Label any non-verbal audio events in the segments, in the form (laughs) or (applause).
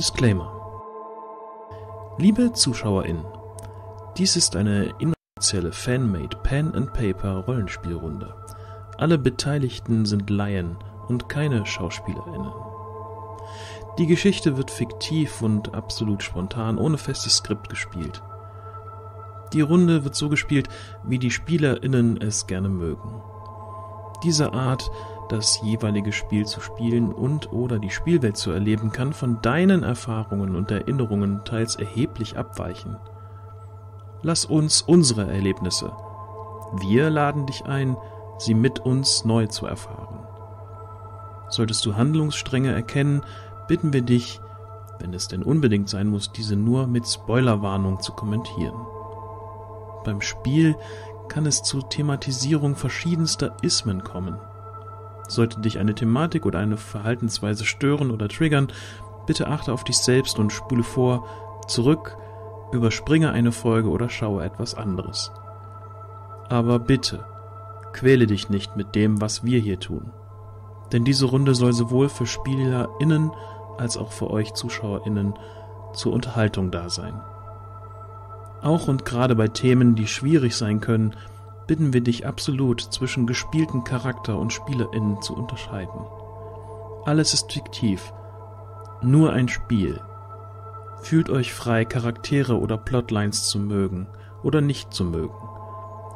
Disclaimer. Liebe ZuschauerInnen, dies ist eine inoffizielle Fanmade Pen and Paper Rollenspielrunde. Alle Beteiligten sind Laien und keine SchauspielerInnen. Die Geschichte wird fiktiv und absolut spontan, ohne festes Skript gespielt. Die Runde wird so gespielt, wie die SpielerInnen es gerne mögen. Diese Art, das jeweilige Spiel zu spielen und oder die Spielwelt zu erleben, kann von deinen Erfahrungen und Erinnerungen teils erheblich abweichen. Lass uns unsere Erlebnisse. Wir laden dich ein, sie mit uns neu zu erfahren. Solltest du Handlungsstränge erkennen, bitten wir dich, wenn es denn unbedingt sein muss, diese nur mit Spoilerwarnung zu kommentieren. Beim Spiel kann es zu Thematisierung verschiedenster Ismen kommen. Sollte dich eine Thematik oder eine Verhaltensweise stören oder triggern, bitte achte auf dich selbst und spule vor, zurück, überspringe eine Folge oder schaue etwas anderes. Aber bitte, quäle dich nicht mit dem, was wir hier tun. Denn diese Runde soll sowohl für SpielerInnen als auch für euch ZuschauerInnen zur Unterhaltung da sein. Auch und gerade bei Themen, die schwierig sein können, bitten wir dich absolut zwischen gespielten Charakter und SpielerInnen zu unterscheiden. Alles ist fiktiv. Nur ein Spiel. Fühlt euch frei, Charaktere oder Plotlines zu mögen oder nicht zu mögen.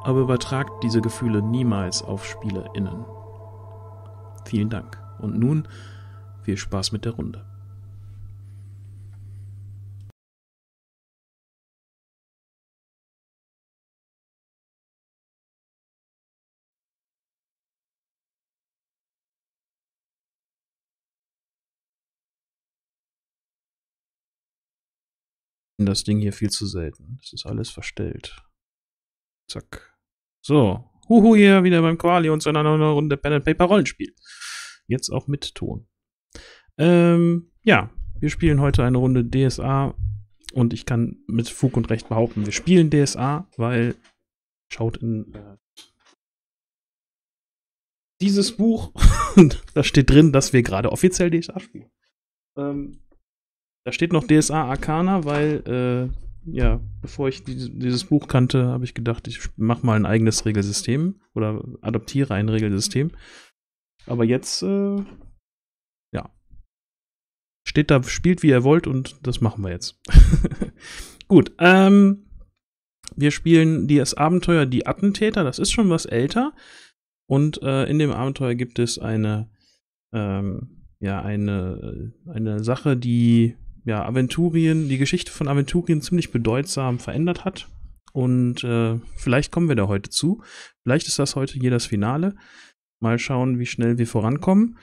Aber übertragt diese Gefühle niemals auf SpielerInnen. Vielen Dank. Und nun viel Spaß mit der Runde. Das Ding hier viel zu selten. Das ist alles verstellt. Zack. So. Huhu, hier wieder beim Quali und zu einer neuen Runde Pen and Paper Rollenspiel. Jetzt auch mit Ton. Ähm, ja, wir spielen heute eine Runde DSA und ich kann mit Fug und Recht behaupten, wir spielen DSA, weil schaut in äh, dieses Buch, (laughs) da steht drin, dass wir gerade offiziell DSA spielen. Ähm, da steht noch DSA Arcana, weil, äh, ja, bevor ich die, dieses Buch kannte, habe ich gedacht, ich mache mal ein eigenes Regelsystem oder adoptiere ein Regelsystem. Aber jetzt, äh, ja, steht da, spielt wie ihr wollt und das machen wir jetzt. (laughs) Gut, ähm, wir spielen das Abenteuer Die Attentäter, das ist schon was älter. Und äh, in dem Abenteuer gibt es eine, ähm, ja, eine, eine Sache, die ja, Aventurien, die Geschichte von Aventurien ziemlich bedeutsam verändert hat. Und äh, vielleicht kommen wir da heute zu. Vielleicht ist das heute hier das Finale. Mal schauen, wie schnell wir vorankommen.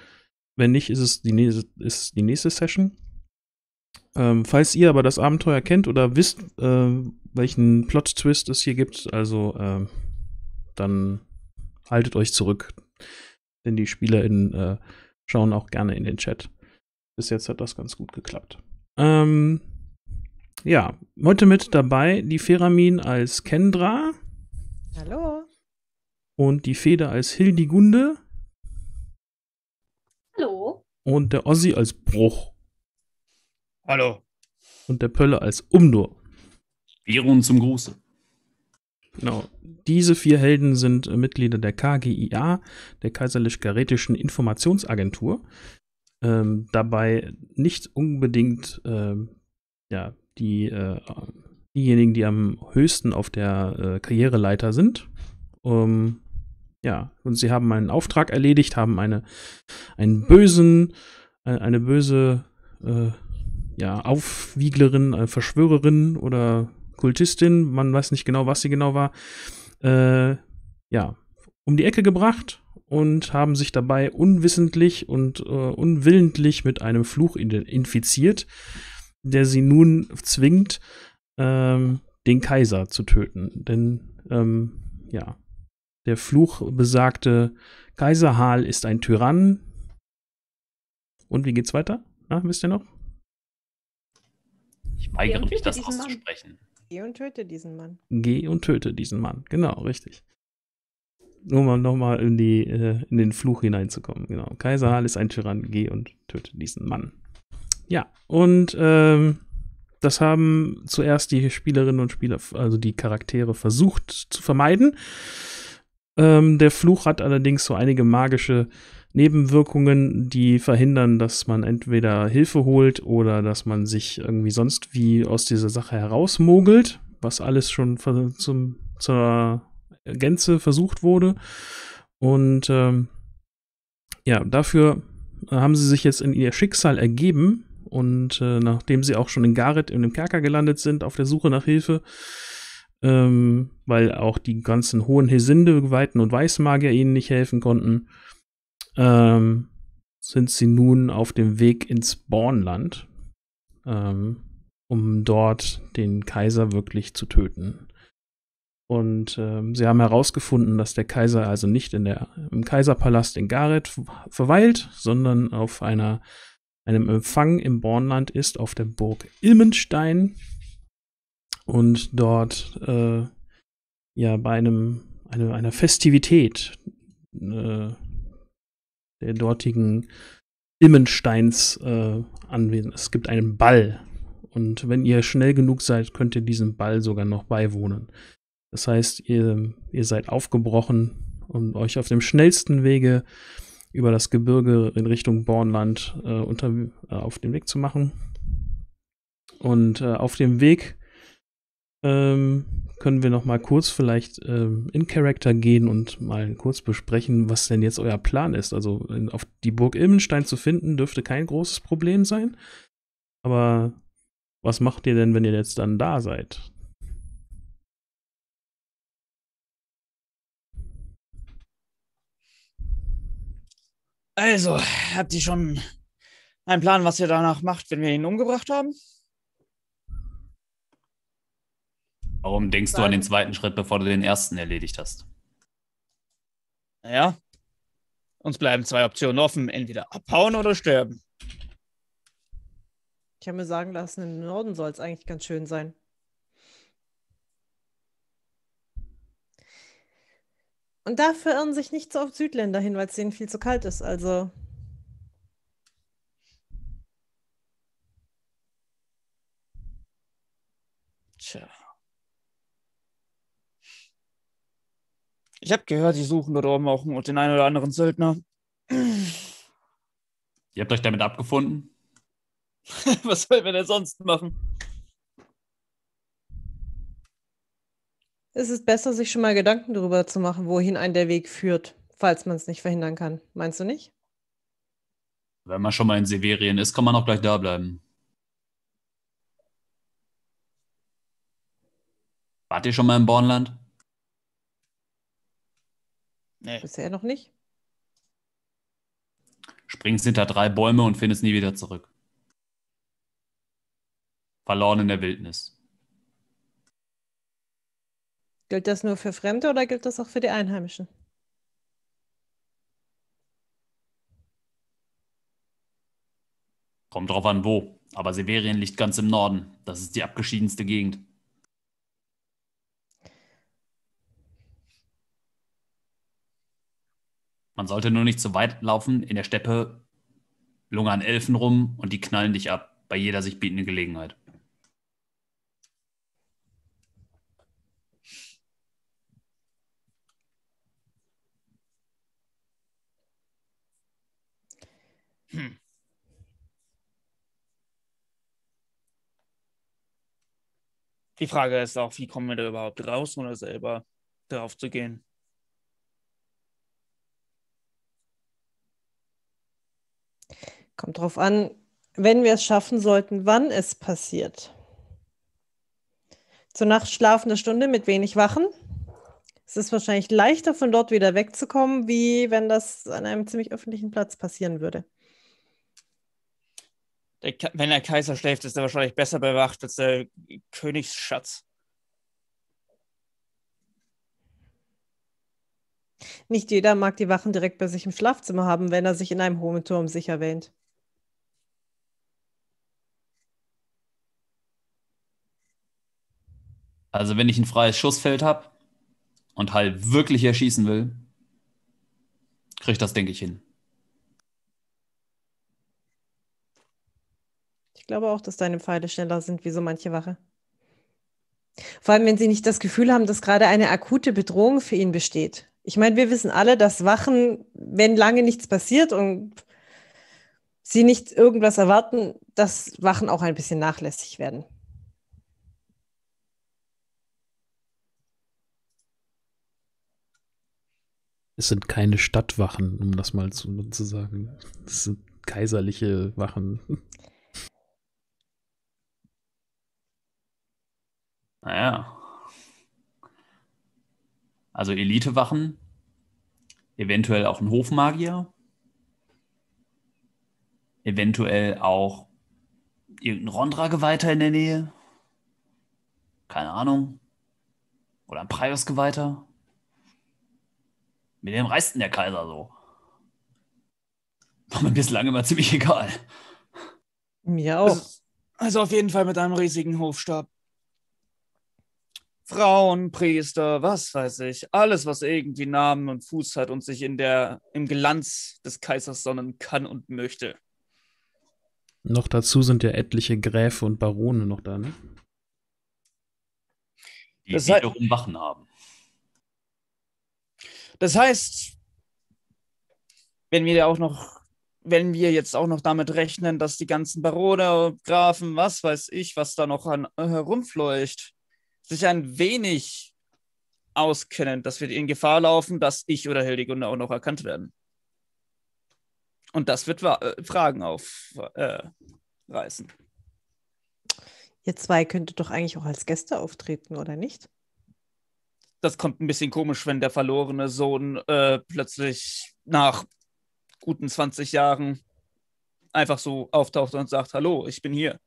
Wenn nicht, ist es die, ist die nächste Session. Ähm, falls ihr aber das Abenteuer kennt oder wisst, äh, welchen Plot-Twist es hier gibt, also äh, dann haltet euch zurück. Denn die SpielerInnen äh, schauen auch gerne in den Chat. Bis jetzt hat das ganz gut geklappt. Ähm, ja, heute mit dabei die Feramin als Kendra. Hallo. Und die Feder als Hildigunde. Hallo. Und der Ossi als Bruch. Hallo. Und der Pölle als Umdur. Ehren zum Gruße. Genau. Diese vier Helden sind Mitglieder der KGIA, der Kaiserlich-Garetischen Informationsagentur ähm, dabei nicht unbedingt ähm, ja, die, äh, diejenigen, die am höchsten auf der äh, Karriereleiter sind. Um, ja, und sie haben einen Auftrag erledigt, haben eine, einen bösen, äh, eine böse äh, ja, Aufwieglerin, eine Verschwörerin oder Kultistin, man weiß nicht genau, was sie genau war, äh, ja, um die Ecke gebracht und haben sich dabei unwissentlich und äh, unwillentlich mit einem Fluch infiziert, der sie nun zwingt, ähm, den Kaiser zu töten. Denn, ähm, ja, der Fluch besagte, Kaiser Hal ist ein Tyrann. Und wie geht's weiter? Na, wisst ihr noch? Ich weigere mich, das auszusprechen. Geh und töte diesen Mann. Geh und töte diesen Mann. Genau, richtig nur mal nochmal in, äh, in den Fluch hineinzukommen. Genau. Kaiser Hal ist ein Tyrann, geh und töte diesen Mann. Ja, und ähm, das haben zuerst die Spielerinnen und Spieler, also die Charaktere, versucht zu vermeiden. Ähm, der Fluch hat allerdings so einige magische Nebenwirkungen, die verhindern, dass man entweder Hilfe holt oder dass man sich irgendwie sonst wie aus dieser Sache herausmogelt, was alles schon zum, zur Gänze versucht wurde. Und ähm, ja, dafür haben sie sich jetzt in ihr Schicksal ergeben und äh, nachdem sie auch schon in Gareth in dem Kerker gelandet sind, auf der Suche nach Hilfe, ähm, weil auch die ganzen hohen Hesinde, Geweihten und Weißmagier ihnen nicht helfen konnten, ähm, sind sie nun auf dem Weg ins Bornland, ähm, um dort den Kaiser wirklich zu töten. Und ähm, sie haben herausgefunden, dass der Kaiser also nicht in der, im Kaiserpalast in Gareth verweilt, sondern auf einer, einem Empfang im Bornland ist, auf der Burg Ilmenstein. Und dort äh, ja bei einem, eine, einer Festivität äh, der dortigen Immensteins äh, anwesend. Es gibt einen Ball. Und wenn ihr schnell genug seid, könnt ihr diesem Ball sogar noch beiwohnen. Das heißt, ihr, ihr seid aufgebrochen, um euch auf dem schnellsten Wege über das Gebirge in Richtung Bornland äh, unter, äh, auf den Weg zu machen. Und äh, auf dem Weg ähm, können wir noch mal kurz vielleicht ähm, in Character gehen und mal kurz besprechen, was denn jetzt euer Plan ist. Also in, auf die Burg Ilmenstein zu finden, dürfte kein großes Problem sein. Aber was macht ihr denn, wenn ihr jetzt dann da seid? Also, habt ihr schon einen Plan, was ihr danach macht, wenn wir ihn umgebracht haben? Warum denkst du an den zweiten Schritt, bevor du den ersten erledigt hast? Naja, uns bleiben zwei Optionen offen: entweder abhauen oder sterben. Ich habe mir sagen lassen, im Norden soll es eigentlich ganz schön sein. Und da verirren sich nicht so oft Südländer hin, weil es denen viel zu kalt ist. Also. Tja. Ich habe gehört, die suchen dort oben auch den einen oder anderen Söldner. Ihr habt euch damit abgefunden? (laughs) Was sollen wir denn sonst machen? Es ist besser, sich schon mal Gedanken darüber zu machen, wohin ein der Weg führt, falls man es nicht verhindern kann. Meinst du nicht? Wenn man schon mal in Severien ist, kann man auch gleich da bleiben. Wart ihr schon mal im Bornland? Nee. Bisher noch nicht. Springst hinter drei Bäume und findest nie wieder zurück. Verloren in der Wildnis. Gilt das nur für Fremde oder gilt das auch für die Einheimischen? Kommt drauf an, wo. Aber Severien liegt ganz im Norden. Das ist die abgeschiedenste Gegend. Man sollte nur nicht zu weit laufen. In der Steppe lungern Elfen rum und die knallen dich ab bei jeder sich bietenden Gelegenheit. Hm. Die Frage ist auch, wie kommen wir da überhaupt raus, ohne selber darauf zu gehen? Kommt drauf an, wenn wir es schaffen sollten, wann es passiert. Zur Nacht schlafende Stunde mit wenig Wachen. Es ist wahrscheinlich leichter, von dort wieder wegzukommen, wie wenn das an einem ziemlich öffentlichen Platz passieren würde. Der wenn der Kaiser schläft, ist er wahrscheinlich besser bewacht als der Königsschatz. Nicht jeder mag die Wachen direkt bei sich im Schlafzimmer haben, wenn er sich in einem hohen Turm sicher wähnt. Also wenn ich ein freies Schussfeld habe und halt wirklich erschießen will, kriege ich das, denke ich, hin. Ich glaube auch, dass deine Pfeile schneller sind wie so manche Wache. Vor allem, wenn sie nicht das Gefühl haben, dass gerade eine akute Bedrohung für ihn besteht. Ich meine, wir wissen alle, dass Wachen, wenn lange nichts passiert und sie nicht irgendwas erwarten, dass Wachen auch ein bisschen nachlässig werden. Es sind keine Stadtwachen, um das mal zu, zu sagen. Es sind kaiserliche Wachen. Naja. Also Elitewachen, eventuell auch ein Hofmagier, eventuell auch irgendein Rondra-Geweihter in der Nähe. Keine Ahnung. Oder ein Prius-Geweihter. Mit dem reist denn der Kaiser so? War (laughs) mir bislang immer ziemlich egal. Mir auch. Also, also auf jeden Fall mit einem riesigen Hofstab. Frauen, Priester, was weiß ich. Alles, was irgendwie Namen und Fuß hat und sich in der, im Glanz des Kaisers sonnen kann und möchte. Noch dazu sind ja etliche Gräfe und Barone noch da, ne? Die Das heißt- wiederum Wachen haben. Das heißt, wenn wir auch noch, wenn wir jetzt auch noch damit rechnen, dass die ganzen Barone, Grafen, was weiß ich, was da noch an, äh, herumfleucht, sich ein wenig auskennen, dass wir in Gefahr laufen, dass ich oder Hildegunde auch noch erkannt werden. Und das wird äh, Fragen aufreißen. Äh. Ihr zwei könntet doch eigentlich auch als Gäste auftreten, oder nicht? das kommt ein bisschen komisch, wenn der verlorene Sohn äh, plötzlich nach guten 20 Jahren einfach so auftaucht und sagt, hallo, ich bin hier.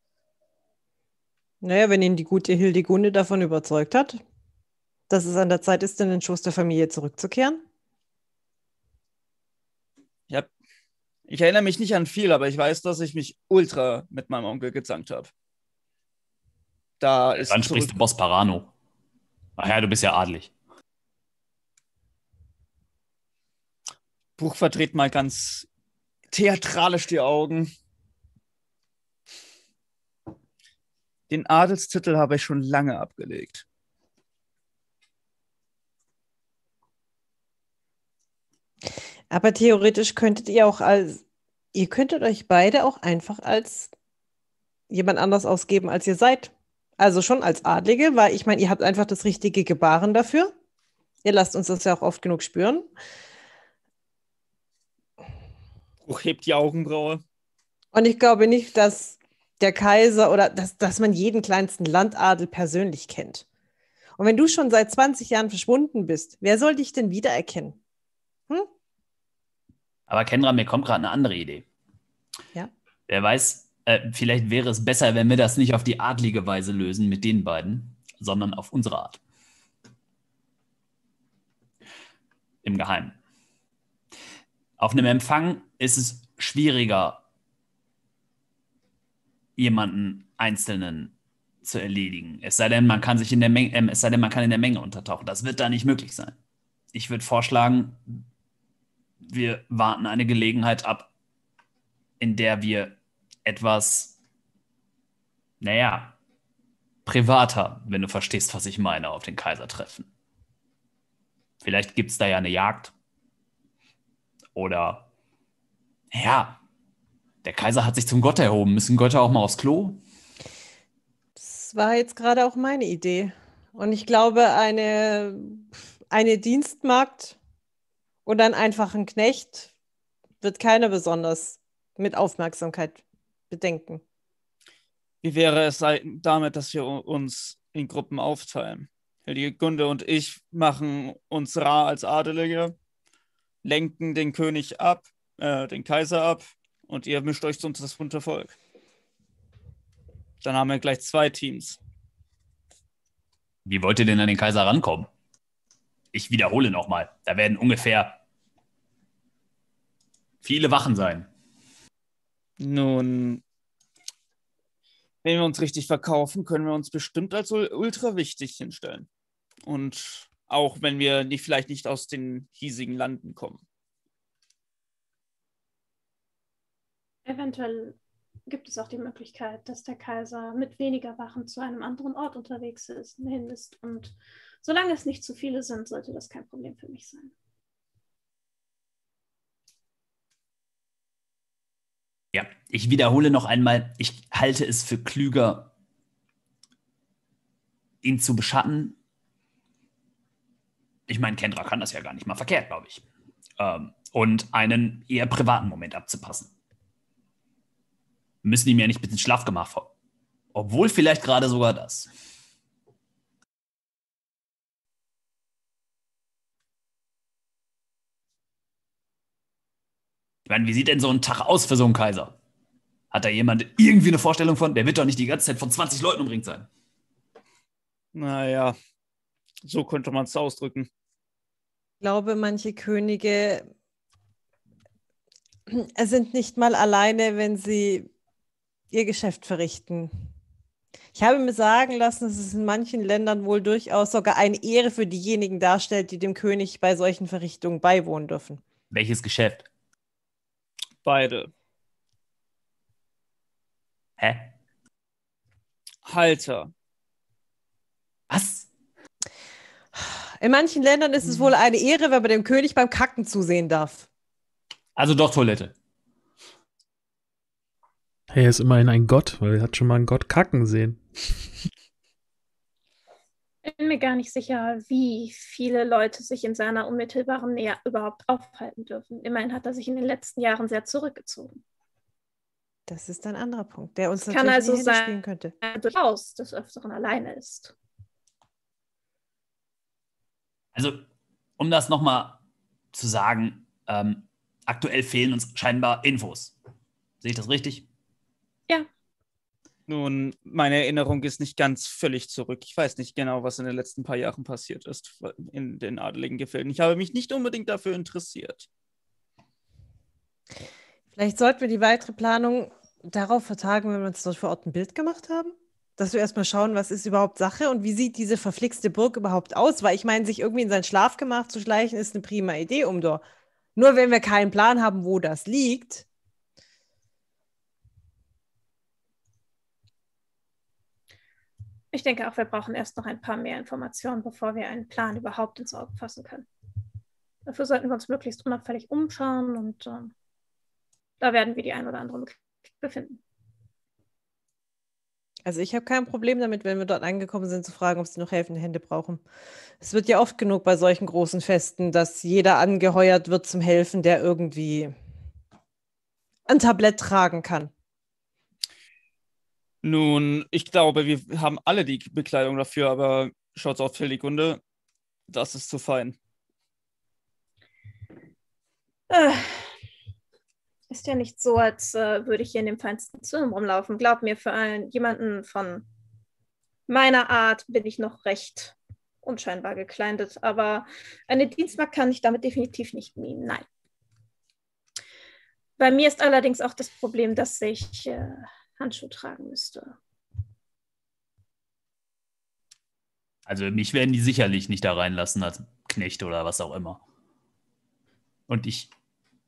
Naja, wenn ihn die gute Hildegunde davon überzeugt hat, dass es an der Zeit ist, in den Schoß der Familie zurückzukehren. Ja, ich erinnere mich nicht an viel, aber ich weiß, dass ich mich ultra mit meinem Onkel gezankt habe. Da ist Dann sprichst du Boss Parano. Ach ja, du bist ja adlig. Buch verdreht mal ganz theatralisch die Augen. Den Adelstitel habe ich schon lange abgelegt. Aber theoretisch könntet ihr auch als, ihr könntet euch beide auch einfach als jemand anders ausgeben, als ihr seid. Also schon als Adlige, weil ich meine, ihr habt einfach das richtige Gebaren dafür. Ihr lasst uns das ja auch oft genug spüren. Buch hebt die Augenbraue. Und ich glaube nicht, dass der Kaiser oder dass, dass man jeden kleinsten Landadel persönlich kennt. Und wenn du schon seit 20 Jahren verschwunden bist, wer soll dich denn wiedererkennen? Aber Kendra, mir kommt gerade eine andere Idee. Ja. Wer weiß, äh, vielleicht wäre es besser, wenn wir das nicht auf die adlige Weise lösen mit den beiden, sondern auf unsere Art. Im Geheimen. Auf einem Empfang ist es schwieriger, jemanden Einzelnen zu erledigen. Es sei denn, man kann sich in der Menge, ähm, es sei denn, man kann in der Menge untertauchen. Das wird da nicht möglich sein. Ich würde vorschlagen, wir warten eine Gelegenheit ab, in der wir etwas, naja, privater, wenn du verstehst, was ich meine, auf den Kaiser treffen. Vielleicht gibt es da ja eine Jagd. Oder, ja, der Kaiser hat sich zum Gott erhoben. Müssen Götter auch mal aufs Klo? Das war jetzt gerade auch meine Idee. Und ich glaube, eine, eine Dienstmagd oder einen einfachen Knecht wird keiner besonders mit Aufmerksamkeit bedenken. Wie wäre es damit, dass wir uns in Gruppen aufteilen? Hildegunde und ich machen uns rar als Adelige, lenken den König ab, äh, den Kaiser ab und ihr mischt euch zu uns das bunte Volk. Dann haben wir gleich zwei Teams. Wie wollt ihr denn an den Kaiser rankommen? Ich wiederhole nochmal. Da werden ungefähr viele Wachen sein. Nun, wenn wir uns richtig verkaufen, können wir uns bestimmt als ul- ultra wichtig hinstellen. Und auch wenn wir nicht, vielleicht nicht aus den hiesigen Landen kommen. Eventuell gibt es auch die Möglichkeit, dass der Kaiser mit weniger Wachen zu einem anderen Ort unterwegs ist, hin ist. Und solange es nicht zu viele sind, sollte das kein Problem für mich sein. Ja, ich wiederhole noch einmal, ich halte es für klüger, ihn zu beschatten. Ich meine, Kendra kann das ja gar nicht mal verkehrt, glaube ich. Ähm, und einen eher privaten Moment abzupassen. Müssen ihm ja nicht bis ins Schlafgemach vor. Obwohl vielleicht gerade sogar das. Ich meine, wie sieht denn so ein Tag aus für so einen Kaiser? Hat da jemand irgendwie eine Vorstellung von? Der wird doch nicht die ganze Zeit von 20 Leuten umringt sein. Naja, so könnte man es ausdrücken. Ich glaube, manche Könige sind nicht mal alleine, wenn sie ihr Geschäft verrichten. Ich habe mir sagen lassen, dass es in manchen Ländern wohl durchaus sogar eine Ehre für diejenigen darstellt, die dem König bei solchen Verrichtungen beiwohnen dürfen. Welches Geschäft? Beide. Hä? Halter. Was? In manchen Ländern ist es wohl eine Ehre, wenn man dem König beim Kacken zusehen darf. Also doch Toilette. Er ist immerhin ein Gott, weil er hat schon mal einen Gott kacken sehen. Ich bin mir gar nicht sicher, wie viele Leute sich in seiner unmittelbaren Nähe überhaupt aufhalten dürfen. Immerhin hat er sich in den letzten Jahren sehr zurückgezogen. Das ist ein anderer Punkt, der uns kann natürlich also die Hände sein- spielen könnte. Er durchaus des Öfteren alleine ist. Also, um das nochmal zu sagen, ähm, aktuell fehlen uns scheinbar Infos. Sehe ich das richtig? Nun, meine Erinnerung ist nicht ganz völlig zurück. Ich weiß nicht genau, was in den letzten paar Jahren passiert ist in den adeligen Gefilden. Ich habe mich nicht unbedingt dafür interessiert. Vielleicht sollten wir die weitere Planung darauf vertagen, wenn wir uns dort vor Ort ein Bild gemacht haben. Dass wir erstmal schauen, was ist überhaupt Sache und wie sieht diese verflixte Burg überhaupt aus? Weil ich meine, sich irgendwie in sein Schlafgemach zu schleichen, ist eine prima Idee, Umdor. Nur wenn wir keinen Plan haben, wo das liegt. Ich denke auch, wir brauchen erst noch ein paar mehr Informationen, bevor wir einen Plan überhaupt ins Auge fassen können. Dafür sollten wir uns möglichst unauffällig umschauen und ähm, da werden wir die ein oder andere befinden. Also ich habe kein Problem damit, wenn wir dort angekommen sind, zu fragen, ob sie noch helfende Hände brauchen. Es wird ja oft genug bei solchen großen Festen, dass jeder angeheuert wird zum Helfen, der irgendwie ein Tablett tragen kann. Nun, ich glaube, wir haben alle die Bekleidung dafür, aber schaut's auf Feligunde, das ist zu fein. Äh, ist ja nicht so, als äh, würde ich hier in dem feinsten Zimmer rumlaufen. Glaub mir, für einen, jemanden von meiner Art bin ich noch recht unscheinbar gekleidet, aber eine Dienstmagd kann ich damit definitiv nicht nehmen. Nein. Bei mir ist allerdings auch das Problem, dass ich äh, Handschuhe tragen müsste. Also mich werden die sicherlich nicht da reinlassen als Knecht oder was auch immer. Und ich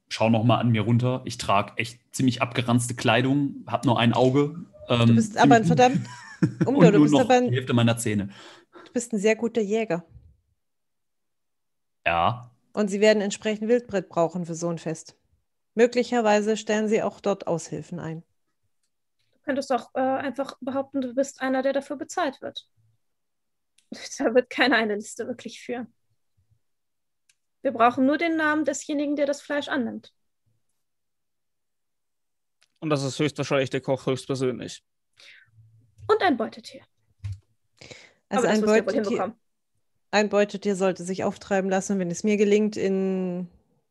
schaue noch mal an mir runter. Ich trage echt ziemlich abgeranzte Kleidung, habe nur ein Auge. Ähm, Du bist aber ein verdammt, (laughs) und Umdo, du bist noch aber ein, die Hälfte meiner Zähne. du bist ein sehr guter Jäger. Ja, Und sie werden entsprechend Wildbrett brauchen für so ein Fest. Möglicherweise stellen sie auch dort Aushilfen ein. Du könntest auch äh, einfach behaupten, du bist einer, der dafür bezahlt wird. (laughs) Da wird keiner eine Liste wirklich führen. Wir brauchen nur den Namen desjenigen, der das Fleisch annimmt. Und das ist höchstwahrscheinlich der Koch höchstpersönlich. Und ein Beutetier. Also Aber das ein müssen wir wohl Beutetier, hinbekommen. ein Beutetier sollte sich auftreiben lassen, wenn es mir gelingt, in,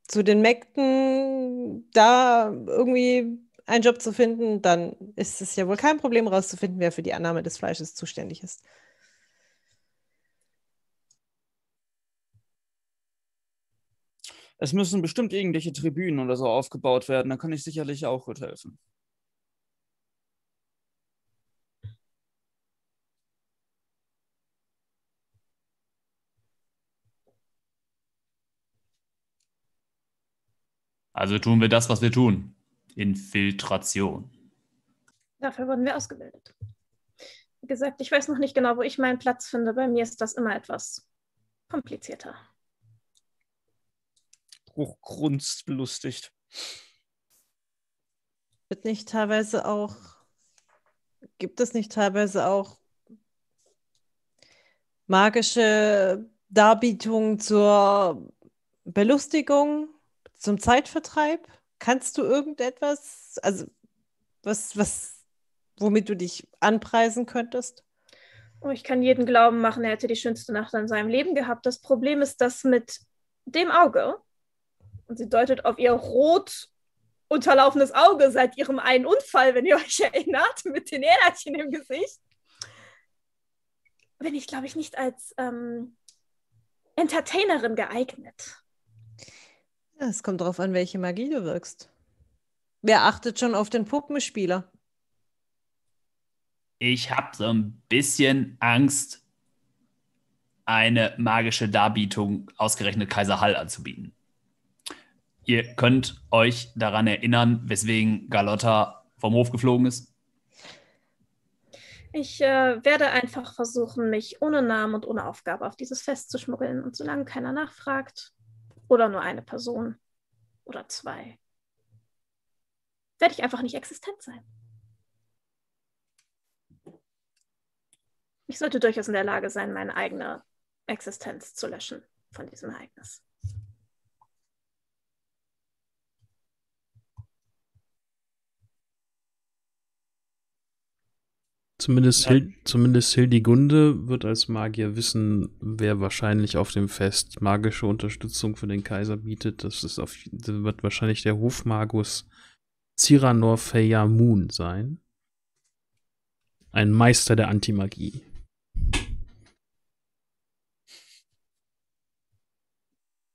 zu den Mägden da irgendwie einen Job zu finden, dann ist es ja wohl kein Problem herauszufinden, wer für die Annahme des Fleisches zuständig ist. Es müssen bestimmt irgendwelche Tribünen oder so aufgebaut werden, da kann ich sicherlich auch gut helfen. also tun wir das, was wir tun. Infiltration. Dafür wurden wir ausgebildet. Wie gesagt, ich weiß noch nicht genau, wo ich meinen Platz finde. Bei mir ist das immer etwas komplizierter. Bruch grunzt belustigt. Wird nicht teilweise auch, gibt es nicht teilweise auch magische Darbietungen zur Belustigung, zum Zeitvertreib? Kannst du irgendetwas, also was, was, womit du dich anpreisen könntest? Oh, ich kann jeden glauben machen, er hätte die schönste Nacht in seinem Leben gehabt. Das Problem ist, dass mit dem Auge, und sie deutet auf ihr rot unterlaufenes Auge seit ihrem einen Unfall, wenn ihr euch (laughs) erinnert, mit den Äderchen im Gesicht, bin ich, glaube ich, nicht als ähm, Entertainerin geeignet. Es kommt darauf an, welche Magie du wirkst. Wer achtet schon auf den Puppenspieler? Ich habe so ein bisschen Angst, eine magische Darbietung ausgerechnet Kaiser Hall anzubieten. Ihr könnt euch daran erinnern, weswegen Galotta vom Hof geflogen ist? Ich äh, werde einfach versuchen, mich ohne Namen und ohne Aufgabe auf dieses Fest zu schmuggeln. Und solange keiner nachfragt, oder nur eine Person oder zwei, werde ich einfach nicht existent sein. Ich sollte durchaus in der Lage sein, meine eigene Existenz zu löschen von diesem Ereignis. Zumindest, Ja. Hil zumindest Hildigunde wird als Magier wissen, wer wahrscheinlich auf dem Fest magische Unterstützung für den Kaiser bietet. Das, ist auf, das wird wahrscheinlich der Hofmagus Cyranor Feyamun sein. Ein Meister der Antimagie.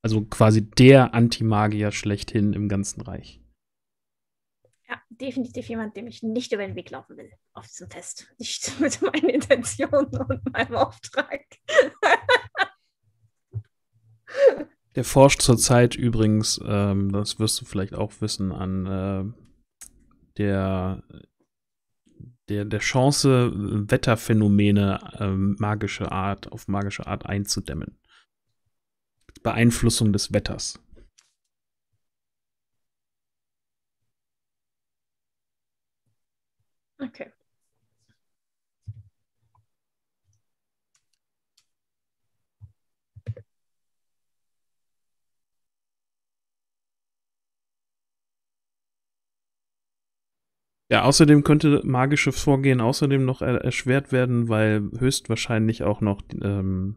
Also quasi der Antimagier schlechthin im ganzen Reich. Ja, definitiv jemand, dem ich nicht über den Weg laufen will auf diesem Fest. Nicht (laughs) mit meinen Intentionen und meinem Auftrag. (laughs) Der forscht zurzeit übrigens, ähm, das wirst du vielleicht auch wissen, an äh, der, der, der Chance, Wetterphänomene ähm, magische Art, auf magische Art einzudämmen. Beeinflussung des Wetters. Okay. Ja, außerdem könnte magische Vorgehen außerdem noch er erschwert werden, weil höchstwahrscheinlich auch noch ähm,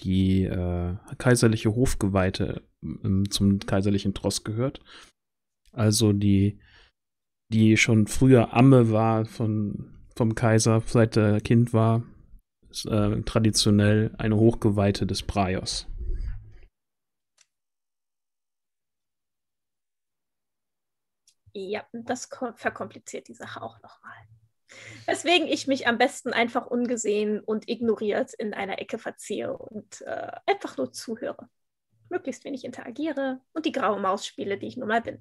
die äh, kaiserliche Hofgeweihte ähm, zum kaiserlichen Tross gehört. Also die, die schon früher Amme war von, vom Kaiser, seit er Kind war, ist äh, traditionell eine Hochgeweihte des Braios. Ja, das ko- verkompliziert die Sache auch nochmal. Weswegen ich mich am besten einfach ungesehen und ignoriert in einer Ecke verziehe und äh, einfach nur zuhöre. Möglichst wenig interagiere und die graue Maus spiele, die ich nun mal bin.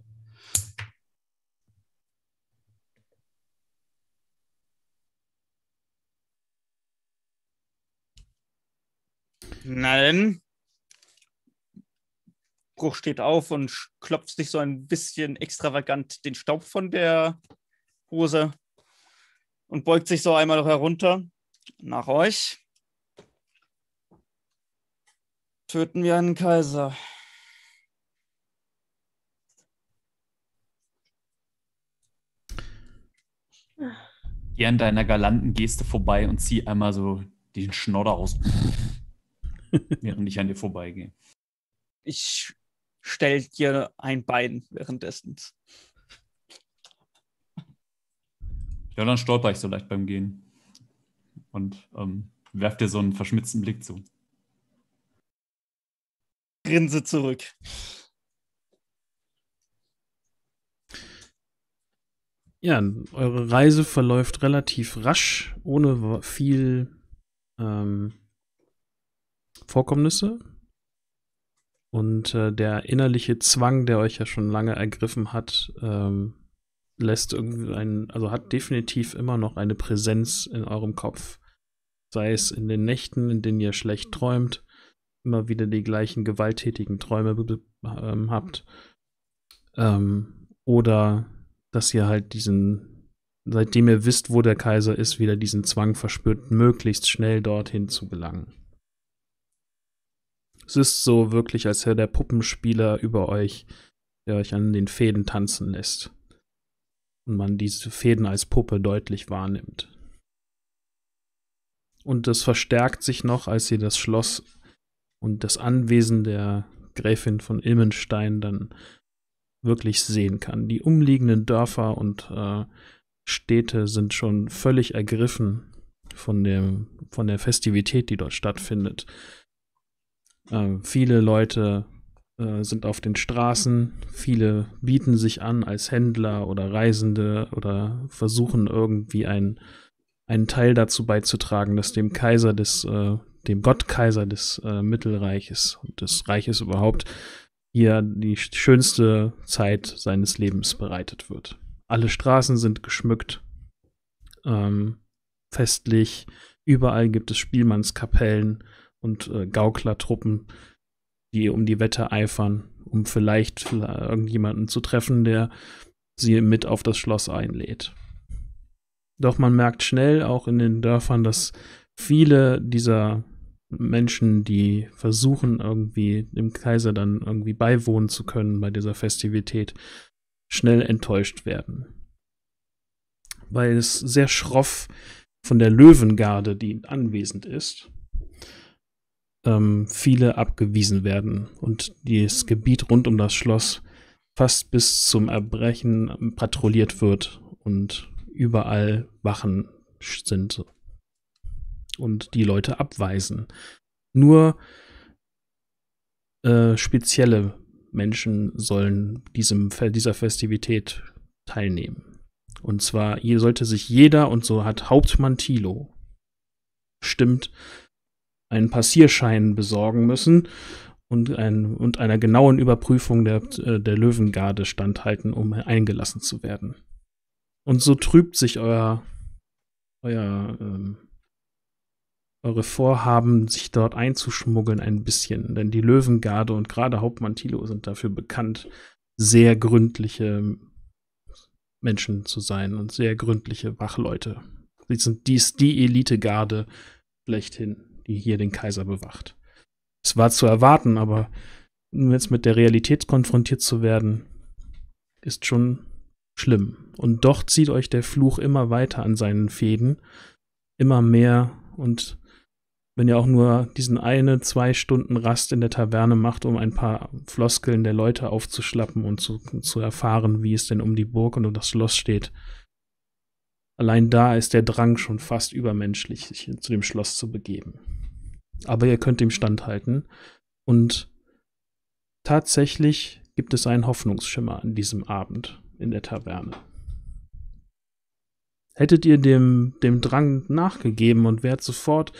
Nein. Bruch steht auf und klopft sich so ein bisschen extravagant den Staub von der Hose und beugt sich so einmal herunter. Nach euch. Töten wir einen Kaiser. Geh an deiner galanten Geste vorbei und zieh einmal so den Schnodder aus. (laughs) während ich an dir vorbeigehe. Ich stell dir ein Bein währenddessen. Ja, dann stolper ich so leicht beim Gehen. Und ähm, werf dir so einen verschmitzten Blick zu. Grinse zurück. Ja, eure Reise verläuft relativ rasch, ohne viel ähm, Vorkommnisse. Und äh, der innerliche Zwang, der euch ja schon lange ergriffen hat, ähm, lässt irgendwie also hat definitiv immer noch eine Präsenz in eurem Kopf. Sei es in den Nächten, in denen ihr schlecht träumt, immer wieder die gleichen gewalttätigen Träume ähm, habt. Ähm, oder dass ihr halt diesen, seitdem ihr wisst, wo der Kaiser ist, wieder diesen Zwang verspürt, möglichst schnell dorthin zu gelangen. Es ist so wirklich, als wäre der Puppenspieler über euch, der euch an den Fäden tanzen lässt. Und man diese Fäden als Puppe deutlich wahrnimmt. Und das verstärkt sich noch, als ihr das Schloss und das Anwesen der Gräfin von Ilmenstein dann wirklich sehen kann. Die umliegenden Dörfer und äh, Städte sind schon völlig ergriffen von, dem, von der Festivität, die dort stattfindet. Äh, viele Leute äh, sind auf den Straßen, viele bieten sich an als Händler oder Reisende oder versuchen irgendwie ein, einen Teil dazu beizutragen, dass dem Kaiser des, äh, dem Gottkaiser des äh, Mittelreiches und des Reiches überhaupt hier die schönste Zeit seines Lebens bereitet wird. Alle Straßen sind geschmückt, ähm, festlich, überall gibt es Spielmannskapellen und äh, Gauklertruppen, die um die Wette eifern, um vielleicht irgendjemanden zu treffen, der sie mit auf das Schloss einlädt. Doch man merkt schnell auch in den Dörfern, dass viele dieser Menschen, die versuchen, irgendwie dem Kaiser dann irgendwie beiwohnen zu können bei dieser Festivität, schnell enttäuscht werden. Weil es sehr schroff von der Löwengarde, die anwesend ist, ähm, viele abgewiesen werden und das Gebiet rund um das Schloss fast bis zum Erbrechen patrouilliert wird und überall Wachen sind und die Leute abweisen. Nur äh, spezielle Menschen sollen diesem, dieser Festivität teilnehmen. Und zwar sollte sich jeder, und so hat Hauptmann Thilo stimmt, einen Passierschein besorgen müssen und, ein, und einer genauen Überprüfung der, äh, der Löwengarde standhalten, um eingelassen zu werden. Und so trübt sich euer, euer ähm, eure Vorhaben, sich dort einzuschmuggeln, ein bisschen. Denn die Löwengarde und gerade Hauptmann Thilo sind dafür bekannt, sehr gründliche Menschen zu sein und sehr gründliche Wachleute. Sie sind dies die Elitegarde schlechthin, die hier den Kaiser bewacht. Es war zu erwarten, aber jetzt mit der Realität konfrontiert zu werden, ist schon schlimm. Und doch zieht euch der Fluch immer weiter an seinen Fäden, immer mehr und wenn ihr auch nur diesen eine, zwei Stunden Rast in der Taverne macht, um ein paar Floskeln der Leute aufzuschlappen und zu, zu erfahren, wie es denn um die Burg und um das Schloss steht. Allein da ist der Drang schon fast übermenschlich, sich zu dem Schloss zu begeben. Aber ihr könnt dem standhalten. Und tatsächlich gibt es einen Hoffnungsschimmer an diesem Abend in der Taverne. Hättet ihr dem, dem Drang nachgegeben und wärt sofort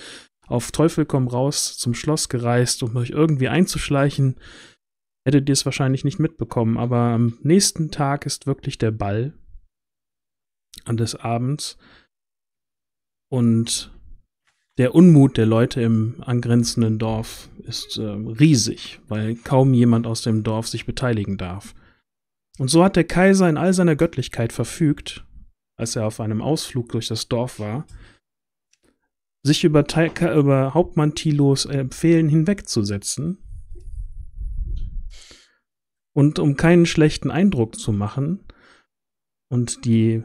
auf Teufel komm raus zum Schloss gereist, um euch irgendwie einzuschleichen, hättet ihr es wahrscheinlich nicht mitbekommen. Aber am nächsten Tag ist wirklich der Ball an des Abends und der Unmut der Leute im angrenzenden Dorf ist äh, riesig, weil kaum jemand aus dem Dorf sich beteiligen darf. Und so hat der Kaiser in all seiner Göttlichkeit verfügt, als er auf einem Ausflug durch das Dorf war, sich über, über Hauptmann Tilos Empfehlen hinwegzusetzen. Und um keinen schlechten Eindruck zu machen und die,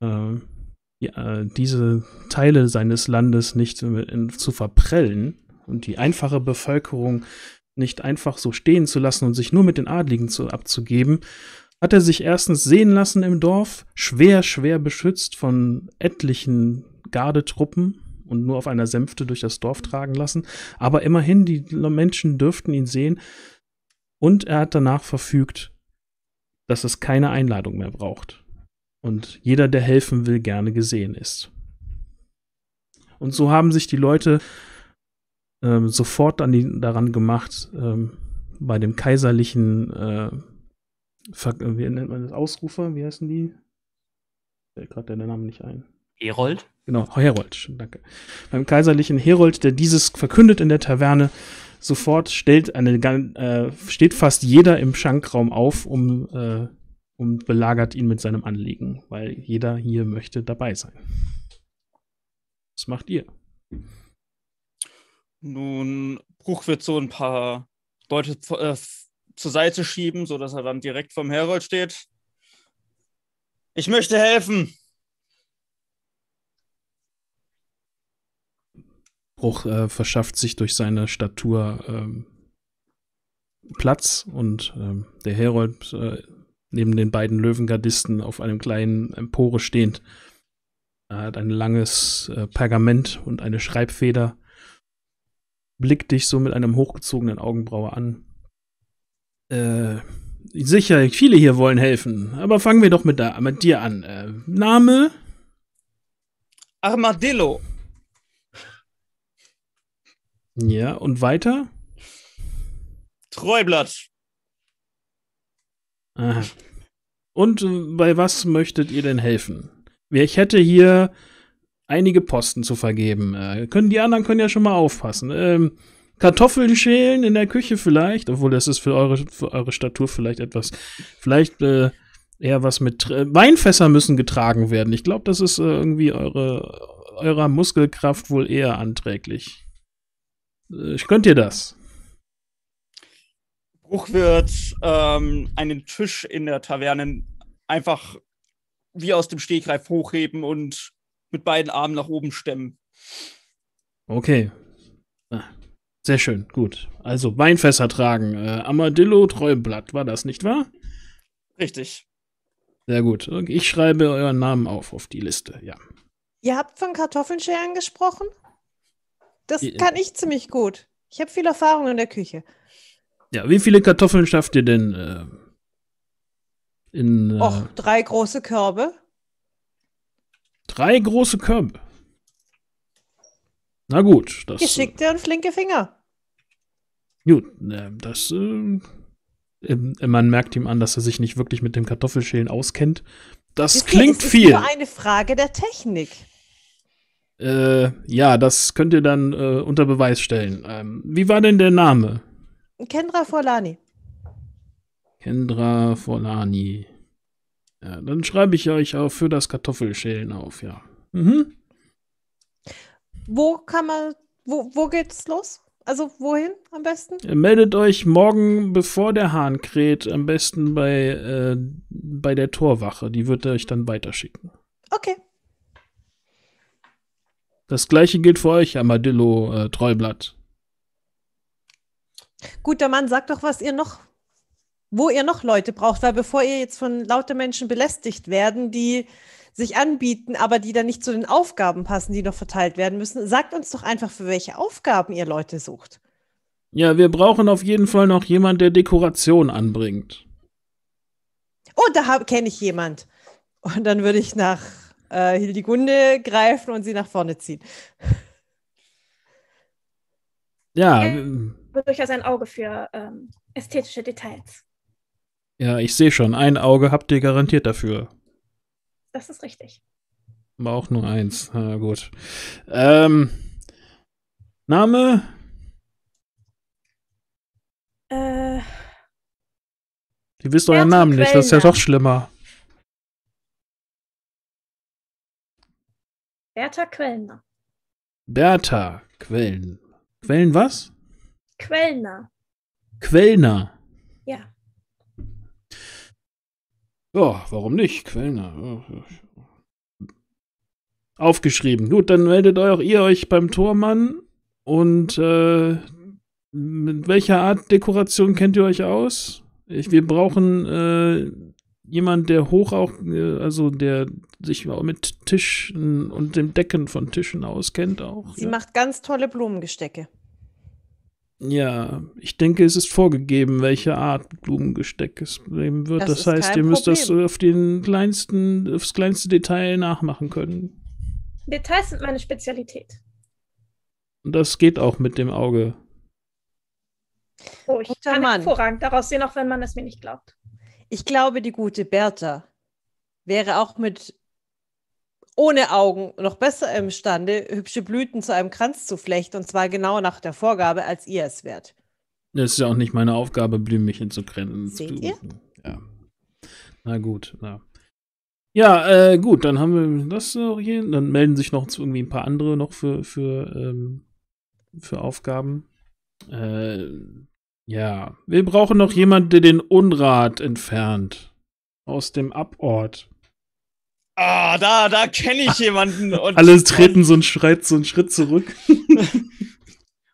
äh, die äh, diese Teile seines Landes nicht in, zu verprellen und die einfache Bevölkerung nicht einfach so stehen zu lassen und sich nur mit den Adligen zu, abzugeben, hat er sich erstens sehen lassen im Dorf, schwer, schwer beschützt von etlichen Gardetruppen und nur auf einer Sänfte durch das Dorf tragen lassen. Aber immerhin, die Menschen dürften ihn sehen. Und er hat danach verfügt, dass es keine Einladung mehr braucht. Und jeder, der helfen will, gerne gesehen ist. Und so haben sich die Leute ähm, sofort an die, daran gemacht, ähm, bei dem kaiserlichen, äh, wie nennt man das, Ausrufer, wie heißen die? Fällt gerade der Name nicht ein. Herold? Genau, Herold, schon, danke. Beim kaiserlichen Herold, der dieses verkündet in der Taverne, sofort stellt eine, äh, steht fast jeder im Schankraum auf, um, äh, und belagert ihn mit seinem Anliegen, weil jeder hier möchte dabei sein. Was macht ihr? Nun, Bruch wird so ein paar Leute äh, zur Seite schieben, sodass er dann direkt vom Herold steht. Ich möchte helfen. Bruch äh, verschafft sich durch seine Statur ähm, Platz und ähm, der Herold äh, neben den beiden Löwengardisten auf einem kleinen Empore stehend. Er hat ein langes äh, Pergament und eine Schreibfeder, blickt dich so mit einem hochgezogenen Augenbraue an. Äh, sicher, viele hier wollen helfen, aber fangen wir doch mit, da, mit dir an. Äh, Name? Armadillo. Ja, und weiter? Treublatt. Aha. Und äh, bei was möchtet ihr denn helfen? Ich hätte hier einige Posten zu vergeben. Äh, können die anderen können ja schon mal aufpassen. Ähm, Kartoffeln schälen in der Küche vielleicht, obwohl das ist für eure, für eure Statur vielleicht etwas. Vielleicht äh, eher was mit äh, Weinfässer müssen getragen werden. Ich glaube, das ist äh, irgendwie eure, eurer Muskelkraft wohl eher anträglich. Äh, könnt ihr das? Bruch wird ähm, einen Tisch in der Taverne einfach wie aus dem Stegreif hochheben und mit beiden Armen nach oben stemmen. Okay. Ah, Sehr schön, gut. Also Weinfässer tragen. Äh, Amadillo Treublatt, war das nicht wahr? Richtig. Sehr gut. Ich schreibe euren Namen auf auf die Liste, ja. Ihr habt von Kartoffeln schälen gesprochen? Das Die- kann ich ziemlich gut. Ich habe viel Erfahrung in der Küche. Ja, wie viele Kartoffeln schafft ihr denn äh, in äh, Och, drei große Körbe. drei große Körbe? Na gut, das Geschickte und flinke Finger. Gut, äh, das äh, ähm, man merkt ihm an, dass er sich nicht wirklich mit dem Kartoffelschälen auskennt. Das Wisst ihr, klingt es ist viel. nur eine Frage der Technik. Äh, ja, das könnt ihr dann äh, unter Beweis stellen. Ähm, wie war denn der Name? Kendra Forlani. Kendra Forlani. Ja, dann schreibe ich euch auch für das Kartoffelschälen auf, ja. Mhm. Wo kann man, wo, wo geht's los? Also wohin am besten? Ihr meldet euch morgen, bevor der Hahn kräht, am besten bei, äh, bei der Torwache. Die wird euch dann weiterschicken. Okay. Das gleiche gilt für euch, Amadillo äh, Treublatt. Guter Mann, sagt doch, was ihr noch, wo ihr noch Leute braucht, weil bevor ihr jetzt von lauter Menschen belästigt werden, die sich anbieten, aber die dann nicht zu den Aufgaben passen, die noch verteilt werden müssen, sagt uns doch einfach, für welche Aufgaben ihr Leute sucht. Ja, wir brauchen auf jeden Fall noch jemand, der Dekoration anbringt. Oh, da kenne ich jemand. Und dann würde ich nach äh, Hildigunde greifen und sie nach vorne ziehen. Ja, Äh. Durchaus ein Auge für ähm, ästhetische Details. ja, ich sehe schon. Ein Auge habt ihr garantiert dafür. Das ist richtig. Aber auch nur eins. Na gut. Ähm, Name? Äh, Ihr wisst euren Namen nicht, das ist ja doch schlimmer. Bertha Quellner. Bertha Quellen. Quellen was? Quellner. Quellner. Ja. Ja, warum nicht? Quellner. Aufgeschrieben. Gut, dann meldet auch ihr euch beim Tormann. Und äh, mit welcher Art Dekoration kennt ihr euch aus? Ich, wir brauchen äh, jemand, der hoch auch, äh, also der sich auch mit Tischen und dem Decken von Tischen auskennt auch. Sie ja. macht ganz tolle Blumengestecke. Ja, ich denke, es ist vorgegeben, welche Art Blumengesteck es geben wird. Das Das, ist heißt, kein ihr müsst das Problem. auf den kleinsten, aufs kleinste Detail nachmachen können. Details sind meine Spezialität. Und das geht auch mit dem Auge. Oh, ich Guter kann Mann. hervorragend daraus sehen, auch wenn man es mir nicht glaubt. Ich glaube, die gute Bertha wäre auch mit ohne Augen noch besser imstande, hübsche Blüten zu einem Kranz zu flechten, und zwar genau nach der Vorgabe, als ihr es wärt. Das ist ja auch nicht meine Aufgabe, Blümchen zu krennen. Seht ihr? Ja. Na gut, ja. Ja, äh, gut, dann haben wir das noch hier. Dann melden sich noch irgendwie ein paar andere noch für, für, ähm, für Aufgaben. Äh, ja, wir brauchen noch jemanden, der den Unrat entfernt. Aus dem Abort. Ah, da, da kenne ich jemanden. Und, Alle treten so einen Schritt, so einen Schritt zurück. (laughs)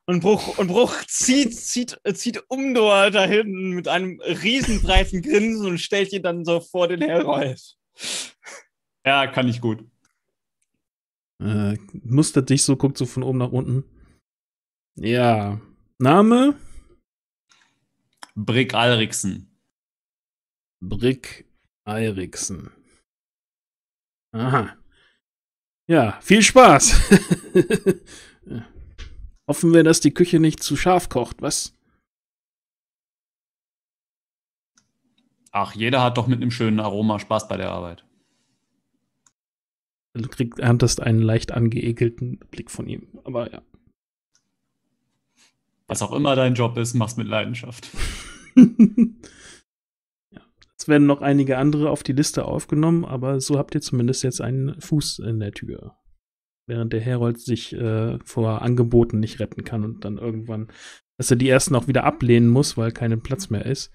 Und Bruch, und Bruch zieht, zieht, zieht Umdor dahin mit einem riesenbreiten Grinsen und stellt ihn dann so vor den Herold. (laughs) Ja, kann ich gut. Äh, mustert dich so, guckt so von oben nach unten. Ja. Name? Brick Alriksen. Brick Eiriksen. Aha. Ja, viel Spaß. (laughs) Hoffen wir, dass die Küche nicht zu scharf kocht, was? Ach, jeder hat doch mit einem schönen Aroma Spaß bei der Arbeit. Du kriegst, erntest einen leicht angeekelten Blick von ihm. Aber ja. Was auch immer dein Job ist, mach's mit Leidenschaft. (laughs) Es werden noch einige andere auf die Liste aufgenommen, aber so habt ihr zumindest jetzt einen Fuß in der Tür. Während der Herold sich äh, vor Angeboten nicht retten kann und dann irgendwann, dass er die ersten auch wieder ablehnen muss, weil kein Platz mehr ist,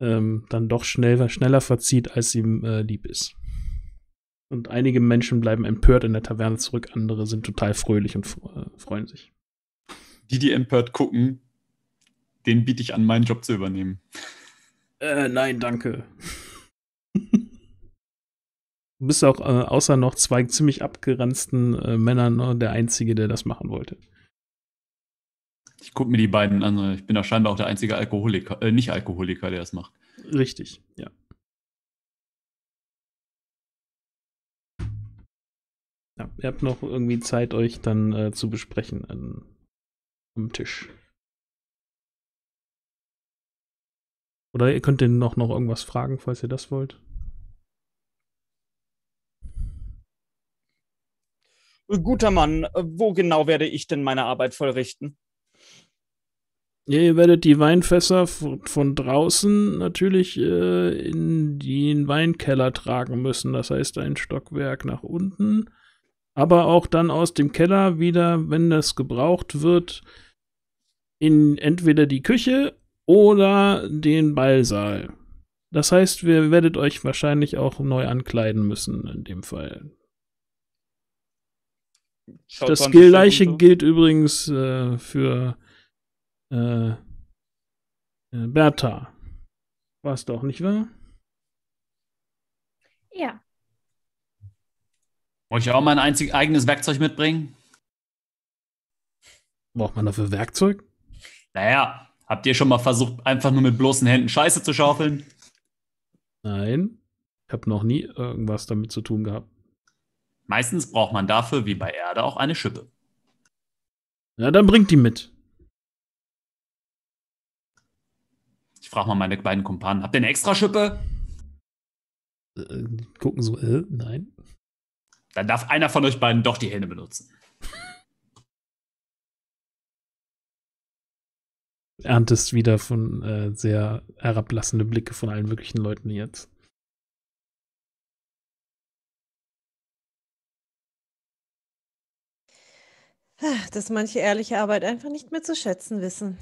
ähm, dann doch schnell, schneller verzieht, als ihm äh, lieb ist. Und einige Menschen bleiben empört in der Taverne zurück, andere sind total fröhlich und äh, freuen sich. Die, die empört gucken, den biete ich an, meinen Job zu übernehmen. Äh, nein, danke. du bist auch äh, außer noch zwei ziemlich abgeranzten äh, Männern ne, der Einzige, der das machen wollte. Ich gucke mir die beiden an. Ich bin da scheinbar auch der einzige Alkoholiker, äh, nicht Alkoholiker, der das macht. Richtig, ja. Ja, ihr habt noch irgendwie Zeit, euch dann äh, zu besprechen an, am Tisch. Oder ihr könnt den noch, noch irgendwas fragen, falls ihr das wollt. Guter Mann, wo genau werde ich denn meine Arbeit vollrichten? Ihr werdet die Weinfässer von, von draußen natürlich äh, in den Weinkeller tragen müssen. Das heißt, ein Stockwerk nach unten aber auch dann aus dem Keller wieder, wenn das gebraucht wird, in entweder die Küche oder den Ballsaal. Das heißt, wir werdet euch wahrscheinlich auch neu ankleiden müssen in dem Fall. Schaut das gleiche so. gilt übrigens äh, für äh, äh, Bertha. War es doch, nicht wahr? Ja. Wollte ich auch mein einzig eigenes Werkzeug mitbringen? Braucht man dafür Werkzeug? Naja, habt ihr schon mal versucht, einfach nur mit bloßen Händen Scheiße zu schaufeln? Nein. Ich habe noch nie irgendwas damit zu tun gehabt. Meistens braucht man dafür, wie bei Erde, auch eine Schippe. Ja, dann bringt die mit. Ich frage mal meine beiden Kumpanen, habt ihr eine extra Schippe? Äh, gucken so, äh, nein. Dann darf einer von euch beiden doch die Hände benutzen. Erntest wieder von äh, sehr herablassende Blicke von allen möglichen Leuten jetzt. Dass manche ehrliche Arbeit einfach nicht mehr zu schätzen wissen.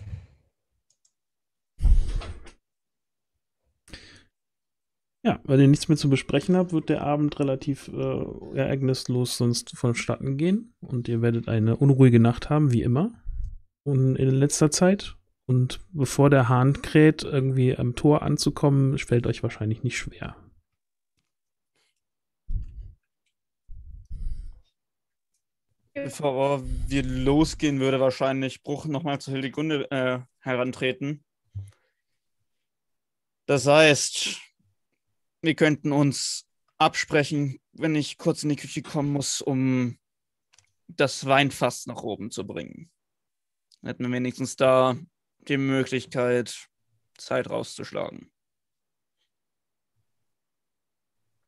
Ja, weil ihr nichts mehr zu besprechen habt, wird der Abend relativ äh, ereignislos sonst vonstatten gehen. Und ihr werdet eine unruhige Nacht haben, wie immer. Und in letzter Zeit. Und bevor der Hahn kräht, irgendwie am Tor anzukommen, fällt euch wahrscheinlich nicht schwer. Bevor wir losgehen, würde wahrscheinlich Bruch nochmal zu Hildegunde äh, herantreten. Das heißt, wir könnten uns absprechen, wenn ich kurz in die Küche kommen muss, um das Weinfass nach oben zu bringen. Hätten wir wenigstens da die Möglichkeit, Zeit rauszuschlagen.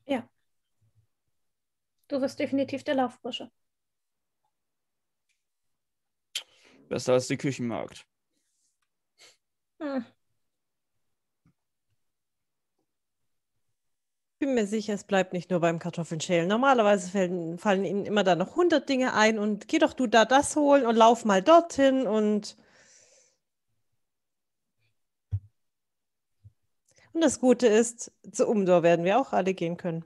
Ja. Du wirst definitiv der Laufbursche. Besser als die Küchenmarkt. Hm. bin mir sicher, es bleibt nicht nur beim Kartoffeln schälen. Normalerweise fallen, fallen ihnen immer da noch hundert Dinge ein und geh doch du da das holen und lauf mal dorthin und und das Gute ist, zu Umdor werden wir auch alle gehen können.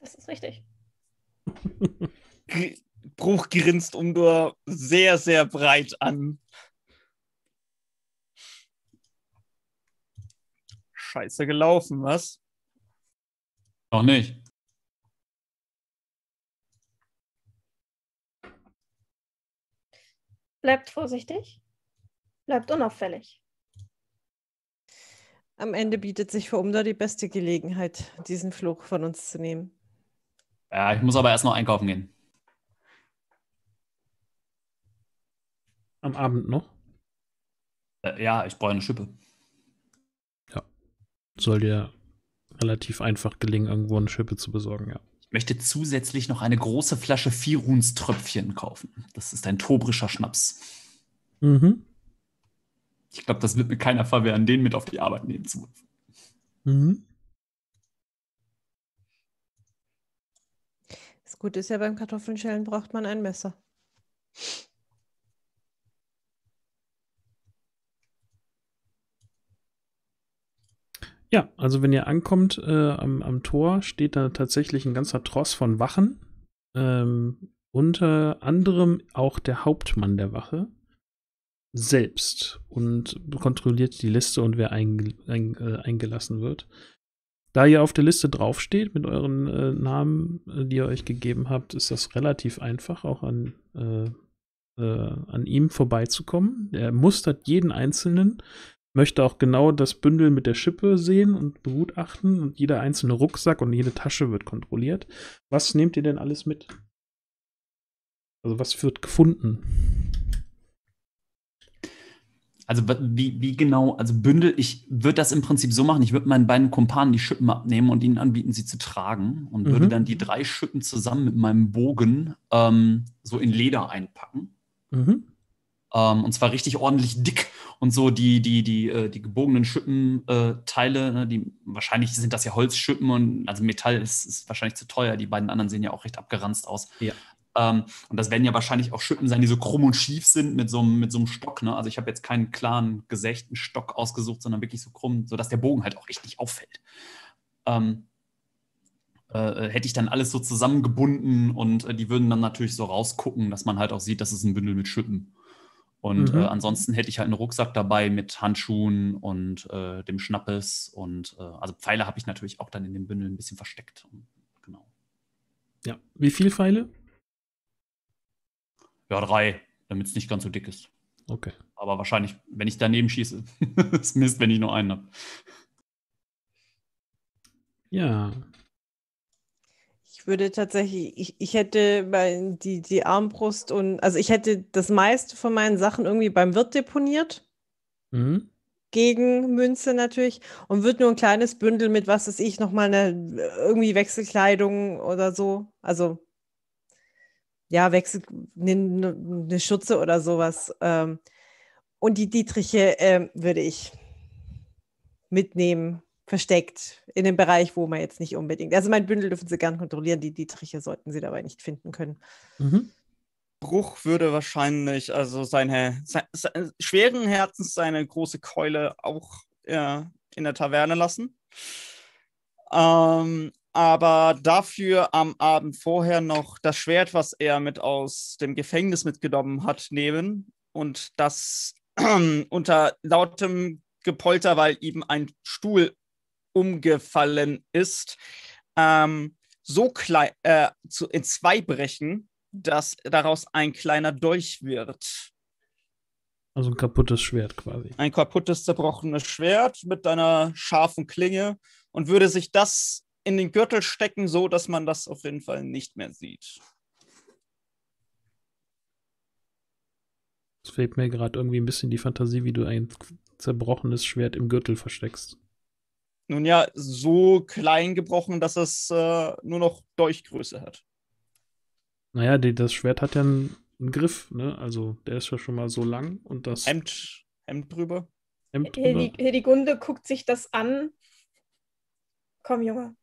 Das ist richtig. Bruch grinst Umdur sehr, sehr breit an. Scheiße gelaufen, was? Noch nicht. Bleibt vorsichtig. Bleibt unauffällig. Am Ende bietet sich für Umdor die beste Gelegenheit, diesen Fluch von uns zu nehmen. Ja, ich muss aber erst noch einkaufen gehen. Am Abend noch. Äh, ja, ich brauche eine Schippe. Soll dir relativ einfach gelingen, irgendwo eine Schippe zu besorgen, ja. Ich möchte zusätzlich noch eine große Flasche Viruns-Tröpfchen kaufen. Das ist ein tobrischer Schnaps. Mhm. Ich glaube, das wird mir keiner verwehren, den mit auf die Arbeit nehmen zu wollen. Mhm. Das Gute ist ja, beim Kartoffeln schälen braucht man ein Messer. Ja, also wenn ihr ankommt äh, am, am Tor, steht da tatsächlich ein ganzer Tross von Wachen. Ähm, unter anderem auch der Hauptmann der Wache selbst und kontrolliert die Liste und wer einge ein, äh, eingelassen wird. Da ihr auf der Liste draufsteht mit euren äh, Namen, äh, die ihr euch gegeben habt, ist das relativ einfach, auch an, äh, äh, an ihm vorbeizukommen. Er mustert jeden Einzelnen, möchte auch genau das Bündel mit der Schippe sehen und begutachten und jeder einzelne Rucksack und jede Tasche wird kontrolliert. Was nehmt ihr denn alles mit? Also was wird gefunden? Also wie, wie genau, also Bündel, ich würde das im Prinzip so machen, ich würde meinen beiden Kumpanen die Schippen abnehmen und ihnen anbieten, sie zu tragen und Mhm. würde dann die drei Schippen zusammen mit meinem Bogen ähm, so in Leder einpacken. Mhm. Ähm, und zwar richtig ordentlich dick und so die, die, die, äh, die gebogenen Schippenteile, äh, ne, die wahrscheinlich sind das ja Holzschippen und also Metall ist, ist wahrscheinlich zu teuer. Die beiden anderen sehen ja auch recht abgeranzt aus. Ja. Ähm, und das werden ja wahrscheinlich auch Schippen sein, die so krumm und schief sind mit so, einem- mit so einem Stock. Ne? Also ich habe jetzt keinen klaren, gesächten Stock ausgesucht, sondern wirklich so krumm, sodass der Bogen halt auch richtig auffällt. Ähm, äh, hätte ich dann alles so zusammengebunden und äh, die würden dann natürlich so rausgucken, dass man halt auch sieht, dass es ein Bündel mit Schippen. Und Mhm. äh, ansonsten hätte ich halt einen Rucksack dabei mit Handschuhen und äh, dem Schnappes und äh, also Pfeile habe ich natürlich auch dann in dem Bündel ein bisschen versteckt. Genau. Ja. Wie viel Pfeile? Ja, drei, damit es nicht ganz so dick ist. Okay. Aber wahrscheinlich, wenn ich daneben schieße, (laughs) ist Mist, wenn ich nur einen habe. Ja. Ich würde tatsächlich, ich, ich hätte bei die, die Armbrust und, also ich hätte das meiste von meinen Sachen irgendwie beim Wirt deponiert, Mhm. gegen Münze natürlich, und würde nur ein kleines Bündel mit, was weiß ich, nochmal eine irgendwie Wechselkleidung oder so, also ja, Wechsel, eine, eine Schürze oder sowas. Ähm, und die Dietriche ähm, würde ich mitnehmen, versteckt in dem Bereich, wo man jetzt nicht unbedingt. Also mein Bündel dürfen Sie gern kontrollieren, die Dietriche sollten Sie dabei nicht finden können. Mhm. Bruch würde wahrscheinlich also seine, se, se, schweren Herzens seine große Keule auch äh, in der Taverne lassen. Ähm, aber dafür am Abend vorher noch das Schwert, was er mit aus dem Gefängnis mitgenommen hat, nehmen und das (clears throat) unter lautem Gepolter, weil ihm ein Stuhl umgefallen ist, ähm, so klein äh, zu, in zwei brechen, dass daraus ein kleiner Dolch wird. Also ein kaputtes Schwert quasi. Ein kaputtes, zerbrochenes Schwert mit einer scharfen Klinge und würde sich das in den Gürtel stecken, so dass man das auf jeden Fall nicht mehr sieht. Es fehlt mir gerade irgendwie ein bisschen die Fantasie, wie du ein zerbrochenes Schwert im Gürtel versteckst. Nun ja, so klein gebrochen, dass es äh, nur noch Dolchgröße hat. Naja, die, das Schwert hat ja einen, einen Griff, ne? Also der ist ja schon mal so lang und das Hemd, Hemd drüber. Hemd drüber. Hildi, Hildigunde guckt sich das an. Komm, Junge,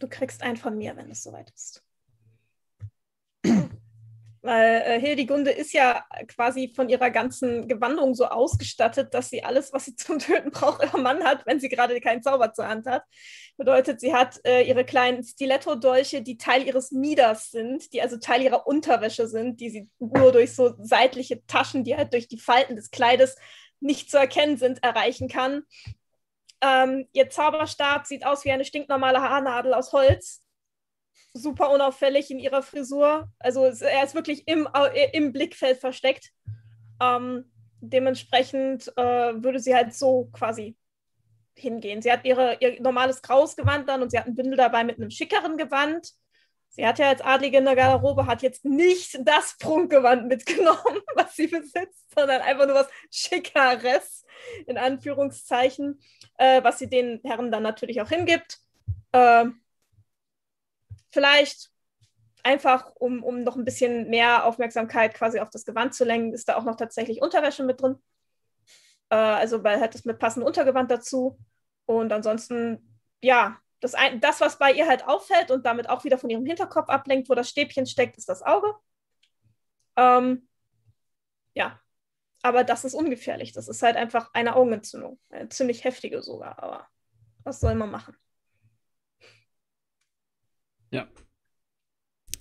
du kriegst einen von mir, wenn es soweit ist. (clears throat) Weil äh, Hildigunde ist ja quasi von ihrer ganzen Gewandung so ausgestattet, dass sie alles, was sie (laughs) zum Töten braucht, ihr Mann hat, wenn sie gerade keinen Zauber zur Hand hat. Bedeutet, sie hat äh, ihre kleinen Stiletto-Dolche, die Teil ihres Mieders sind, die also Teil ihrer Unterwäsche sind, die sie nur durch so seitliche Taschen, die halt durch die Falten des Kleides nicht zu erkennen sind, erreichen kann. Ähm, ihr Zauberstab sieht aus wie eine stinknormale Haarnadel aus Holz super unauffällig in ihrer Frisur. Also er ist wirklich im, im Blickfeld versteckt. Ähm, dementsprechend äh, würde sie halt so quasi hingehen. Sie hat ihre, ihr normales graues Gewand dann und sie hat ein Bündel dabei mit einem schickeren Gewand. Sie hat ja als Adlige in der Garderobe, hat jetzt nicht das Prunkgewand mitgenommen, (laughs) was sie besitzt, sondern einfach nur was Schickeres, in Anführungszeichen, äh, was sie den Herren dann natürlich auch hingibt. Äh, vielleicht einfach, um, um noch ein bisschen mehr Aufmerksamkeit quasi auf das Gewand zu lenken, ist da auch noch tatsächlich Unterwäsche mit drin. Äh, also, weil halt das mit passendem Untergewand dazu. Und ansonsten, ja, das, ein, das, was bei ihr halt auffällt und damit auch wieder von ihrem Hinterkopf ablenkt, wo das Stäbchen steckt, ist das Auge. Ähm, ja, aber das ist ungefährlich. Das ist halt einfach eine Augenentzündung. Eine ziemlich heftige sogar, aber was soll man machen? Ja.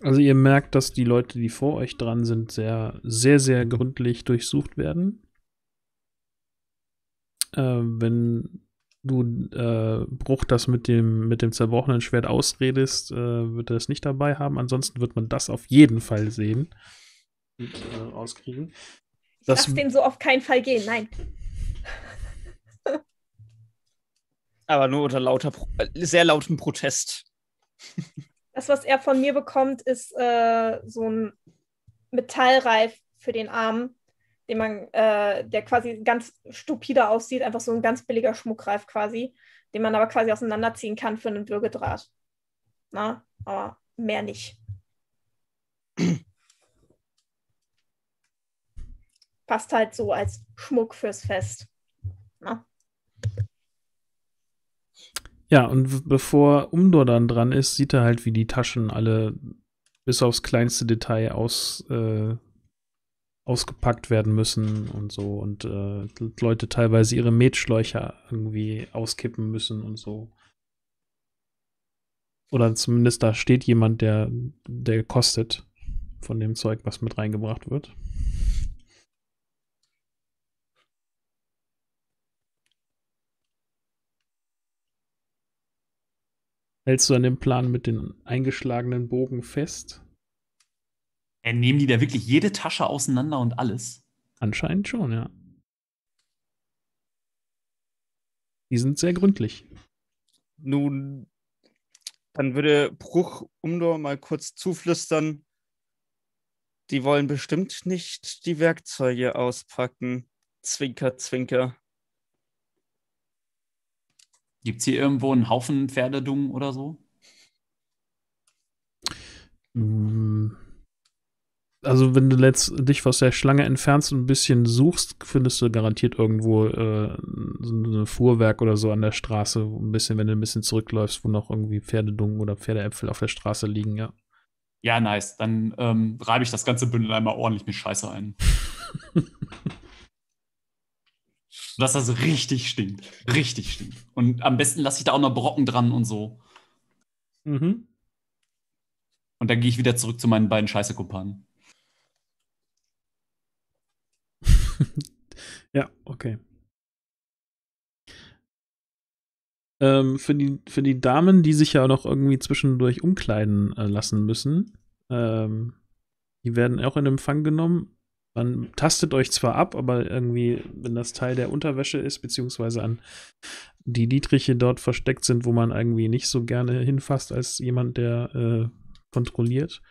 Also ihr merkt, dass die Leute, die vor euch dran sind, sehr, sehr, sehr gründlich durchsucht werden. Äh, wenn du äh, Bruch das mit dem, mit dem zerbrochenen Schwert ausredest, äh, wird er es nicht dabei haben. Ansonsten wird man das auf jeden Fall sehen und äh, rauskriegen. Das Lass den so auf keinen Fall gehen, nein. Aber nur unter lauter, sehr lautem Protest. Das, was er von mir bekommt, ist äh, so ein Metallreif für den Arm, den man, äh, der quasi ganz stupide aussieht, einfach so ein ganz billiger Schmuckreif quasi, den man aber quasi auseinanderziehen kann für einen Würgedraht. Na, aber mehr nicht. (clears throat) Passt halt so als Schmuck fürs Fest. Na? Ja, und bevor Umdor dann dran ist, sieht er halt, wie die Taschen alle bis aufs kleinste Detail aus, äh, ausgepackt werden müssen und so und äh, Leute teilweise ihre Metschläuche irgendwie auskippen müssen und so. Oder zumindest da steht jemand, der, der kostet von dem Zeug, was mit reingebracht wird. Hältst du an dem Plan mit den eingeschlagenen Bogen fest? Äh, nehmen die da wirklich jede Tasche auseinander und alles? Anscheinend schon, ja. Die sind sehr gründlich. Nun, dann würde Bruch Umdor mal kurz zuflüstern. Die wollen bestimmt nicht die Werkzeuge auspacken. Zwinker, zwinker. Gibt es hier irgendwo einen Haufen Pferdedung oder so? Mm. Also, wenn du letzt, dich aus der Schlange entfernst und ein bisschen suchst, findest du garantiert irgendwo äh, so ein Fuhrwerk oder so an der Straße. Ein bisschen, wenn du ein bisschen zurückläufst, wo noch irgendwie Pferdedungen oder Pferdeäpfel auf der Straße liegen, ja. Ja, nice. Dann ähm, reibe ich das ganze Bündel einmal ordentlich mit Scheiße ein. (laughs) dass das richtig stinkt. Richtig stinkt. Und am besten lasse ich da auch noch Brocken dran und so. Mhm. Und dann gehe ich wieder zurück zu meinen beiden Scheiße-Kumpanen. (laughs) ja, okay. Ähm, für, die, für die Damen, die sich ja noch irgendwie zwischendurch umkleiden äh, lassen müssen, ähm, die werden auch in Empfang genommen. Man tastet euch zwar ab, aber irgendwie, wenn das Teil der Unterwäsche ist, beziehungsweise an die Dietriche dort versteckt sind, wo man irgendwie nicht so gerne hinfasst als jemand, der äh, kontrolliert.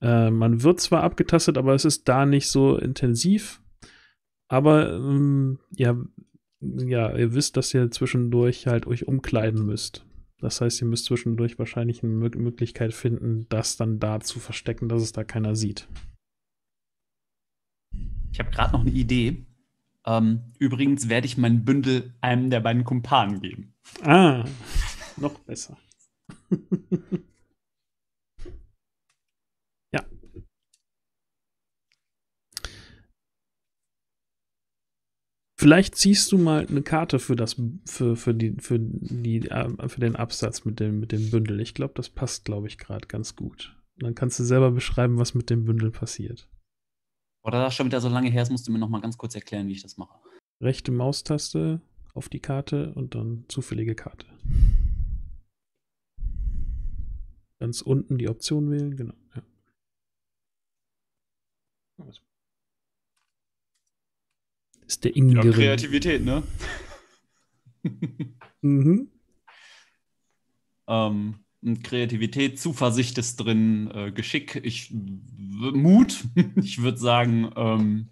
Äh, man wird zwar abgetastet, aber es ist da nicht so intensiv. Aber ähm, ja, ja, ihr wisst, dass ihr zwischendurch halt euch umkleiden müsst. Das heißt, ihr müsst zwischendurch wahrscheinlich eine Mö Möglichkeit finden, das dann da zu verstecken, dass es da keiner sieht. Ich habe gerade noch eine Idee. Ähm, übrigens werde ich mein Bündel einem der beiden Kumpanen geben. Ah, noch besser. (laughs) ja. Vielleicht ziehst du mal eine Karte für das für, für die für die äh, für den Absatz mit dem mit dem Bündel. Ich glaube, das passt, glaube ich, gerade ganz gut. Und dann kannst du selber beschreiben, was mit dem Bündel passiert. Oder das schon wieder so lange her ist, musst du mir noch mal ganz kurz erklären, wie ich das mache. Rechte Maustaste auf die Karte und dann zufällige Karte. Ganz unten die Option wählen, genau. Ja. Ist der Ja, Ingrid. Kreativität, ne? (laughs) Mhm. ähm, Kreativität, Zuversicht ist drin, äh, Geschick, ich Mut. (laughs) ich würde sagen, ähm,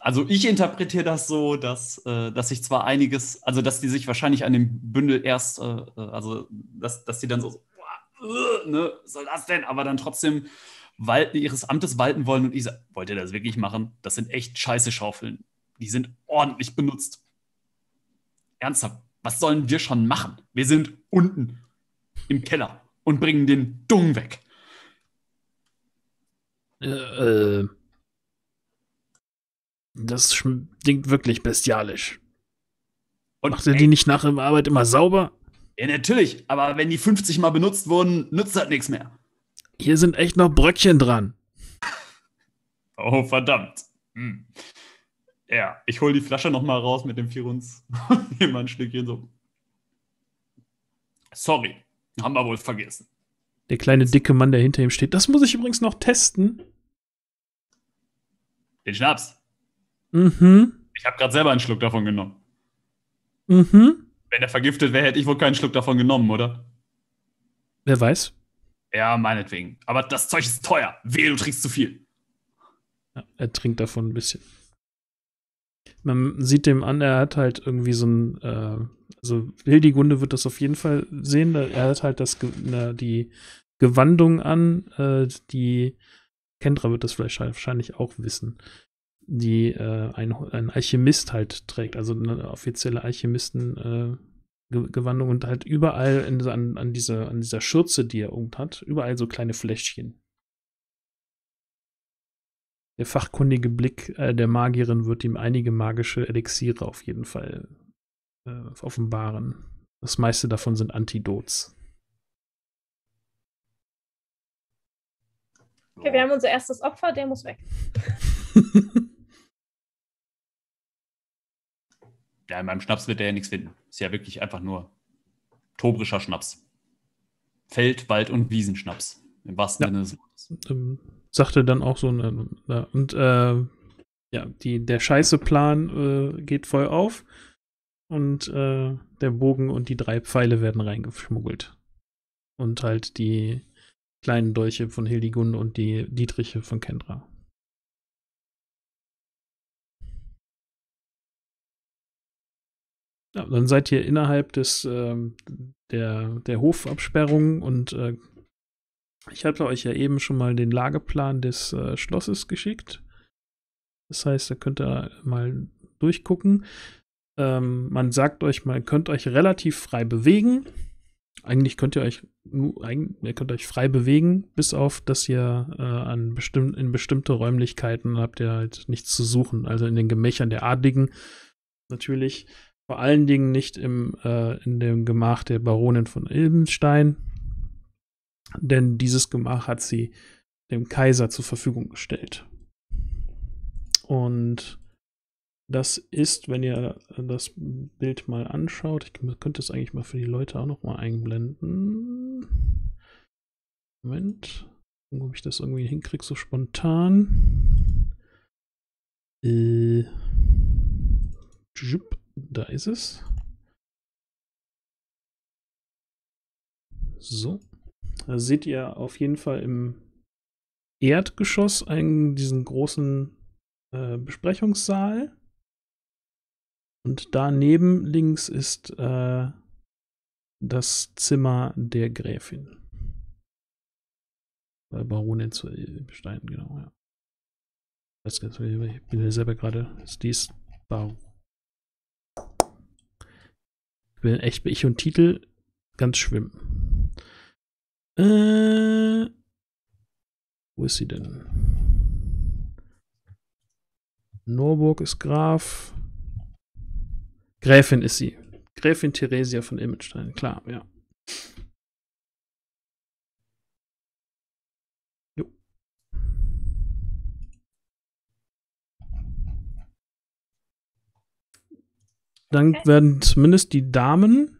also ich interpretiere das so, dass, äh, dass sich zwar einiges, also dass die sich wahrscheinlich an dem Bündel erst, äh, äh, also dass, dass die dann so, so boah, ne, was soll das denn? Aber dann trotzdem ihres Amtes walten wollen und ich sage, wollt ihr das wirklich machen? Das sind echt scheiße Schaufeln. Die sind ordentlich benutzt. Ernsthaft, was sollen wir schon machen? Wir sind unten im Keller und bringen den Dung weg. Äh, äh, das stinkt wirklich bestialisch. Und Macht ihr die nicht nach der Arbeit immer sauber? Ja, natürlich, aber wenn die 50 Mal benutzt wurden, nützt das nichts mehr. Hier sind echt noch Bröckchen dran. Oh, verdammt. Hm. Ja, ich hole die Flasche noch mal raus mit dem Firunz und (laughs) nehme ein Stückchen so. Sorry, haben wir wohl vergessen. Der kleine dicke Mann, der hinter ihm steht. Das muss ich übrigens noch testen. Den Schnaps. Mhm. Ich habe gerade selber einen Schluck davon genommen. Mhm. Wenn er vergiftet wäre, hätte ich wohl keinen Schluck davon genommen, oder? Wer weiß? Ja, meinetwegen. Aber das Zeug ist teuer. Wehe, du trinkst zu viel. Ja, er trinkt davon ein bisschen. Man sieht dem an, er hat halt irgendwie so ein, äh, also Hildigunde wird das auf jeden Fall sehen. Er hat halt das, na, die Gewandung an, äh, die Kendra wird das vielleicht wahrscheinlich auch wissen, die äh, ein, ein Alchemist halt trägt, also eine offizielle Alchemisten äh, Gewandung und halt überall in, an, an, dieser, an dieser Schürze, die er um hat, überall so kleine Fläschchen. Der fachkundige Blick äh, der Magierin wird ihm einige magische Elixiere auf jeden Fall äh, offenbaren. Das meiste davon sind Antidots. Okay, wir haben unser erstes Opfer, der muss weg. (laughs) Ja, in meinem Schnaps wird er ja nichts finden. Ist ja wirklich einfach nur tobrischer Schnaps. Feld-, Wald- und Wiesenschnaps. Im wahrsten Ja. Sinne des Wortes. ähm, sagte dann auch so, ne, ja, und äh, ja, die, der scheiße Plan äh, geht voll auf und äh, der Bogen und die drei Pfeile werden reingeschmuggelt. Und halt die kleinen Dolche von Hildigunde und die Dietriche von Kendra. Ja, dann seid ihr innerhalb des ähm, der, der Hofabsperrung und äh, ich hatte euch ja eben schon mal den Lageplan des äh, Schlosses geschickt. Das heißt, da könnt ihr mal durchgucken. Ähm, man sagt euch, man könnt euch relativ frei bewegen. Eigentlich könnt ihr euch ihr könnt euch frei bewegen, bis auf, dass ihr äh, an bestimm in bestimmte Räumlichkeiten habt ihr halt nichts zu suchen. Also in den Gemächern der Adligen natürlich. Vor allen Dingen nicht im, äh, in dem Gemach der Baronin von Ilbenstein, denn dieses Gemach hat sie dem Kaiser zur Verfügung gestellt. Und das ist, wenn ihr das Bild mal anschaut, ich könnte es eigentlich mal für die Leute auch noch mal einblenden. Moment, ob ich das irgendwie hinkriege, so spontan. Äh, tschupp, da ist es. So. Da seht ihr auf jeden Fall im Erdgeschoss einen, diesen großen äh, Besprechungssaal. Und daneben links ist äh, das Zimmer der Gräfin. Bei Baronin zu Stein, genau, ja. Ich bin ja selber gerade. Ist dies Baron. Ich bin echt Ich und Titel ganz schwimmen. Äh, wo ist sie denn? Norburg ist Graf. Gräfin ist sie. Gräfin Theresia von Immenstein, klar, ja. Dann werden zumindest die Damen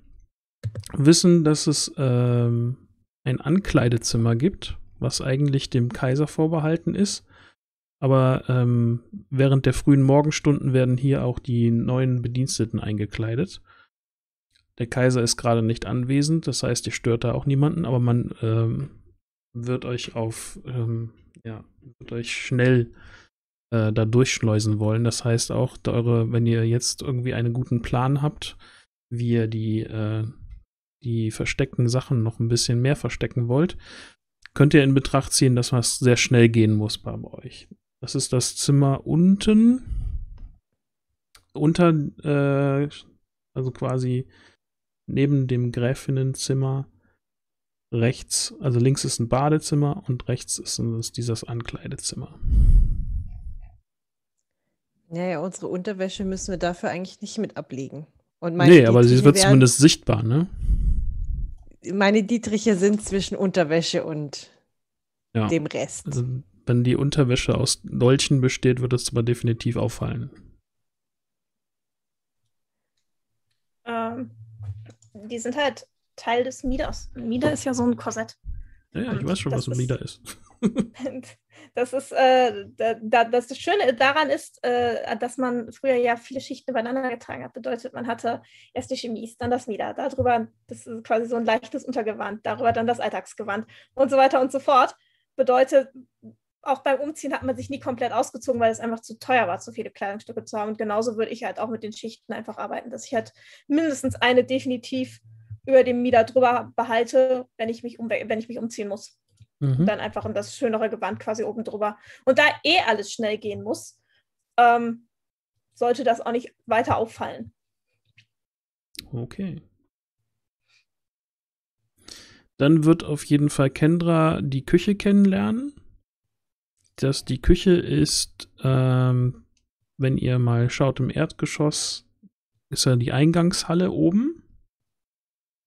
wissen, dass es ähm, ein Ankleidezimmer gibt, was eigentlich dem Kaiser vorbehalten ist. Aber ähm, während der frühen Morgenstunden werden hier auch die neuen Bediensteten eingekleidet. Der Kaiser ist gerade nicht anwesend, das heißt, ihr stört da auch niemanden, aber man ähm, wird euch auf, ähm, ja, wird euch schnell äh, da durchschleusen wollen. Das heißt auch, eure, wenn ihr jetzt irgendwie einen guten Plan habt, wie ihr die, äh, die versteckten Sachen noch ein bisschen mehr verstecken wollt, könnt ihr in Betracht ziehen, dass was sehr schnell gehen muss bei euch. Das ist das Zimmer unten. Unter, äh, also quasi neben dem Gräfinnenzimmer rechts, also links ist ein Badezimmer und rechts ist, ist dieses Ankleidezimmer. Naja, unsere Unterwäsche müssen wir dafür eigentlich nicht mit ablegen. Und nee, aber sie wird werden, zumindest sichtbar, ne? Meine Dietriche sind zwischen Unterwäsche und ja. dem Rest. Also, wenn die Unterwäsche aus Dolchen besteht, wird es aber definitiv auffallen. Ähm, die sind halt Teil des Mieders. Mieder ist ja so ein Korsett. Ja, ich weiß schon, was ein Mieder ist. (laughs) das ist, äh, da, das, das Schöne daran ist, äh, dass man früher ja viele Schichten übereinander getragen hat. Bedeutet, man hatte erst die Chemise, dann das Mieder, darüber, das ist quasi so ein leichtes Untergewand, darüber dann das Alltagsgewand und so weiter und so fort. Bedeutet, auch beim Umziehen hat man sich nie komplett ausgezogen, weil es einfach zu teuer war, so viele Kleidungsstücke zu haben. Und genauso würde ich halt auch mit den Schichten einfach arbeiten, dass ich halt mindestens eine definitiv über dem Mieder drüber behalte, wenn ich mich, um, wenn ich mich umziehen muss. Mhm. Dann einfach in das schönere Gewand quasi oben drüber. Und da eh alles schnell gehen muss, ähm, sollte das auch nicht weiter auffallen. Okay. Dann wird auf jeden Fall Kendra die Küche kennenlernen dass die Küche ist, ähm, wenn ihr mal schaut im Erdgeschoss, ist ja die Eingangshalle oben.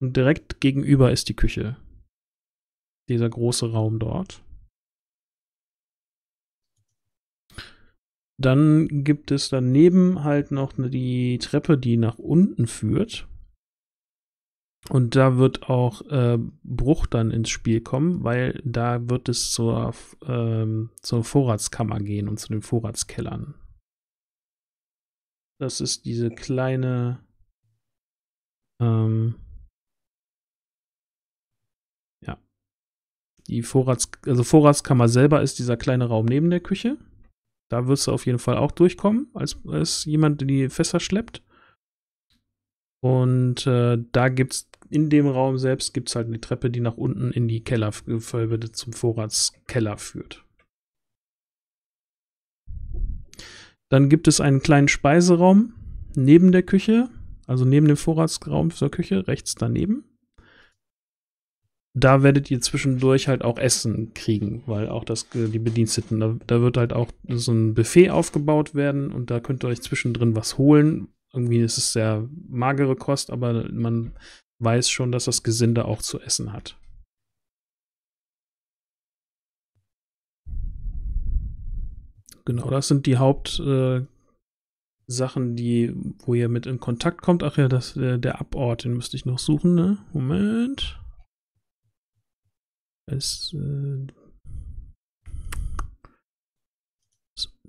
Und direkt gegenüber ist die Küche. Dieser große Raum dort. Dann gibt es daneben halt noch die Treppe, die nach unten führt. Und da wird auch äh, Bruch dann ins Spiel kommen, weil da wird es zur, ähm, zur Vorratskammer gehen und zu den Vorratskellern. Das ist diese kleine ähm, ja. Die Vorrats, also Vorratskammer selber ist dieser kleine Raum neben der Küche. Da wirst du auf jeden Fall auch durchkommen, als, als jemand, die Fässer schleppt. Und äh, da gibt es in dem Raum selbst gibt's halt eine Treppe, die nach unten in die Kellergewölbe zum Vorratskeller führt. Dann gibt es einen kleinen Speiseraum neben der Küche, also neben dem Vorratsraum zur Küche, rechts daneben. Da werdet ihr zwischendurch halt auch Essen kriegen, weil auch das, die Bediensteten, da, da wird halt auch so ein Buffet aufgebaut werden und da könnt ihr euch zwischendrin was holen, irgendwie ist es sehr magere Kost, aber man weiß schon, dass das Gesinde auch zu essen hat. Genau, das sind die Hauptsachen, äh, die, wo ihr mit in Kontakt kommt. Ach ja, das, äh, der Abort, den müsste ich noch suchen, ne? Moment. Es, äh,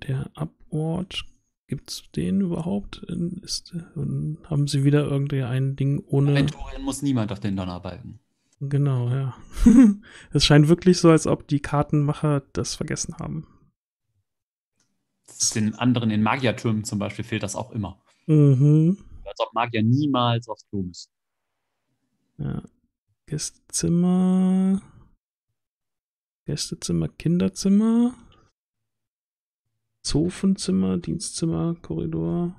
der Abort Gibt es den überhaupt? Ist, haben sie wieder irgendein Ding ohne. Aventurien muss niemand auf den Don arbeiten. Genau, ja. (laughs) es scheint wirklich so, als ob die Kartenmacher das vergessen haben. Den anderen in Magiertürmen zum Beispiel fehlt das auch immer. Mhm. Als ob Magier niemals aufs Klo müssen. Ja. Gästezimmer. Gästezimmer, Kinderzimmer. Zofenzimmer, Dienstzimmer, Korridor.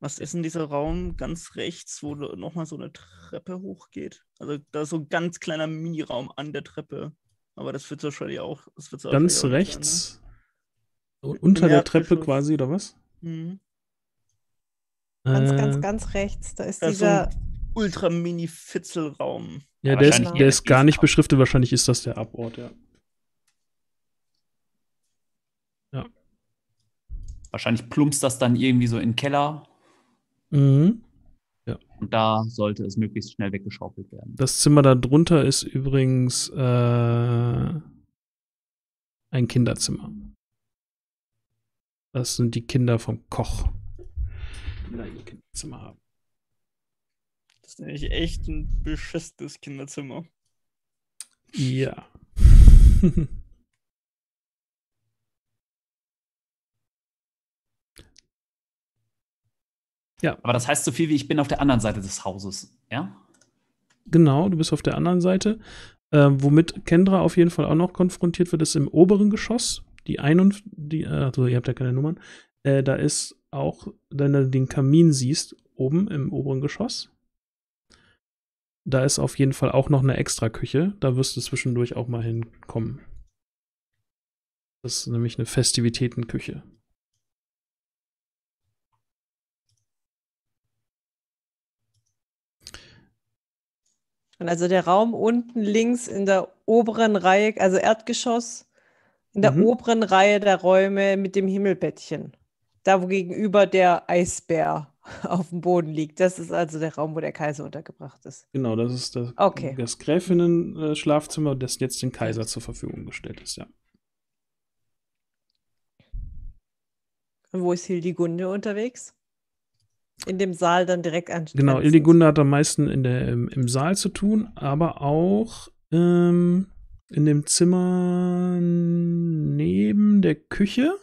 Was ist denn dieser Raum ganz rechts, wo nochmal so eine Treppe hochgeht? Also da ist so ein ganz kleiner Miniraum an der Treppe. Aber das wird wahrscheinlich auch. Das wird's Ganz wahrscheinlich auch rechts. Unter der Treppe quasi, oder was? Sein, ne? Mhm. Ganz, Äh, ganz, ganz rechts. Da ist so dieser. ein Ultra-Mini-Fitzelraum. Ja, Ja, der ist, der ist gar nicht beschriftet. Wahrscheinlich ist das der Abort, ja. Wahrscheinlich plumpst das dann irgendwie so in den Keller Mhm. und da sollte es möglichst schnell weggeschaufelt werden. Das Zimmer da drunter ist übrigens äh, ein Kinderzimmer. Das sind die Kinder vom Koch. Die da ihr Kinderzimmer haben. Das ist nämlich echt ein beschissenes Kinderzimmer. (laughs) Ja. Aber das heißt so viel wie ich bin auf der anderen Seite des Hauses, ja? genau, du bist auf der anderen Seite. Äh, womit Kendra auf jeden Fall auch noch konfrontiert wird, ist im oberen Geschoss. Die ein und die, äh, also ihr habt ja keine Nummern. Äh, da ist auch, wenn du den Kamin siehst, oben im oberen Geschoss. Da ist auf jeden Fall auch noch eine extra Küche. Da wirst du zwischendurch auch mal hinkommen. Das ist nämlich eine Festivitätenküche. Und also der Raum unten links in der oberen Reihe, also Erdgeschoss, in der Mhm. oberen Reihe der Räume mit dem Himmelbettchen. Da, wo gegenüber der Eisbär (laughs) auf dem Boden liegt. Das ist also der Raum, wo der Kaiser untergebracht ist. Genau, das ist das, Okay. das Gräfinnen-Schlafzimmer, das jetzt den Kaiser zur Verfügung gestellt ist, ja. Und wo ist Hildigunde unterwegs? In dem Saal dann direkt an. Genau. Ildigunde hat am meisten in der, im, im Saal zu tun, aber auch ähm, in dem Zimmer neben der Küche,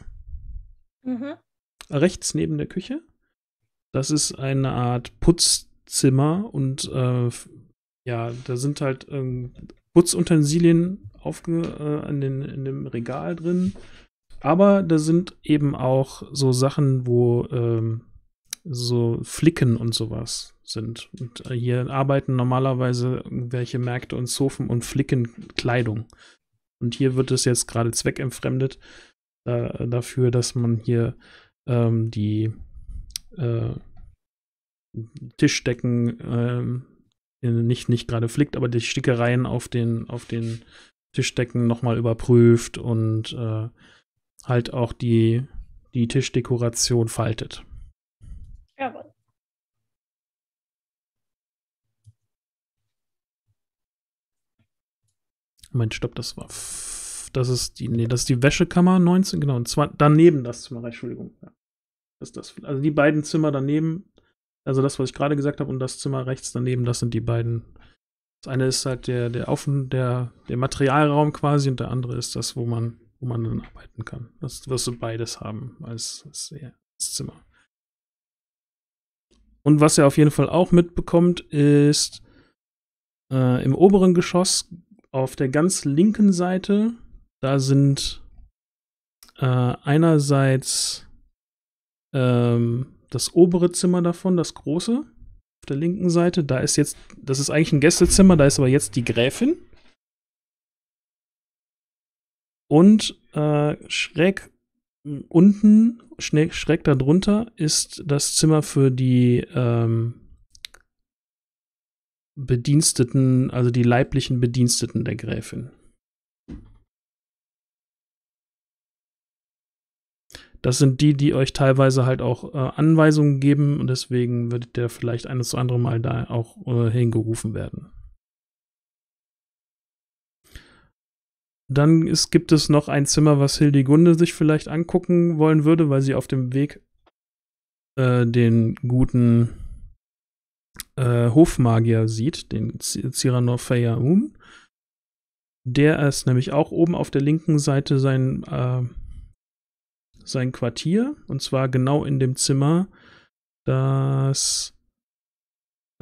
Mhm. rechts neben der Küche. Das ist eine Art Putzzimmer und äh, ja, da sind halt ähm, Putzutensilien aufge, äh, an den, in dem Regal drin. Aber da sind eben auch so Sachen, wo ähm, so Flicken und sowas sind. Und äh, hier arbeiten normalerweise irgendwelche Märkte und Sofen und Flicken Kleidung. Und hier wird es jetzt gerade zweckentfremdet äh, dafür, dass man hier ähm, die äh, Tischdecken ähm, nicht, nicht gerade flickt, aber die Stickereien auf den, auf den Tischdecken nochmal überprüft und äh, halt auch die, die Tischdekoration faltet. Jawohl. Moment, stopp, das war. Das ist die, nee, das ist die Wäschekammer 19, genau. Und zwar daneben das Zimmer, Entschuldigung. Ja. Ist das. Also die beiden Zimmer daneben, also das, was ich gerade gesagt habe, und das Zimmer rechts daneben, das sind die beiden. Das eine ist halt der, der Offen, der, der Materialraum quasi, und der andere ist das, wo man, wo man dann arbeiten kann. Das wirst du beides haben als, als, als Zimmer. Und was er auf jeden Fall auch mitbekommt, ist äh, im oberen Geschoss auf der ganz linken Seite, da sind äh, einerseits ähm, das obere Zimmer davon, das große, auf der linken Seite, da ist jetzt, das ist eigentlich ein Gästezimmer, da ist aber jetzt die Gräfin. Und äh, schräg unten, schräg, schräg darunter, ist das Zimmer für die ähm, Bediensteten, also die leiblichen Bediensteten der Gräfin. Das sind die, die euch teilweise halt auch äh, Anweisungen geben und deswegen würdet ihr vielleicht ein oder andere Mal da auch äh, hingerufen werden. Dann ist, gibt es noch ein Zimmer, was Hildegunde sich vielleicht angucken wollen würde, weil sie auf dem Weg äh, den guten äh, Hofmagier sieht, den Z- Cyrano Feyaum. Der ist nämlich auch oben auf der linken Seite sein, äh, sein Quartier. Und zwar genau in dem Zimmer, das.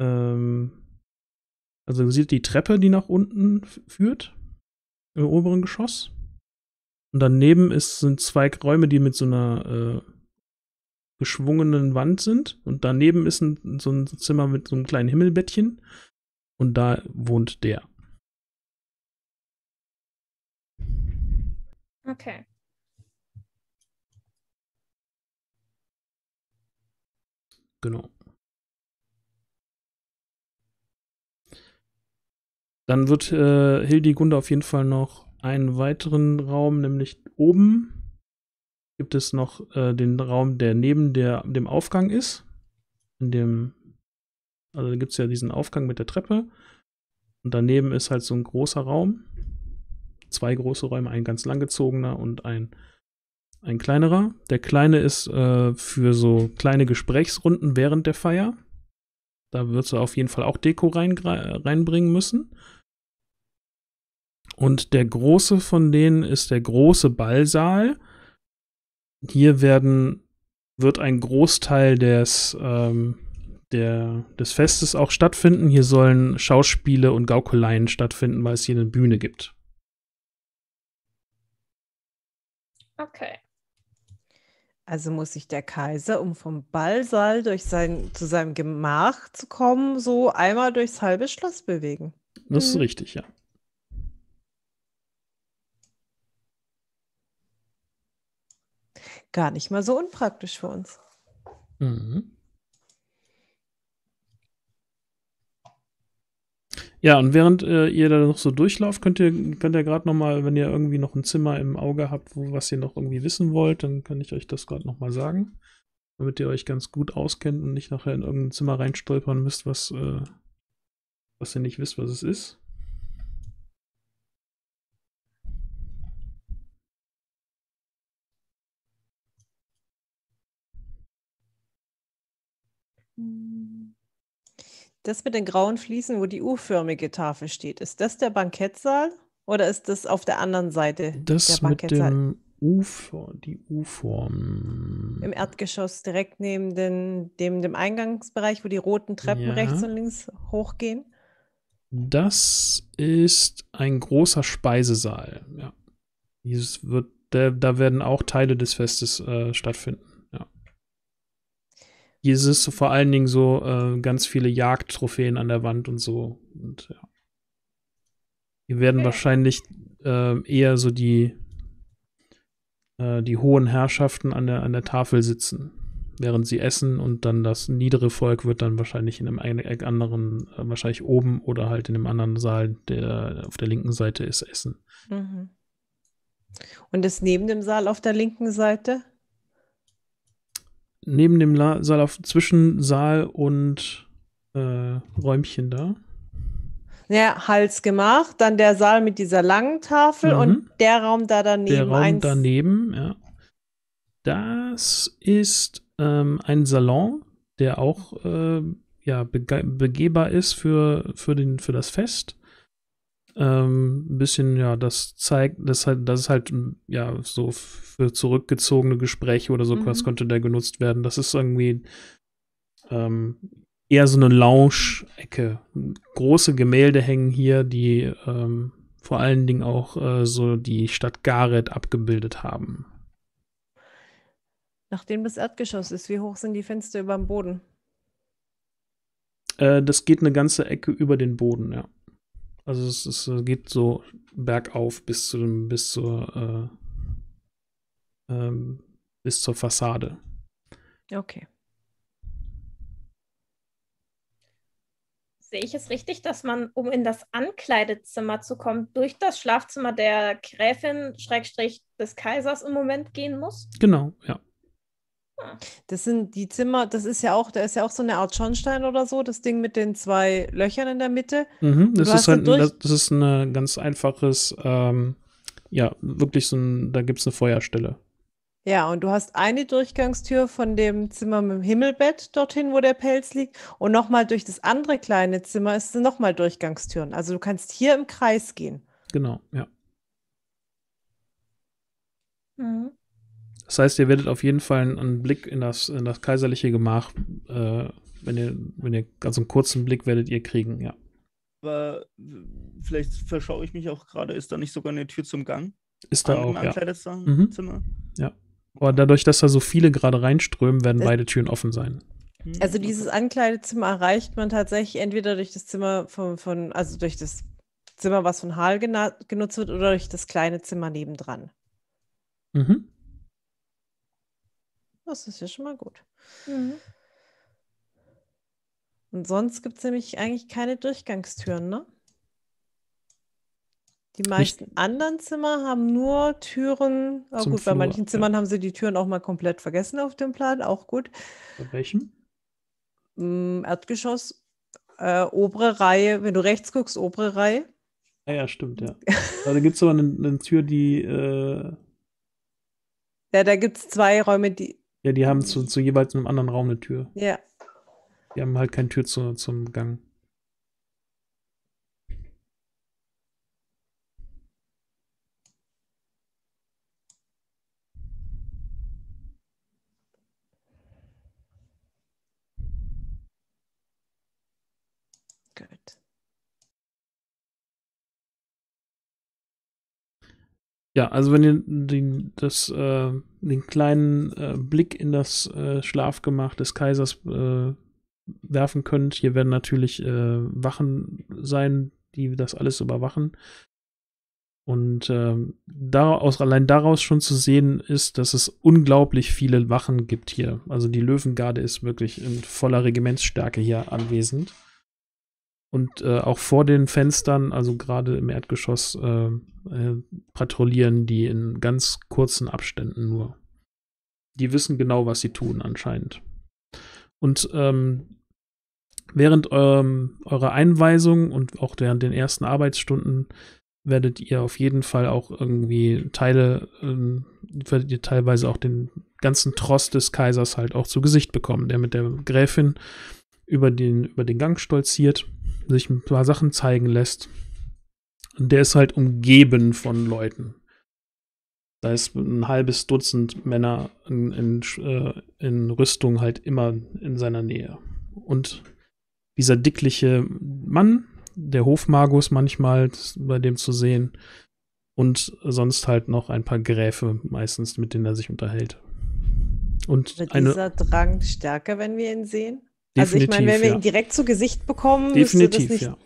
Ähm, also sieht die Treppe, die nach unten führt, im oberen Geschoss. Und daneben ist, sind zwei Räume, die mit so einer äh, geschwungenen Wand sind. Und daneben ist ein, so ein Zimmer mit so einem kleinen Himmelbettchen. Und da wohnt der. Okay. Genau. Dann wird äh, Hildigunde auf jeden Fall noch einen weiteren Raum, nämlich oben gibt es noch äh, den Raum, der neben der, dem Aufgang ist. In dem, also da gibt es ja diesen Aufgang mit der Treppe. Und daneben ist halt so ein großer Raum. Zwei große Räume, ein ganz langgezogener und ein, ein kleinerer. Der kleine ist äh, für so kleine Gesprächsrunden während der Feier. Da wird sie auf jeden Fall auch Deko rein, reinbringen müssen. Und der große von denen ist der große Ballsaal. Hier werden, wird ein Großteil des, ähm, der, des Festes auch stattfinden. Hier sollen Schauspiele und Gaukeleien stattfinden, weil es hier eine Bühne gibt. Okay. Also muss sich der Kaiser, um vom Ballsaal durch sein, zu seinem Gemach zu kommen, so einmal durchs halbe Schloss bewegen. Das ist richtig, ja. Gar nicht mal so unpraktisch für uns. Mhm. Ja, und während äh, ihr da noch so durchlauft, könnt ihr, könnt ihr gerade noch mal, wenn ihr irgendwie noch ein Zimmer im Auge habt, wo, was ihr noch irgendwie wissen wollt, dann kann ich euch das gerade noch mal sagen, damit ihr euch ganz gut auskennt und nicht nachher in irgendein Zimmer reinstolpern müsst, was, äh, was ihr nicht wisst, was es ist. Das mit den grauen Fliesen, wo die U-förmige Tafel steht, ist das der Bankettsaal oder ist das auf der anderen Seite Das der mit Bankettsaal? dem U-Form, die U-Form. Im Erdgeschoss direkt neben den, dem, dem Eingangsbereich, wo die roten Treppen Ja. rechts und links hochgehen. Das ist ein großer Speisesaal. Ja. Dieses wird, da, da werden auch Teile des Festes äh, stattfinden. Hier ist es vor allen Dingen so äh, ganz viele Jagdtrophäen an der Wand und so. Und ja. Hier werden Okay. wahrscheinlich äh, eher so die, äh, die hohen Herrschaften an der, an der Tafel sitzen, während sie essen und dann das niedere Volk wird dann wahrscheinlich in einem ein- anderen, äh, wahrscheinlich oben oder halt in einem anderen Saal, der auf der linken Seite ist, essen. Mhm. Und das neben dem Saal auf der linken Seite? Neben dem La Saal auf zwischen Saal und äh, Räumchen da. Ja, Halsgemach, dann der Saal mit dieser langen Tafel Mhm. und der Raum da daneben. Der Raum daneben, ja. Das ist ähm, ein Salon, der auch äh, ja, bege begehbar ist für, für, den, für das Fest. Ähm, ein bisschen, ja, das zeigt, das halt, das ist halt, ja, so für zurückgezogene Gespräche oder so, Mhm. was könnte da genutzt werden. Das ist irgendwie ähm, eher so eine Lounge-Ecke. Große Gemälde hängen hier, die ähm, vor allen Dingen auch äh, so die Stadt Gareth abgebildet haben. Nachdem das Erdgeschoss ist, wie hoch sind die Fenster über dem Boden? Äh, das geht eine ganze Ecke über den Boden, ja. Also es, es geht so bergauf bis zu dem, bis zur äh, ähm, bis zur Fassade. Okay. Sehe ich es richtig, dass man, um in das Ankleidezimmer zu kommen, durch das Schlafzimmer der Gräfin, Schrägstrich des Kaisers im Moment gehen muss? Genau, ja. Das sind die Zimmer, das ist ja auch, da ist ja auch so eine Art Schornstein oder so, das Ding mit den zwei Löchern in der Mitte. Mhm, das, ist halt, durch- das, das ist ein ganz einfaches, ähm, ja, wirklich so ein, da gibt es eine Feuerstelle. Ja, und du hast eine Durchgangstür von dem Zimmer mit dem Himmelbett dorthin, wo der Pelz liegt. Und nochmal durch das andere kleine Zimmer ist nochmal Durchgangstüren. Also du kannst hier im Kreis gehen. Genau, ja. Mhm. Das heißt, ihr werdet auf jeden Fall einen, einen Blick in das, in das kaiserliche Gemach, äh, wenn ihr, wenn ihr, also einen kurzen Blick werdet ihr kriegen, ja. Aber vielleicht verschaue ich mich auch gerade, ist da nicht sogar eine Tür zum Gang? Ist da An- auch, im ja. Mhm. Zimmer? Aber dadurch, dass da so viele gerade reinströmen, werden Das- beide Türen offen sein. Hm, Also dieses Ankleidezimmer erreicht man tatsächlich entweder durch das Zimmer von, von also durch das Zimmer, was von Hal genutzt wird, oder durch das kleine Zimmer nebendran. Mhm. Das ist ja schon mal gut. Mhm. Und sonst gibt es nämlich eigentlich keine Durchgangstüren, ne? Die meisten anderen Zimmer haben nur Türen. Zum gut, bei Flur, manchen ja. Zimmern haben sie die Türen auch mal komplett vergessen auf dem Plan, auch gut. Bei welchem? Mm, Erdgeschoss, äh, obere Reihe, wenn du rechts guckst, obere Reihe. Ah ja, stimmt, ja. Also, da gibt es aber eine, eine Tür, die, äh, Ja, da gibt es zwei Räume, die, ja, die haben zu, zu jeweils einem anderen Raum eine Tür. ja, Die haben halt keine Tür zu, zum Gang. gut. Ja, also wenn ihr den, das, äh, den kleinen äh, Blick in das äh, Schlafgemach des Kaisers äh, werfen könnt, hier werden natürlich äh, Wachen sein, die das alles überwachen. Und ähm, daraus, allein daraus schon zu sehen ist, dass es unglaublich viele Wachen gibt hier. Also die Löwengarde ist wirklich in voller Regimentsstärke hier anwesend. Und äh, auch vor den Fenstern, also gerade im Erdgeschoss, äh, äh, patrouillieren die in ganz kurzen Abständen nur. Die wissen genau, was sie tun, anscheinend. Und ähm, während ähm, eurer Einweisung und auch während den ersten Arbeitsstunden werdet ihr auf jeden Fall auch irgendwie Teile, ähm, werdet ihr teilweise auch den ganzen Tross des Kaisers halt auch zu Gesicht bekommen, der mit der Gräfin über den, über den Gang stolziert, sich ein paar Sachen zeigen lässt. Und der ist halt umgeben von Leuten. Da ist ein halbes Dutzend Männer in, in, äh, in Rüstung halt immer in seiner Nähe. Und dieser dickliche Mann, der Hofmagus manchmal bei dem zu sehen. Und sonst halt noch ein paar Gräfe meistens, mit denen er sich unterhält. Und Wird dieser Drang stärker, wenn wir ihn sehen? Also ich meine, Definitiv, wenn wir ja. ihn direkt zu Gesicht bekommen, müsste das definitiv, nicht. ja.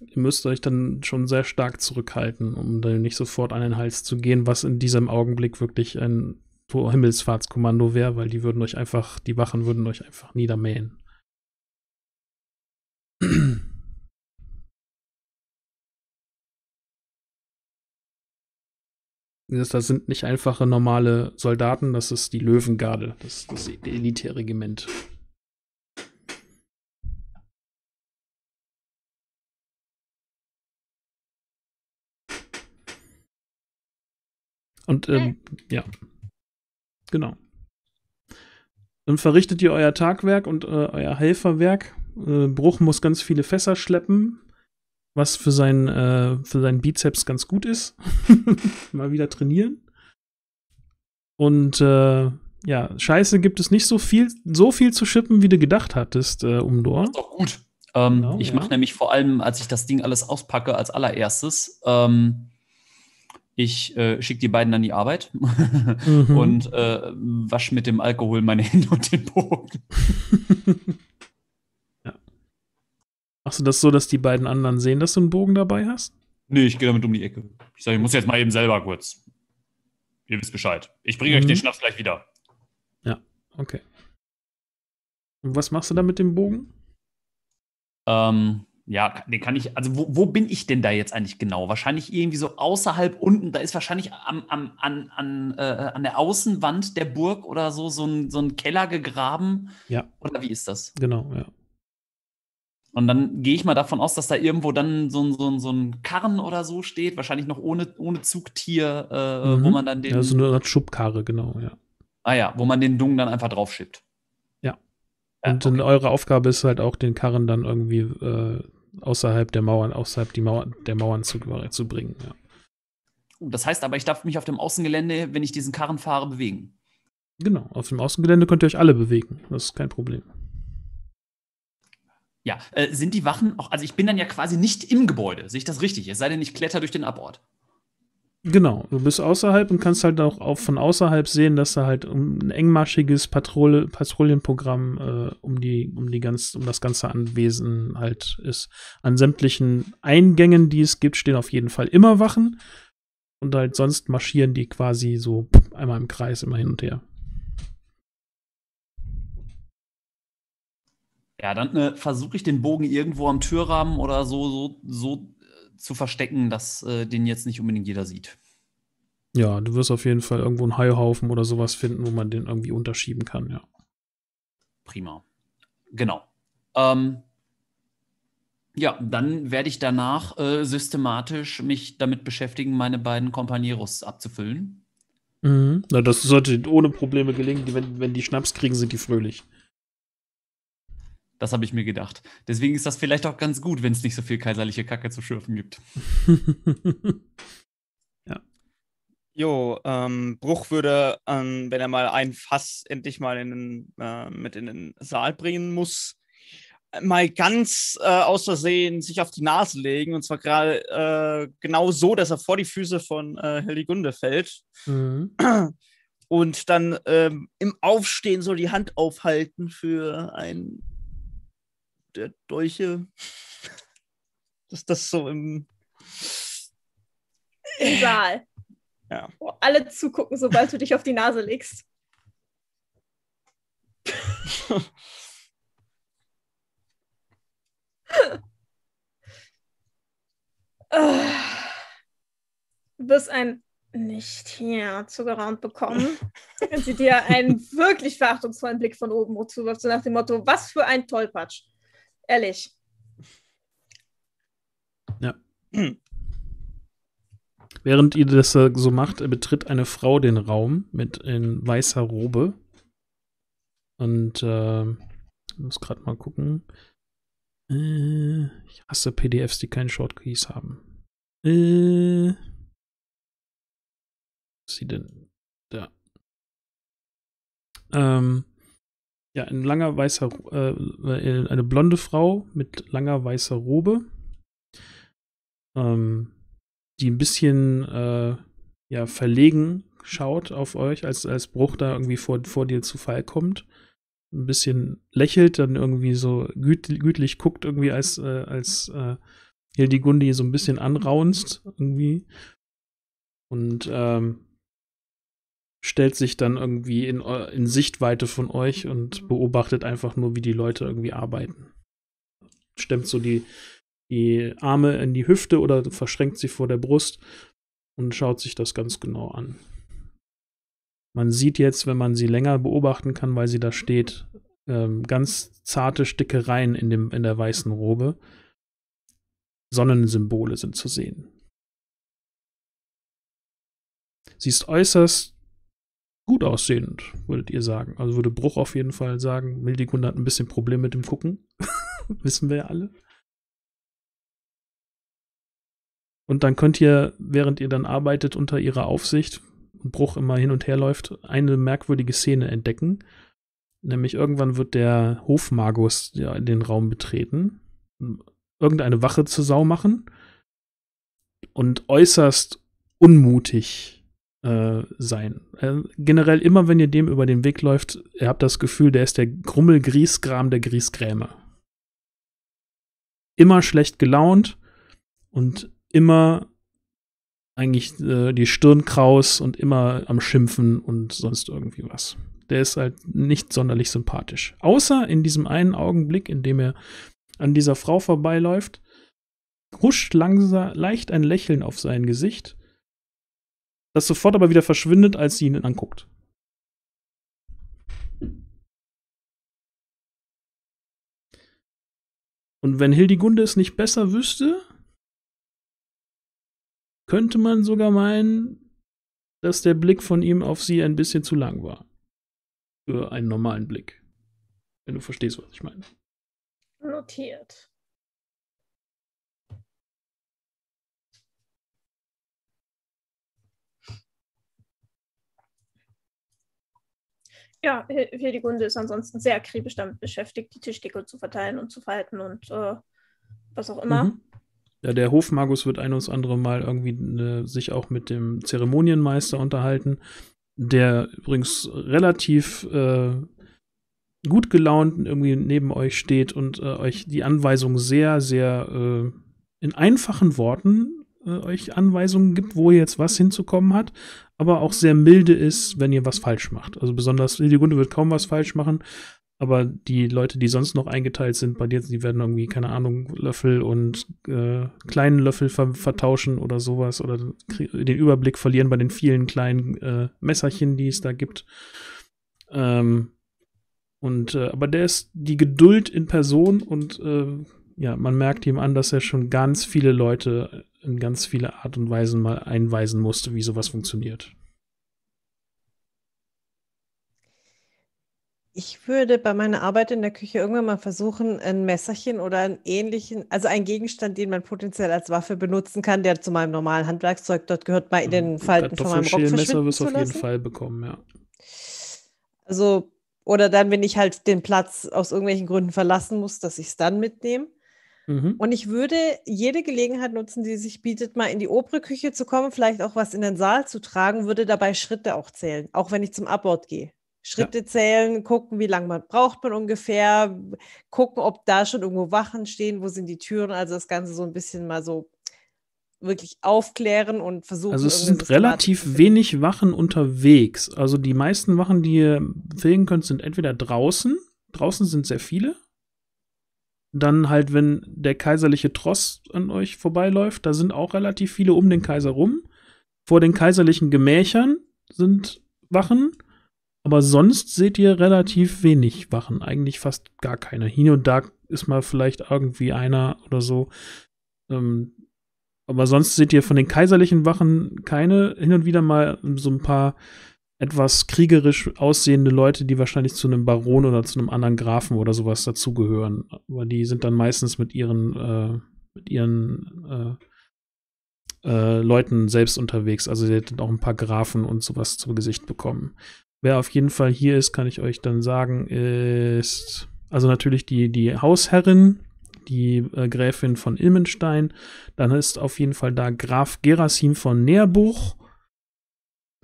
Ihr müsst euch dann schon sehr stark zurückhalten, um dann nicht sofort an den Hals zu gehen, was in diesem Augenblick wirklich ein Himmelfahrtskommando wäre, weil die würden euch einfach, die Wachen würden euch einfach niedermähen. Das, das sind nicht einfache normale Soldaten, das ist die Löwengarde, das ist das Elite-Regiment. Und ähm, ja, genau. Dann verrichtet ihr euer Tagwerk und äh, euer Helferwerk. Äh, Bruch muss ganz viele Fässer schleppen, was für, sein, äh, für seinen Bizeps ganz gut ist. (laughs) Mal wieder trainieren. Und äh, ja, Scheiße gibt es nicht so viel, so viel zu schippen, wie du gedacht hattest, äh, Umdor. ist doch gut. Ähm, Genau, ich ja. mache nämlich vor allem, als ich das Ding alles auspacke, als allererstes, ähm, ich äh, schicke die beiden an die Arbeit (laughs) Mhm. und äh, wasche mit dem Alkohol meine Hände und den Bogen. (laughs) ja. Machst du das so, dass die beiden anderen sehen, dass du einen Bogen dabei hast? Nee, ich gehe damit um die Ecke. Ich sage, ich muss jetzt mal eben selber kurz. Ihr wisst Bescheid. Ich bringe euch Mhm. den Schnaps gleich wieder. Okay. Und was machst du da mit dem Bogen? Ähm, ja, den kann ich, also wo, wo bin ich denn da jetzt eigentlich genau? Wahrscheinlich irgendwie so außerhalb unten, da ist wahrscheinlich am, am, an, an, äh, an der Außenwand der Burg oder so so ein, so ein Keller gegraben. Ja. Oder wie ist das? Genau, ja. Und dann gehe ich mal davon aus, dass da irgendwo dann so ein, so ein, so ein Karren oder so steht, wahrscheinlich noch ohne, ohne Zugtier, äh, Mhm. wo man dann den, Ja, so eine Art Schubkarre, genau, ja. ah ja, wo man den Dung dann einfach draufschippt. Ja. Ja, Und dann okay. eure Aufgabe ist halt auch, den Karren dann irgendwie äh, außerhalb der Mauern, außerhalb die Mauer, der Mauern zu, zu bringen. Ja. Das heißt aber, ich darf mich auf dem Außengelände, wenn ich diesen Karren fahre, bewegen. Genau, auf dem Außengelände könnt ihr euch alle bewegen. Das ist kein Problem. Ja, äh, sind die Wachen auch, also ich bin dann ja quasi nicht im Gebäude, sehe ich das richtig? Es sei denn, ich kletter durch den Abort. Genau, du bist außerhalb und kannst halt auch, auch von außerhalb sehen, dass da halt ein engmaschiges Patrouille, Patrouillenprogramm äh, um, die, um, die ganz, um das ganze Anwesen halt ist. An sämtlichen Eingängen, die es gibt, stehen auf jeden Fall immer Wachen. Und halt sonst marschieren die quasi so einmal im Kreis immer hin und her. Ja, dann äh, versuche ich den Bogen irgendwo am Türrahmen oder so, so, so zu verstecken, dass äh, den jetzt nicht unbedingt jeder sieht. Ja, du wirst auf jeden Fall irgendwo einen Haihaufen oder sowas finden, wo man den irgendwie unterschieben kann, ja. Prima. Genau. Ähm, ja, dann werde ich danach äh, systematisch mich damit beschäftigen, meine beiden Kompanieros abzufüllen. Mhm. Na, das sollte ohne Probleme gelingen. Die, wenn, wenn die Schnaps kriegen, sind die fröhlich. Das habe ich mir gedacht. Deswegen ist das vielleicht auch ganz gut, wenn es nicht so viel kaiserliche Kacke zu schürfen gibt. (laughs) ja. Jo, ähm, Bruch würde, ähm, wenn er mal ein Fass endlich mal in den, äh, mit in den Saal bringen muss, mal ganz äh, aus Versehen sich auf die Nase legen. Und zwar gerade äh, genau so, dass er vor die Füße von äh, Heligunde fällt. Mhm. Und dann ähm, im Aufstehen so die Hand aufhalten für ein der Dolche. Dass das so im, Im Saal. Ja. Wo alle zugucken, sobald du dich auf die Nase legst. Du wirst ein nicht hier zugeraunt bekommen, wenn sie dir einen wirklich verachtungsvollen Blick von oben zuwirft, so nach dem Motto, was für ein Tollpatsch. Ehrlich. Ja. (clears throat) Während ihr das so macht, betritt eine Frau den Raum mit in weißer Robe. Und äh, ich muss gerade mal gucken. Äh, ich hasse PDFs, die keinen Shortkeys haben. Äh, was ist sie denn? Da. Ähm, ja, ein langer weißer, äh, eine blonde Frau mit langer weißer Robe, ähm, die ein bisschen äh, ja, verlegen schaut auf euch, als, als Bruch da irgendwie vor, vor dir zu Fall kommt. Ein bisschen lächelt, dann irgendwie so güt, gütlich guckt, irgendwie als, äh, als äh, Hildigundi so ein bisschen anraunst, irgendwie. Und ähm, stellt sich dann irgendwie in, in Sichtweite von euch und beobachtet einfach nur, wie die Leute irgendwie arbeiten. Stemmt so die, die Arme in die Hüfte oder verschränkt sie vor der Brust und schaut sich das ganz genau an. Man sieht jetzt, wenn man sie länger beobachten kann, weil sie da steht, ähm, ganz zarte Stickereien in, dem, in der weißen Robe. Sonnensymbole sind zu sehen. Sie ist äußerst gut aussehend, würdet ihr sagen. Also würde Bruch auf jeden Fall sagen, Mildikunde hat ein bisschen Probleme mit dem Gucken. (laughs) Wissen wir ja alle. Und dann könnt ihr, während ihr dann arbeitet unter ihrer Aufsicht und Bruch immer hin und her läuft, eine merkwürdige Szene entdecken. Nämlich irgendwann wird der Hofmagus ja, den Raum betreten, irgendeine Wache zur Sau machen und äußerst unmutig äh, sein. Äh, generell immer, wenn ihr dem über den Weg läuft, ihr habt das Gefühl, der ist der Grummel-Griesgram der Griesgräme. Immer schlecht gelaunt und immer eigentlich äh, die Stirn kraus und immer am Schimpfen und sonst irgendwie was. Der ist halt nicht sonderlich sympathisch. Außer in diesem einen Augenblick, in dem er an dieser Frau vorbeiläuft, huscht langsam leicht ein Lächeln auf sein Gesicht das sofort aber wieder verschwindet, als sie ihn anguckt. Und wenn Hildigunde es nicht besser wüsste, könnte man sogar meinen, dass der Blick von ihm auf sie ein bisschen zu lang war. Für einen normalen Blick. Wenn du verstehst, was ich meine. Notiert. Ja, Hil- Hildegunde ist ansonsten sehr akribisch damit beschäftigt, die Tischdecke zu verteilen und zu falten und äh, was auch immer. Mhm. Ja, der Hofmagus wird ein oder andere Mal irgendwie äh, sich auch mit dem Zeremonienmeister unterhalten, der übrigens relativ äh, gut gelaunt irgendwie neben euch steht und äh, euch die Anweisung sehr, sehr äh, in einfachen Worten äh, euch Anweisungen gibt, wo ihr jetzt was hinzukommen hat, aber auch sehr milde ist, wenn ihr was falsch macht. Also besonders Hildegunde wird kaum was falsch machen, aber die Leute, die sonst noch eingeteilt sind, bei dir, die werden irgendwie, keine Ahnung, Löffel und äh, kleinen Löffel ver vertauschen oder sowas oder den Überblick verlieren bei den vielen kleinen äh, Messerchen, die es da gibt. Ähm, und äh, aber der ist die Geduld in Person und äh, ja, man merkt ihm an, dass er schon ganz viele Leute in ganz viele Art und Weisen mal einweisen musste, wie sowas funktioniert. Ich würde bei meiner Arbeit in der Küche irgendwann mal versuchen, ein Messerchen oder einen ähnlichen, also einen Gegenstand, den man potenziell als Waffe benutzen kann, der zu meinem normalen Handwerkszeug dort gehört, mal in den Falten von meinem Rock verschwinden wirst du auf jeden. Fall bekommen, ja. Also, oder dann, wenn ich halt den Platz aus irgendwelchen Gründen verlassen muss, dass ich es dann mitnehme. Mhm. Und ich würde jede Gelegenheit nutzen, die sich bietet, mal in die obere Küche zu kommen, vielleicht auch was in den Saal zu tragen, würde dabei Schritte auch zählen, auch wenn ich zum Abort gehe. Schritte zählen, gucken, wie lange man braucht man ungefähr, gucken, ob da schon irgendwo Wachen stehen, wo sind die Türen, also das Ganze so ein bisschen mal so wirklich aufklären und versuchen. Also es sind relativ wenig Wachen unterwegs. Also die meisten Wachen, die ihr fegen könnt, sind entweder draußen. Draußen sind sehr viele. Dann halt, wenn der kaiserliche Tross an euch vorbeiläuft, da sind auch relativ viele um den Kaiser rum. Vor den kaiserlichen Gemächern sind Wachen. Aber sonst seht ihr relativ wenig Wachen. Eigentlich fast gar keine. Hier und da ist mal vielleicht irgendwie einer oder so. Ähm, aber sonst seht ihr von den kaiserlichen Wachen keine. Hin und wieder mal so ein paar etwas kriegerisch aussehende Leute, die wahrscheinlich zu einem Baron oder zu einem anderen Grafen oder sowas dazugehören. Aber die sind dann meistens mit ihren, äh, mit ihren äh, äh, Leuten selbst unterwegs. Also ihr hättet auch ein paar Grafen und sowas zu Gesicht bekommen. Wer auf jeden Fall hier ist, kann ich euch dann sagen, ist also natürlich die, die Hausherrin, die äh, Gräfin von Ilmenstein. Dann ist auf jeden Fall da Graf Gerasim von Neerbuch.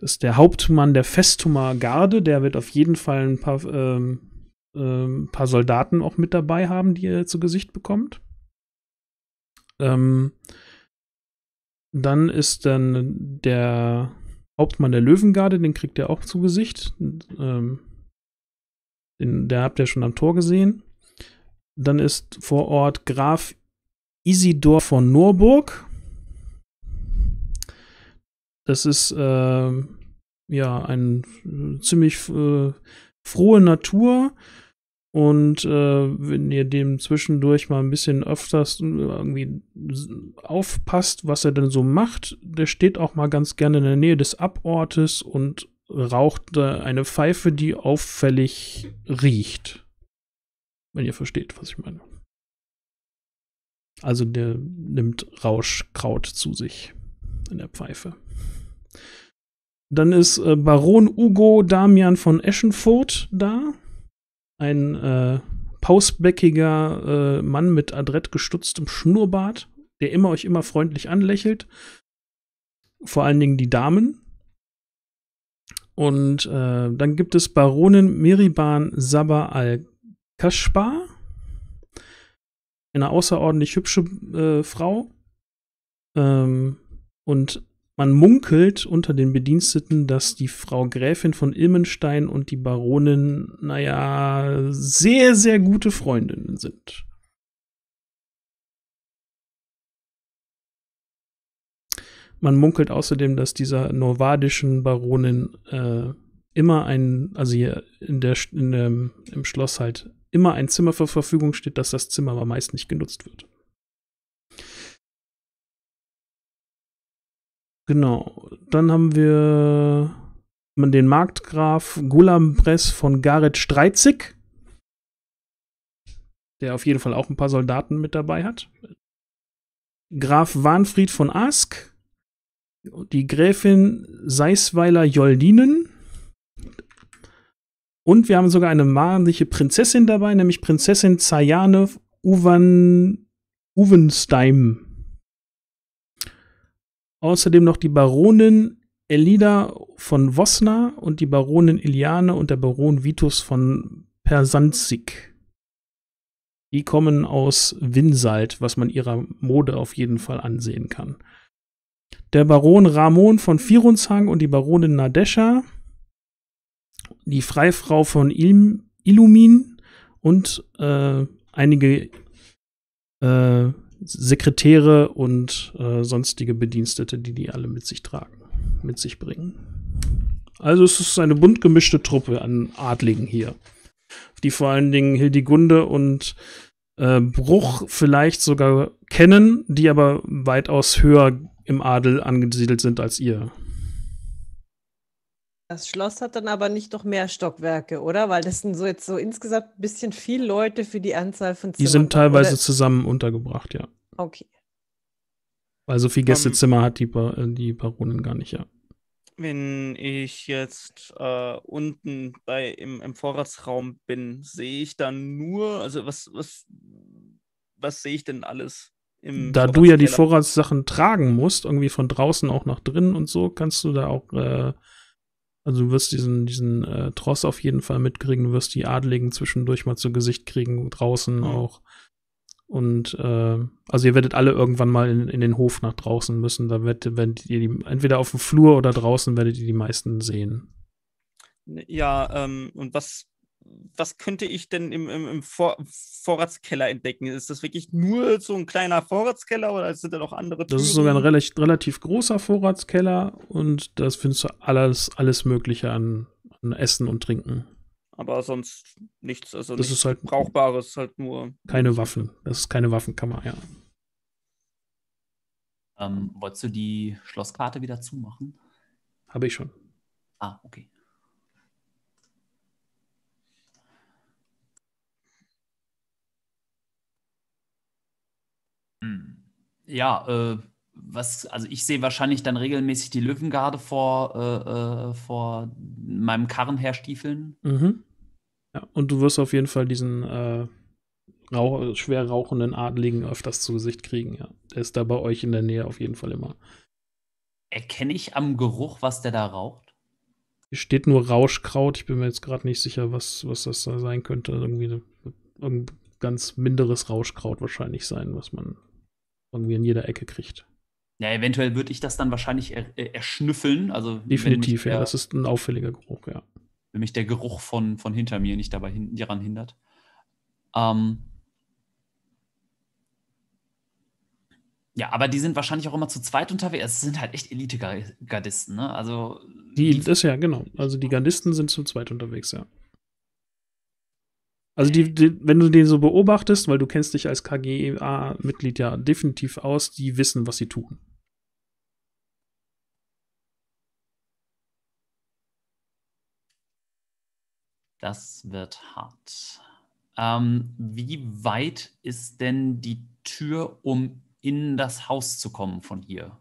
Das ist der Hauptmann der Festumer Garde. Der wird auf jeden Fall ein paar, ähm, ähm, paar Soldaten auch mit dabei haben, die ihr zu Gesicht bekommt. Ähm, dann ist dann der Hauptmann der Löwengarde, den kriegt ihr auch zu Gesicht. Ähm, den, der habt ihr schon am Tor gesehen. Dann ist vor Ort Graf Isidor von Norburg. Das ist äh, ja ein äh, ziemlich äh, frohe Natur. Und äh, wenn ihr dem zwischendurch mal ein bisschen öfters irgendwie aufpasst, was er denn so macht, der steht auch mal ganz gerne in der Nähe des Abortes und raucht äh, eine Pfeife, die auffällig riecht. Wenn ihr versteht, was ich meine. Also der nimmt Rauschkraut zu sich in der Pfeife. Dann ist äh, Baron Ugo Damian von Eschenfurt da. Ein äh, pausbäckiger äh, Mann mit adrett gestutztem Schnurrbart, der immer euch immer freundlich anlächelt. Vor allen Dingen die Damen. Und äh, dann gibt es Baronin Meriban Sabah al-Kaschbar. Eine außerordentlich hübsche äh, Frau. Ähm, und man munkelt unter den Bediensteten, dass die Frau Gräfin von Ilmenstein und die Baronin, naja, sehr, sehr gute Freundinnen sind. Man munkelt außerdem, dass dieser norwadischen Baronin äh, immer ein, also hier in der, in dem, im Schloss halt immer ein Zimmer zur Verfügung steht, dass das Zimmer aber meist nicht genutzt wird. Genau. Dann haben wir den Marktgraf Gulambres von Gareth Streizig, der auf jeden Fall auch ein paar Soldaten mit dabei hat. Graf Warnfried von Ask, die Gräfin Seisweiler Joldinen, Und wir haben sogar eine mahnliche Prinzessin dabei, nämlich Prinzessin Zayane Uwan, Uwenstein. Außerdem noch die Baronin Elida von Wosna und die Baronin Iliane und der Baron Vitus von Persanzig. Die kommen aus Winsalt, was man ihrer Mode auf jeden Fall ansehen kann. Der Baron Ramon von Firunzang und die Baronin Nadesha, die Freifrau von Il Illumin und äh, einige äh, Sekretäre und äh, sonstige Bedienstete, die die alle mit sich tragen, mit sich bringen. Also es ist eine bunt gemischte Truppe an Adligen hier, die vor allen Dingen Hildigunde und äh, Bruch vielleicht sogar kennen, die aber weitaus höher im Adel angesiedelt sind als ihr. Das Schloss hat dann aber nicht noch mehr Stockwerke, oder? Weil das sind so jetzt so insgesamt ein bisschen viel Leute für die Anzahl von Zimmern. Die sind teilweise oder? zusammen untergebracht, ja. Okay. Weil so viel Gästezimmer hat die, ba äh, die Baronin gar nicht, ja. Wenn ich jetzt äh, unten bei, im, im Vorratsraum bin, sehe ich dann nur, also was, was, was sehe ich denn alles? Im Da du ja die? Vorratssachen tragen musst, irgendwie von draußen auch nach drinnen und so, kannst du da auch, äh, also du wirst diesen, diesen äh, Tross auf jeden Fall mitkriegen, du wirst die Adligen zwischendurch mal zu Gesicht kriegen, draußen Mhm. auch. Und äh, also ihr werdet alle irgendwann mal in, in den Hof nach draußen müssen. Da werdet, werdet ihr die, entweder auf dem Flur oder draußen werdet ihr die meisten sehen. Ja, ähm, und was, was könnte ich denn im, im, im Vor Vorratskeller entdecken? Ist das wirklich nur so ein kleiner Vorratskeller oder sind da noch andere Das ist sogar ein Türen? relativ, relativ großer Vorratskeller und das findest du alles, alles Mögliche an, an Essen und Trinken. Aber sonst nichts, also Das nichts ist halt Brauchbares, halt nur. keine Waffen. Das ist keine Waffenkammer, ja. Ähm, wolltest du die Schlosskarte wieder zumachen? Habe ich schon. Ah, okay. Ja, äh, was, also ich sehe wahrscheinlich dann regelmäßig die Löwengarde vor, äh, äh, vor meinem Karren herstiefeln. Mhm. Ja, und du wirst auf jeden Fall diesen äh, rauch, schwer rauchenden Adligen öfters zu Gesicht kriegen, ja. Der ist da bei euch in der Nähe auf jeden Fall immer. Erkenne ich am Geruch, was der da raucht? Hier steht nur Rauschkraut. Ich bin mir jetzt gerade nicht sicher, was, was das da sein könnte. Irgendwie ein ganz minderes Rauschkraut wahrscheinlich sein, was man irgendwie in jeder Ecke kriegt. Ja, eventuell würde ich das dann wahrscheinlich er, er, erschnüffeln. Also Definitiv, der, ja. Das ist ein auffälliger Geruch, ja. wenn mich der Geruch von, von hinter mir nicht dabei hin, daran hindert. Ähm, ja, aber die sind wahrscheinlich auch immer zu zweit unterwegs. Es sind halt echt Elite-Gardisten, ne? Also Die, das ja, genau. Also die Gardisten sind zu zweit unterwegs, ja. Also die, die, wenn du den so beobachtest, weil du kennst dich als KGA-Mitglied ja definitiv aus, die wissen, was sie tun. Das wird hart. Ähm, wie weit ist denn die Tür, um in das Haus zu kommen von hier?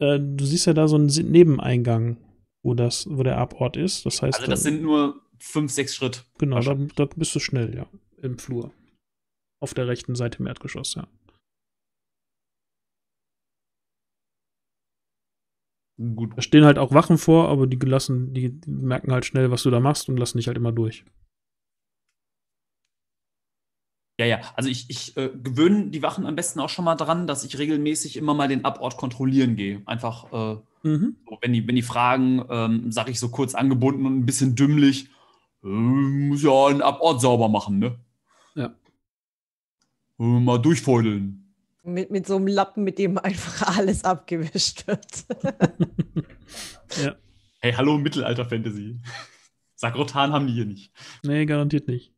Äh, du siehst ja da so einen Nebeneingang, wo, das, wo der Abort ist. Das heißt, Also das da- sind nur fünf, sechs Schritt. genau, da, da bist du schnell, ja, im Flur. Auf der rechten Seite im Erdgeschoss, ja. Gut. Da stehen halt auch Wachen vor, aber die lassen, die merken halt schnell, was du da machst und lassen dich halt immer durch. Ja, ja. Also ich, ich äh, gewöhne die Wachen am besten auch schon mal dran, dass ich regelmäßig immer mal den Abort kontrollieren gehe. Einfach, äh, Mhm. so, wenn, die, wenn die fragen, ähm, sage ich so kurz angebunden und ein bisschen dümmlich, muss ja einen Abort sauber machen, ne? Ja. Äh, mal durchfeudeln. Mit, mit so einem Lappen, mit dem einfach (laughs) alles abgewischt wird. (laughs) ja. Hey, hallo Mittelalter-Fantasy. (laughs) Sakrotan haben die hier nicht. Nee, garantiert nicht.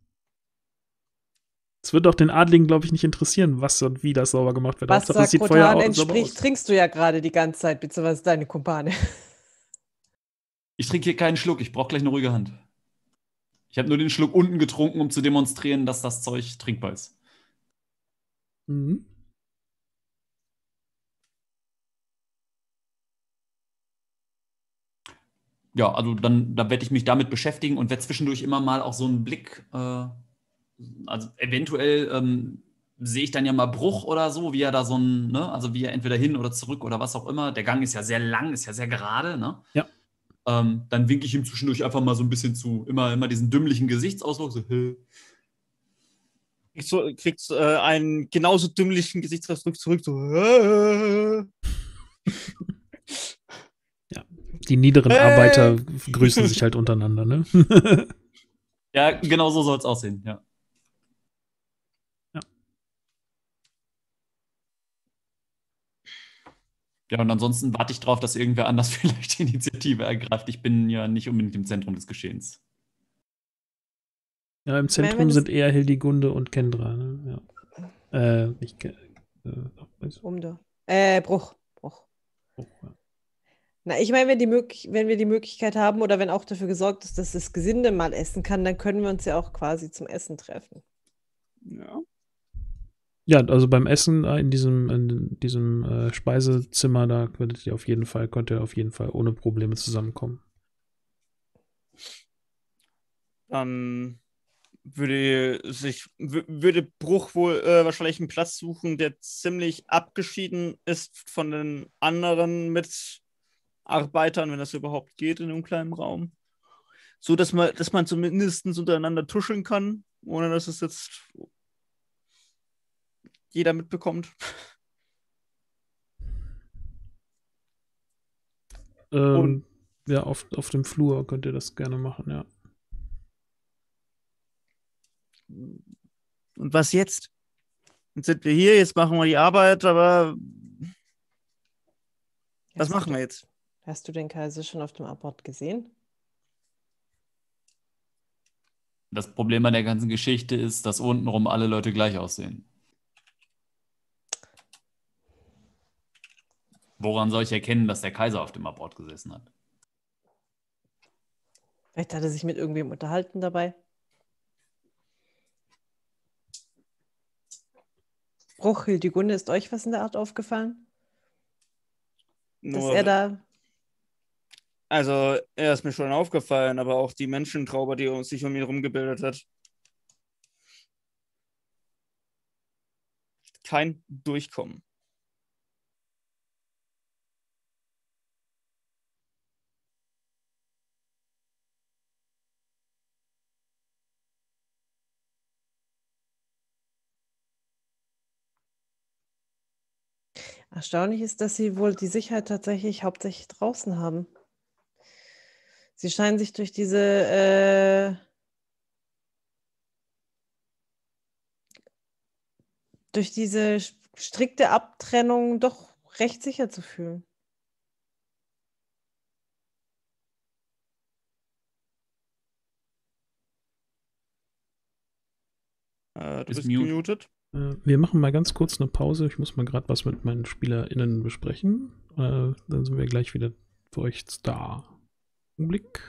Es wird auch den Adligen, glaube ich, nicht interessieren, was und wie das sauber gemacht wird. Was Hauptsache, sieht au- sauber aus. entspricht, trinkst du ja gerade die ganze Zeit, beziehungsweise deine Kumpane. Ich trinke hier keinen Schluck, ich brauche gleich eine ruhige Hand. Ich habe nur den Schluck unten getrunken, um zu demonstrieren, dass das Zeug trinkbar ist. Mhm. ja, also dann da werde ich mich damit beschäftigen und werde zwischendurch immer mal auch so einen Blick, äh, also eventuell ähm, sehe ich dann ja mal Bruch oder so, wie er da so ein, ne, also wie er entweder hin oder zurück oder was auch immer. Der Gang ist ja sehr lang, ist ja sehr gerade, ne? Ja. Ähm, dann winke ich ihm zwischendurch einfach mal so ein bisschen zu, immer, immer diesen dümmlichen Gesichtsausdruck, so. Kriegst, so, kriegst äh, einen genauso dümmlichen Gesichtsausdruck zurück, so. Äh. (laughs) Die niederen Hey! Arbeiter grüßen sich halt untereinander, ne? (laughs) Ja, genau so soll es aussehen, ja. Ja. Ja, und ansonsten warte ich drauf, dass irgendwer anders (laughs) vielleicht die Initiative ergreift. Ich bin ja nicht unbedingt im Zentrum des Geschehens. ja, im Zentrum sind eher Hildigunde und Kendra, ne? Ja. Äh, nicht äh, Um da. Äh, Bruch. Bruch. oh, ja. Na, ich meine, wenn, die möglich- wenn wir die Möglichkeit haben oder wenn auch dafür gesorgt ist, dass das Gesinde mal essen kann, dann können wir uns ja auch quasi zum Essen treffen. Ja. Ja, also beim Essen äh, in diesem, in diesem äh, Speisezimmer, da könntet ihr auf jeden Fall, könnt ihr auf jeden Fall ohne Probleme zusammenkommen. Dann würde sich würde Bruch wohl äh, wahrscheinlich einen Platz suchen, der ziemlich abgeschieden ist von den anderen Mitarbeitern, wenn das überhaupt geht in einem kleinen Raum. So dass man, dass man zumindest untereinander tuscheln kann, ohne dass es jetzt jeder mitbekommt. Ähm, Und- ja, auf, auf dem Flur könnt ihr das gerne machen, ja. Und was jetzt? Jetzt sind wir hier, jetzt machen wir die Arbeit, aber was Hast machen du, wir jetzt? Hast du den Kaiser schon auf dem Abort gesehen? Das Problem an der ganzen Geschichte ist, dass untenrum alle Leute gleich aussehen. Woran soll ich erkennen, dass der Kaiser auf dem Abort gesessen hat? Vielleicht hat er sich mit irgendwem unterhalten dabei. Bruch, Hildigunde, ist euch was in der Art aufgefallen? Dass Nur- er da. Also, er ist mir schon aufgefallen, aber auch die Menschentraube, die uns sich um ihn rumgebildet hat. Kein Durchkommen. Erstaunlich ist, dass sie wohl die Sicherheit tatsächlich hauptsächlich draußen haben. Sie scheinen sich durch diese äh, durch diese strikte Abtrennung doch recht sicher zu fühlen. Äh, du Ist bist mute. gemutet. Äh, wir machen mal ganz kurz eine Pause. Ich muss mal gerade was mit meinen SpielerInnen besprechen. Äh, dann sind wir gleich wieder für euch da. Augenblick.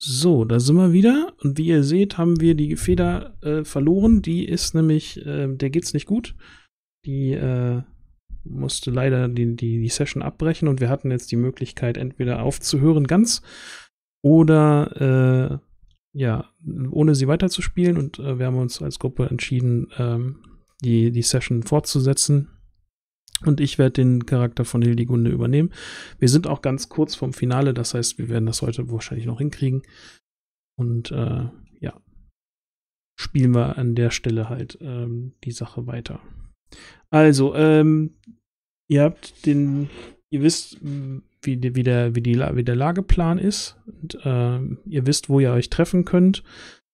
So, da sind wir wieder. Und wie ihr seht, haben wir die Feder äh, verloren. Die ist nämlich, äh, der geht's nicht gut. Die äh, musste leider die, die, die Session abbrechen und wir hatten jetzt die Möglichkeit, entweder aufzuhören ganz oder äh, ja, ohne sie weiterzuspielen. Und äh, wir haben uns als Gruppe entschieden, ähm, die, die Session fortzusetzen. Und ich werde den Charakter von Hildigunde übernehmen. Wir sind auch ganz kurz vom Finale, das heißt, wir werden das heute wahrscheinlich noch hinkriegen. Und äh, ja, spielen wir an der Stelle halt ähm, die Sache weiter. Also, ähm, ihr habt den, ihr wisst, wie, wie, der, wie, die, wie der Lageplan ist. Und ähm, ihr wisst, wo ihr euch treffen könnt,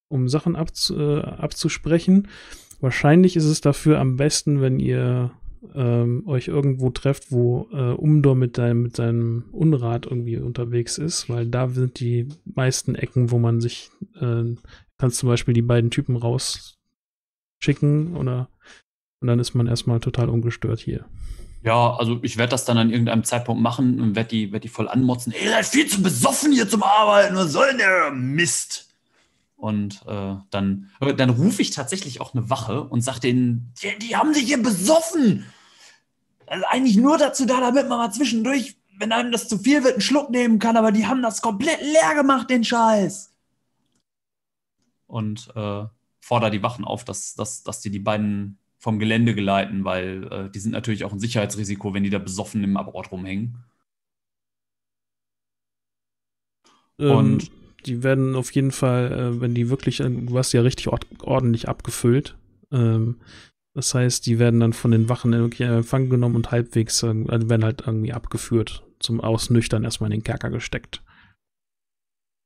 um Sachen abzu, äh, abzusprechen. Wahrscheinlich ist es dafür am besten, wenn ihr ähm, euch irgendwo trefft, wo äh, Umdor mit, deinem, mit seinem Unrat irgendwie unterwegs ist, weil da sind die meisten Ecken, wo man sich, äh, kannst zum Beispiel die beiden Typen rausschicken oder und dann ist man erstmal total ungestört hier. Ja, also ich werde das dann an irgendeinem Zeitpunkt machen und werde die, werd die voll anmotzen. Ihr seid viel zu besoffen hier zum Arbeiten, was soll denn der Mist? Und äh, dann, dann rufe ich tatsächlich auch eine Wache und sage denen, die, die haben sich hier besoffen. Also eigentlich nur dazu da, damit man mal zwischendurch, wenn einem das zu viel wird, einen Schluck nehmen kann, aber die haben das komplett leer gemacht, den Scheiß. Und äh, fordere die Wachen auf, dass, dass, dass die die beiden vom Gelände geleiten, weil äh, die sind natürlich auch ein Sicherheitsrisiko, wenn die da besoffen im Abort rumhängen. Ähm, Und- die werden auf jeden Fall, äh, wenn die wirklich, äh, du hast ja richtig ord ordentlich abgefüllt. Ähm, das heißt, die werden dann von den Wachen irgendwie in Empfang genommen und halbwegs äh, werden halt irgendwie abgeführt. Zum Ausnüchtern erstmal in den Kerker gesteckt.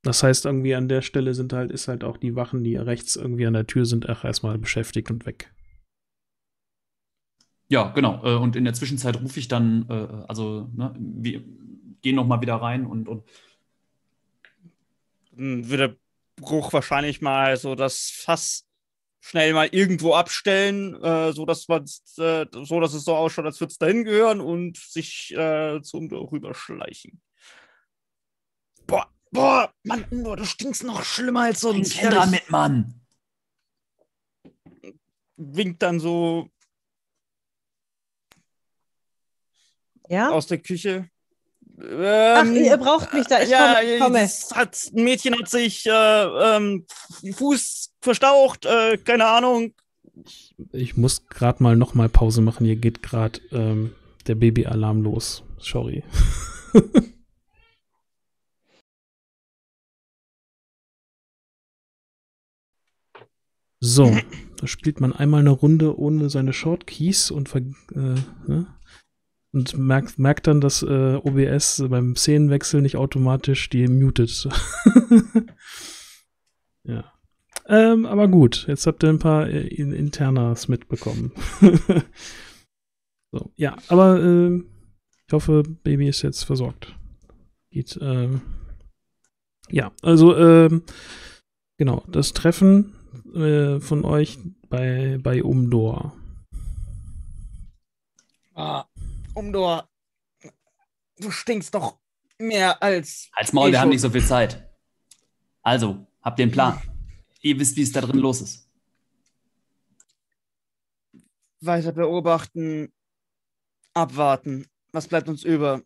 Das heißt, irgendwie an der Stelle sind halt, ist halt auch die Wachen, die rechts irgendwie an der Tür sind, auch erstmal beschäftigt und weg. Ja, genau. Äh, Und in der Zwischenzeit rufe ich dann, äh, also, ne, wir gehen noch mal wieder rein und, und würde Bruch wahrscheinlich mal so das Fass schnell mal irgendwo abstellen, äh, so, dass man, äh, so dass es so ausschaut, als würde es dahin gehören und sich äh, zum rüberschleichen. Boah, boah, Mann, boah, du stinkst noch schlimmer als sonst. Kinder ehrlich. mit, Mann. Winkt dann so Ja? aus der Küche. Ach, Ähm, ihr braucht mich da. Ich ja, komme. Ich komme. es Hat, ein Mädchen hat sich äh, ähm, Fuß verstaucht, äh, keine Ahnung. Ich muss gerade mal noch mal Pause machen. Hier geht gerade ähm, der Babyalarm los. Sorry. (laughs) so, da spielt man einmal eine Runde ohne seine Shortkeys und, ver äh, ne? Und merkt, merkt dann, dass äh, OBS beim Szenenwechsel nicht automatisch die mutet. (laughs) ja. Ähm, aber gut, jetzt habt ihr ein paar äh, in Internas mitbekommen. (laughs) so, ja, aber ähm, ich hoffe, Baby ist jetzt versorgt. Geht, ähm, ja, also, ähm, genau, das Treffen äh, von euch bei, bei Umdor. Ah, Umdor, du stinkst doch mehr als. Als Maul, Eh wir haben schon. nicht so viel Zeit. Also, habt ihr einen Plan? Ihr wisst, wie es da drin los ist. Weiter beobachten, abwarten. Was bleibt uns über?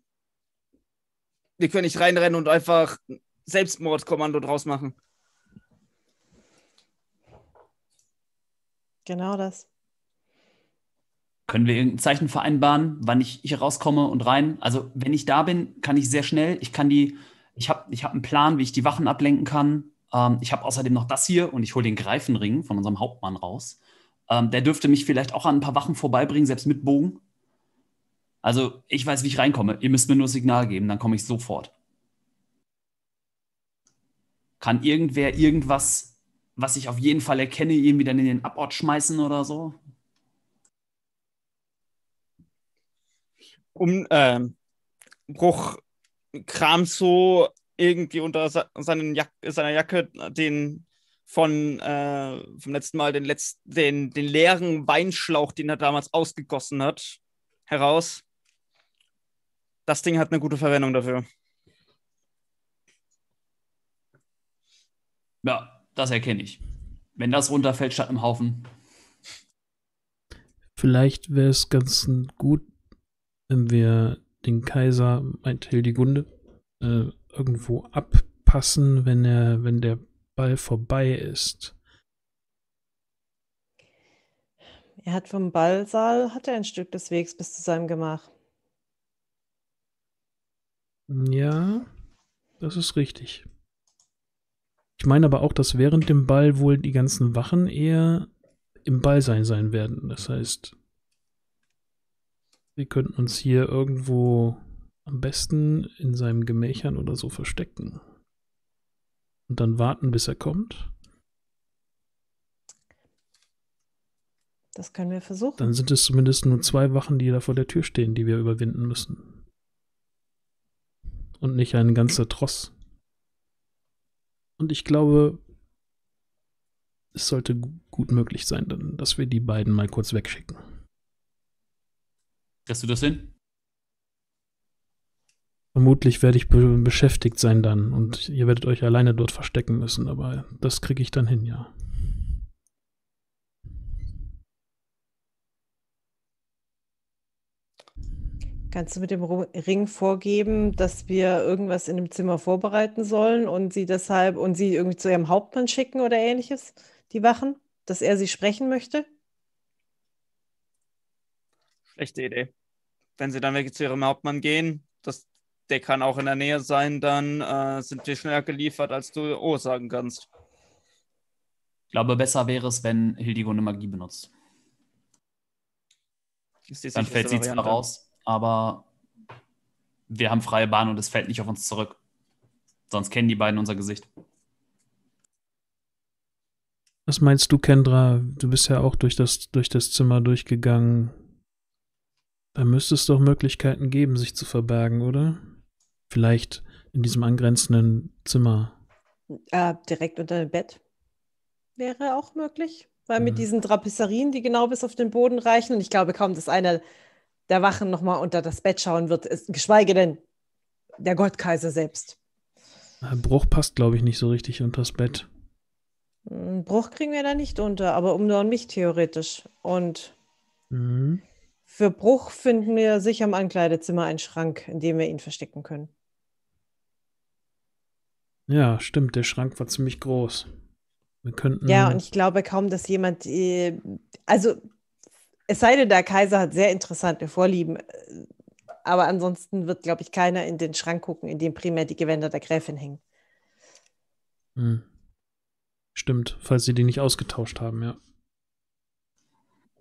Wir können nicht reinrennen und einfach Selbstmordkommando draus machen. Genau das. Können wir irgendein Zeichen vereinbaren, wann ich hier rauskomme und rein? Also, wenn ich da bin, kann ich sehr schnell. Ich kann die, ich habe ich hab einen Plan, wie ich die Wachen ablenken kann. Ähm, ich habe außerdem noch das hier und ich hole den Greifenring von unserem Hauptmann raus. Ähm, der dürfte mich vielleicht auch an ein paar Wachen vorbeibringen, selbst mit Bogen. Also, ich weiß, wie ich reinkomme. Ihr müsst mir nur Signal geben, dann komme ich sofort. Kann irgendwer irgendwas, was ich auf jeden Fall erkenne, irgendwie dann in den Abort schmeißen oder so? Um, ähm, Bruch kramt so irgendwie unter se seinen Jack seiner Jacke den von äh, vom letzten Mal den, letz den, den leeren Weinschlauch, den er damals ausgegossen hat, heraus. Das Ding hat eine gute Verwendung dafür. Ja, das erkenne ich. Wenn das runterfällt statt im Haufen. Vielleicht wäre es ganz gut, wir den Kaiser, meint Hildigunde, äh, irgendwo abpassen, wenn er, wenn der Ball vorbei ist. Er hat vom Ballsaal, hat er ein Stück des Wegs bis zu seinem Gemach. Ja, das ist richtig. Ich meine aber auch, dass während dem Ball wohl die ganzen Wachen eher im Ballsein sein werden. Das heißt, wir könnten uns hier irgendwo am besten in seinem Gemächern oder so verstecken. Und dann warten, bis er kommt. Das können wir versuchen. Dann sind es zumindest nur zwei Wachen, die da vor der Tür stehen, die wir überwinden müssen. Und nicht ein ganzer Tross. Und ich glaube, es sollte gu- gut möglich sein, dass wir die beiden mal kurz wegschicken. Kriegst du das hin? Vermutlich werde ich be beschäftigt sein dann und ihr werdet euch alleine dort verstecken müssen, aber das kriege ich dann hin, ja. Kannst du mit dem Ring vorgeben, dass wir irgendwas in dem Zimmer vorbereiten sollen und sie deshalb und sie irgendwie zu ihrem Hauptmann schicken oder ähnliches, die Wachen, dass er sie sprechen möchte? Schlechte Idee. Wenn sie dann wirklich zu ihrem Hauptmann gehen, das, der kann auch in der Nähe sein, dann äh, sind wir schneller geliefert, als du O sagen kannst. Ich glaube, besser wäre es, wenn Hildigo eine Magie benutzt. Dann fällt sie zwar raus, aber wir haben freie Bahn und es fällt nicht auf uns zurück. Sonst kennen die beiden unser Gesicht. Was meinst du, Kendra? Du bist ja auch durch das, durch das Zimmer durchgegangen. Da müsste es doch Möglichkeiten geben, sich zu verbergen, oder? Vielleicht in diesem angrenzenden Zimmer. Äh, direkt unter dem Bett wäre auch möglich, weil mit Mhm. diesen Drapisserien, die genau bis auf den Boden reichen, und ich glaube kaum, dass einer der Wachen nochmal unter das Bett schauen wird, ist, geschweige denn der Gottkaiser selbst. Ein Bruch passt, glaube ich, nicht so richtig unters Bett. Einen Bruch kriegen wir da nicht unter, aber um nur mich theoretisch. Und Mhm. Für Bruch finden wir sicher im Ankleidezimmer einen Schrank, in dem wir ihn verstecken können. Ja, stimmt, der Schrank war ziemlich groß. Wir könnten. Ja, und ich glaube kaum, dass jemand, äh, also es sei denn, der Kaiser hat sehr interessante Vorlieben, äh, aber ansonsten wird, glaube ich, keiner in den Schrank gucken, in dem primär die Gewänder der Gräfin hängen. Hm. Stimmt, falls sie die nicht ausgetauscht haben, ja.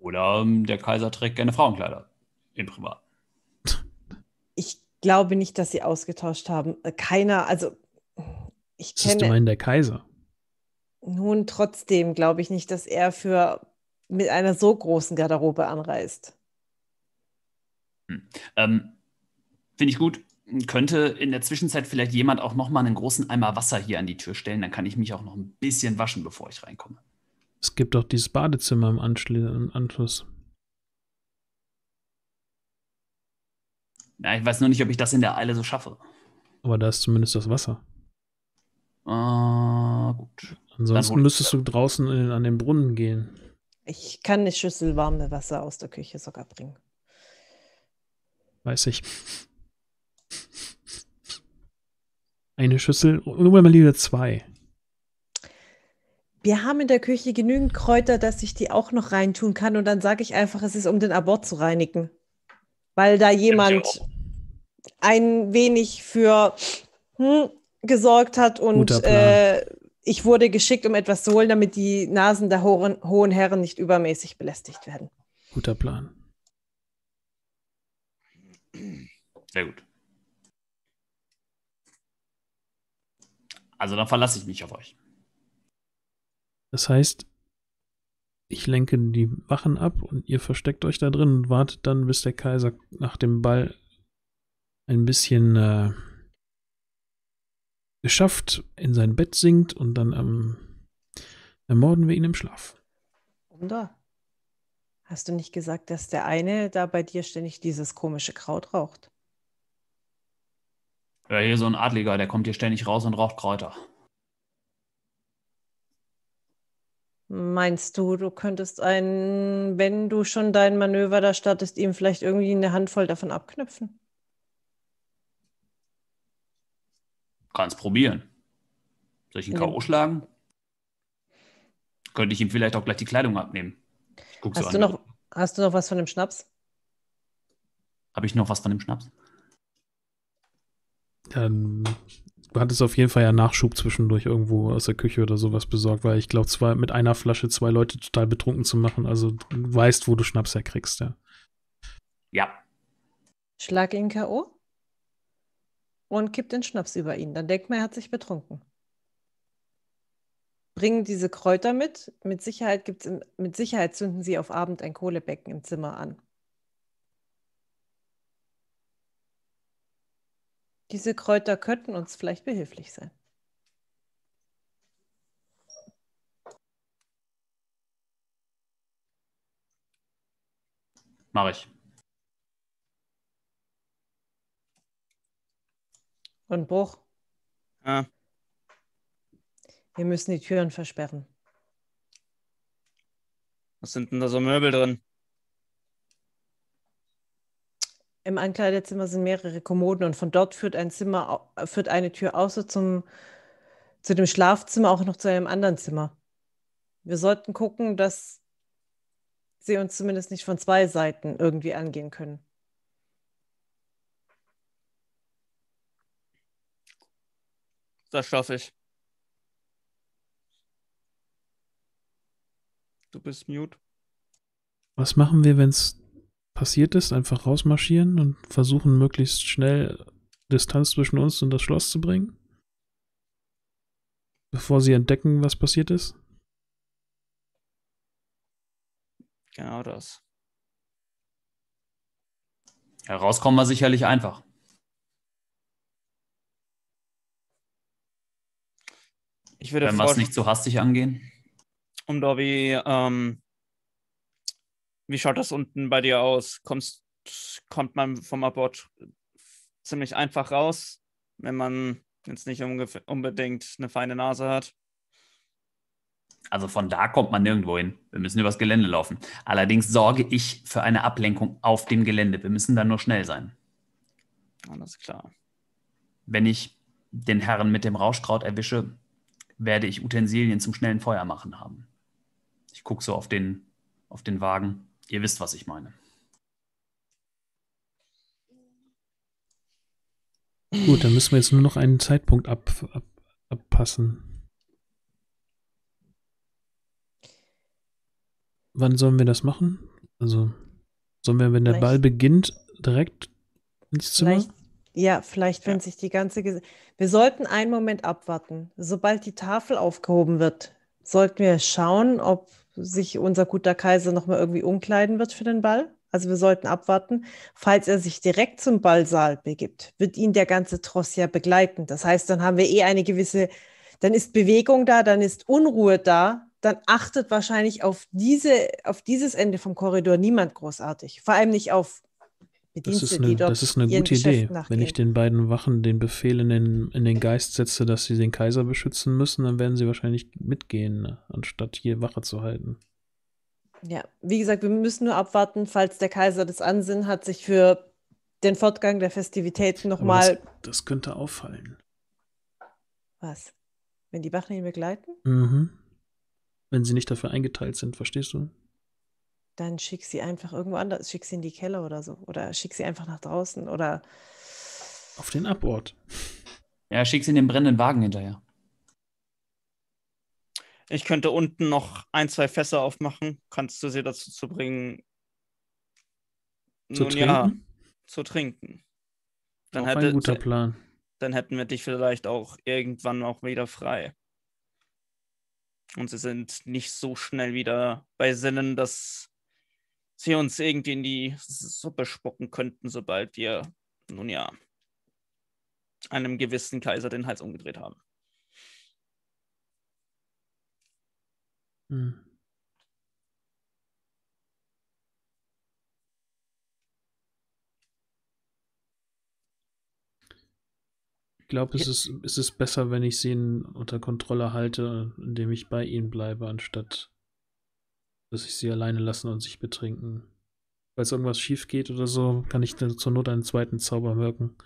Oder ähm, der Kaiser trägt gerne Frauenkleider. Im Privat. Ich glaube nicht, dass sie ausgetauscht haben. Äh, Keiner, also ich Das ist kenne immerhin der Kaiser. nun trotzdem, glaube ich nicht, dass er für mit einer so großen Garderobe anreist. Ähm, Finde ich gut. Könnte in der Zwischenzeit vielleicht jemand auch noch mal einen großen Eimer Wasser hier an die Tür stellen? Dann kann ich mich auch noch ein bisschen waschen, bevor ich reinkomme. Es gibt auch dieses Badezimmer im, Anschluss. Ja, ich weiß nur nicht, ob ich das in der Eile so schaffe. Aber da ist zumindest das Wasser. Äh, gut. Ansonsten müsstest du draußen in, an den Brunnen gehen. Ich kann eine Schüssel warme Wasser aus der Küche sogar bringen. Weiß ich. Eine Schüssel, nur mal lieber zwei. Wir haben in der Küche genügend Kräuter, dass ich die auch noch reintun kann und dann sage ich einfach, es ist um den Abort zu reinigen. Weil da jemand ein wenig für hm, gesorgt hat und äh, ich wurde geschickt, um etwas zu holen, damit die Nasen der hohen, hohen Herren nicht übermäßig belästigt werden. Guter Plan. Sehr gut. Also dann verlasse ich mich auf euch. Das heißt, ich lenke die Wachen ab und ihr versteckt euch da drin und wartet dann, bis der Kaiser nach dem Ball ein bisschen äh, geschafft in sein Bett sinkt und dann ähm, ermorden wir ihn im Schlaf. Und da. Hast du nicht gesagt, dass der eine da bei dir ständig dieses komische Kraut raucht? Ja, hier so ein Adliger, der kommt hier ständig raus und raucht Kräuter. Meinst du, du könntest ein, wenn du schon dein Manöver da startest, ihm vielleicht irgendwie eine Handvoll davon abknüpfen? Kann's probieren. Soll ich ihn Ja. K.O. schlagen? Könnte ich ihm vielleicht auch gleich die Kleidung abnehmen. Guck so Hast du an. noch, hast du noch was von dem Schnaps? Habe ich noch was von dem Schnaps? Dann, du hattest auf jeden Fall ja Nachschub zwischendurch irgendwo aus der Küche oder sowas besorgt, weil ich glaube, zwar mit einer Flasche zwei Leute total betrunken zu machen, also du weißt, wo du Schnaps herkriegst, ja. Ja. Schlag ihn K.O. und kipp den Schnaps über ihn. Dann denkt man, er hat sich betrunken. Bringen diese Kräuter mit. Mit Sicherheit gibt's im, mit Sicherheit zünden sie auf Abend ein Kohlebecken im Zimmer an. Diese Kräuter könnten uns vielleicht behilflich sein. Mache ich. Und Bruch. Ah, Wir müssen die Türen versperren. was sind denn da so Möbel drin? Im Ankleidezimmer sind mehrere Kommoden und von dort führt ein Zimmer, au- führt eine Tür außer zum, zu dem Schlafzimmer auch noch zu einem anderen Zimmer. Wir sollten gucken, dass sie uns zumindest nicht von zwei Seiten irgendwie angehen können. Das schaffe ich. Du bist mute. Was machen wir, wenn es passiert ist? Einfach rausmarschieren und versuchen, möglichst schnell Distanz zwischen uns und das Schloss zu bringen? Bevor sie entdecken, was passiert ist? Genau das. Herauskommen wir sicherlich einfach. Ich würde Wenn wir es nicht so hastig angehen. um Dobby, ähm, wie schaut das unten bei dir aus? Kommst, kommt man vom Abort ziemlich einfach raus, wenn man jetzt nicht unbedingt eine feine Nase hat? Also von da kommt man nirgendwo hin. Wir müssen übers Gelände laufen. Allerdings sorge ich für eine Ablenkung auf dem Gelände. Wir müssen dann nur schnell sein. Alles klar. Wenn ich den Herrn mit dem Rauschkraut erwische, werde ich Utensilien zum schnellen Feuer machen haben. Ich gucke so auf den, auf den Wagen. Ihr wisst, was ich meine. Gut, dann müssen wir jetzt nur noch einen Zeitpunkt ab, ab, abpassen. Wann sollen wir das machen? Also, sollen wir, wenn der Vielleicht- Ball beginnt, direkt ins Zimmer? Vielleicht, ja, vielleicht, wenn Ja. sich die ganze. Ges wir sollten einen Moment abwarten. Sobald die Tafel aufgehoben wird, sollten wir schauen, ob sich unser guter Kaiser nochmal irgendwie umkleiden wird für den Ball. Also wir sollten abwarten. Falls er sich direkt zum Ballsaal begibt, wird ihn der ganze Tross ja begleiten. Das heißt, dann haben wir eh eine gewisse, dann ist Bewegung da, dann ist Unruhe da. Dann achtet wahrscheinlich auf diese, auf dieses Ende vom Korridor niemand großartig. Vor allem nicht auf Das Bedienstete, ist eine, das ist eine gute Idee. Geschäften Wenn ich nachgehen. den beiden Wachen den Befehl in den, in den Geist setze, dass sie den Kaiser beschützen müssen, dann werden sie wahrscheinlich mitgehen, anstatt hier Wache zu halten. Ja, wie gesagt, wir müssen nur abwarten, falls der Kaiser das Ansinnen hat, sich für den Fortgang der Festivitäten nochmal. Das, das könnte auffallen. Was? Wenn die Wachen ihn begleiten? Mhm. Wenn sie nicht dafür eingeteilt sind, verstehst du? Dann schick sie einfach irgendwo anders. Schick sie in die Keller oder so. Oder schick sie einfach nach draußen. Oder. Auf den Abort. Ja, schick sie in den brennenden Wagen hinterher. Ich könnte unten noch ein, zwei Fässer aufmachen. Kannst du sie dazu zu bringen? Zu Nun ja, trinken? zu trinken. Dann, Auch hätte, ein guter Plan. dann hätten wir dich vielleicht auch irgendwann auch wieder frei. Und sie sind nicht so schnell wieder bei Sinnen, dass sie uns irgendwie in die Suppe spucken könnten, sobald wir, nun ja, einem gewissen Kaiser den Hals umgedreht haben. Hm. Ich glaube, es ist, es ist besser, wenn ich sie unter Kontrolle halte, indem ich bei ihnen bleibe, anstatt dass ich sie alleine lassen und sich betrinken. Falls irgendwas schief geht oder so, kann ich dann zur Not einen zweiten Zauber wirken.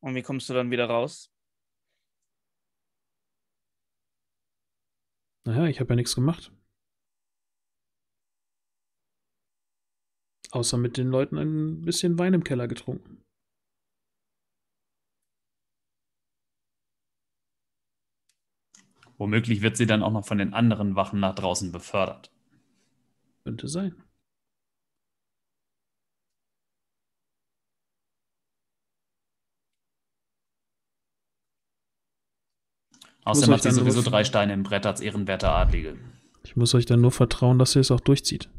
Und wie kommst du dann wieder raus? Naja, ich habe ja nichts gemacht. Außer mit den Leuten ein bisschen Wein im Keller getrunken. Womöglich wird sie dann auch noch von den anderen Wachen nach draußen befördert. Könnte sein. Außerdem hat sie sowieso drei Steine im Brett als ehrenwerter Adlige. Ich muss euch dann nur vertrauen, dass ihr es auch durchzieht.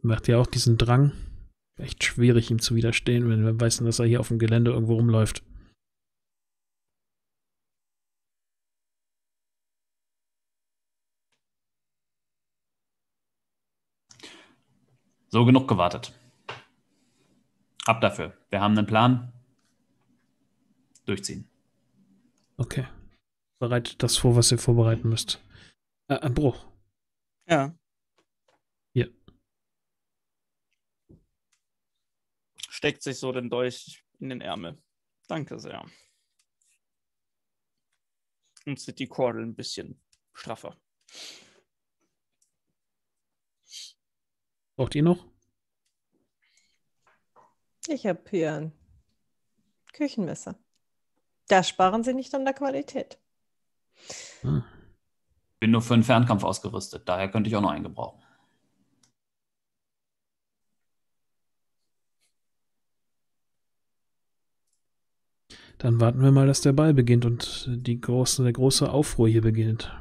Macht ja auch diesen Drang. Echt schwierig, ihm zu widerstehen, wenn wir wissen, dass er hier auf dem Gelände irgendwo rumläuft. So genug gewartet. Ab dafür. Wir haben einen Plan. Durchziehen. Okay. Bereitet das vor, was ihr vorbereiten müsst. Äh, ein Bruch. Ja. Hier. Steckt sich so den Dolch in den Ärmel. Danke sehr. Und zieht die Kordel ein bisschen straffer. Braucht ihr noch? Ich habe hier ein Küchenmesser. Da sparen sie nicht an der Qualität. Hm. Bin nur für einen Fernkampf ausgerüstet, daher könnte ich auch noch einen gebrauchen. Dann warten wir mal, dass der Ball beginnt und die große, der große Aufruhr hier beginnt.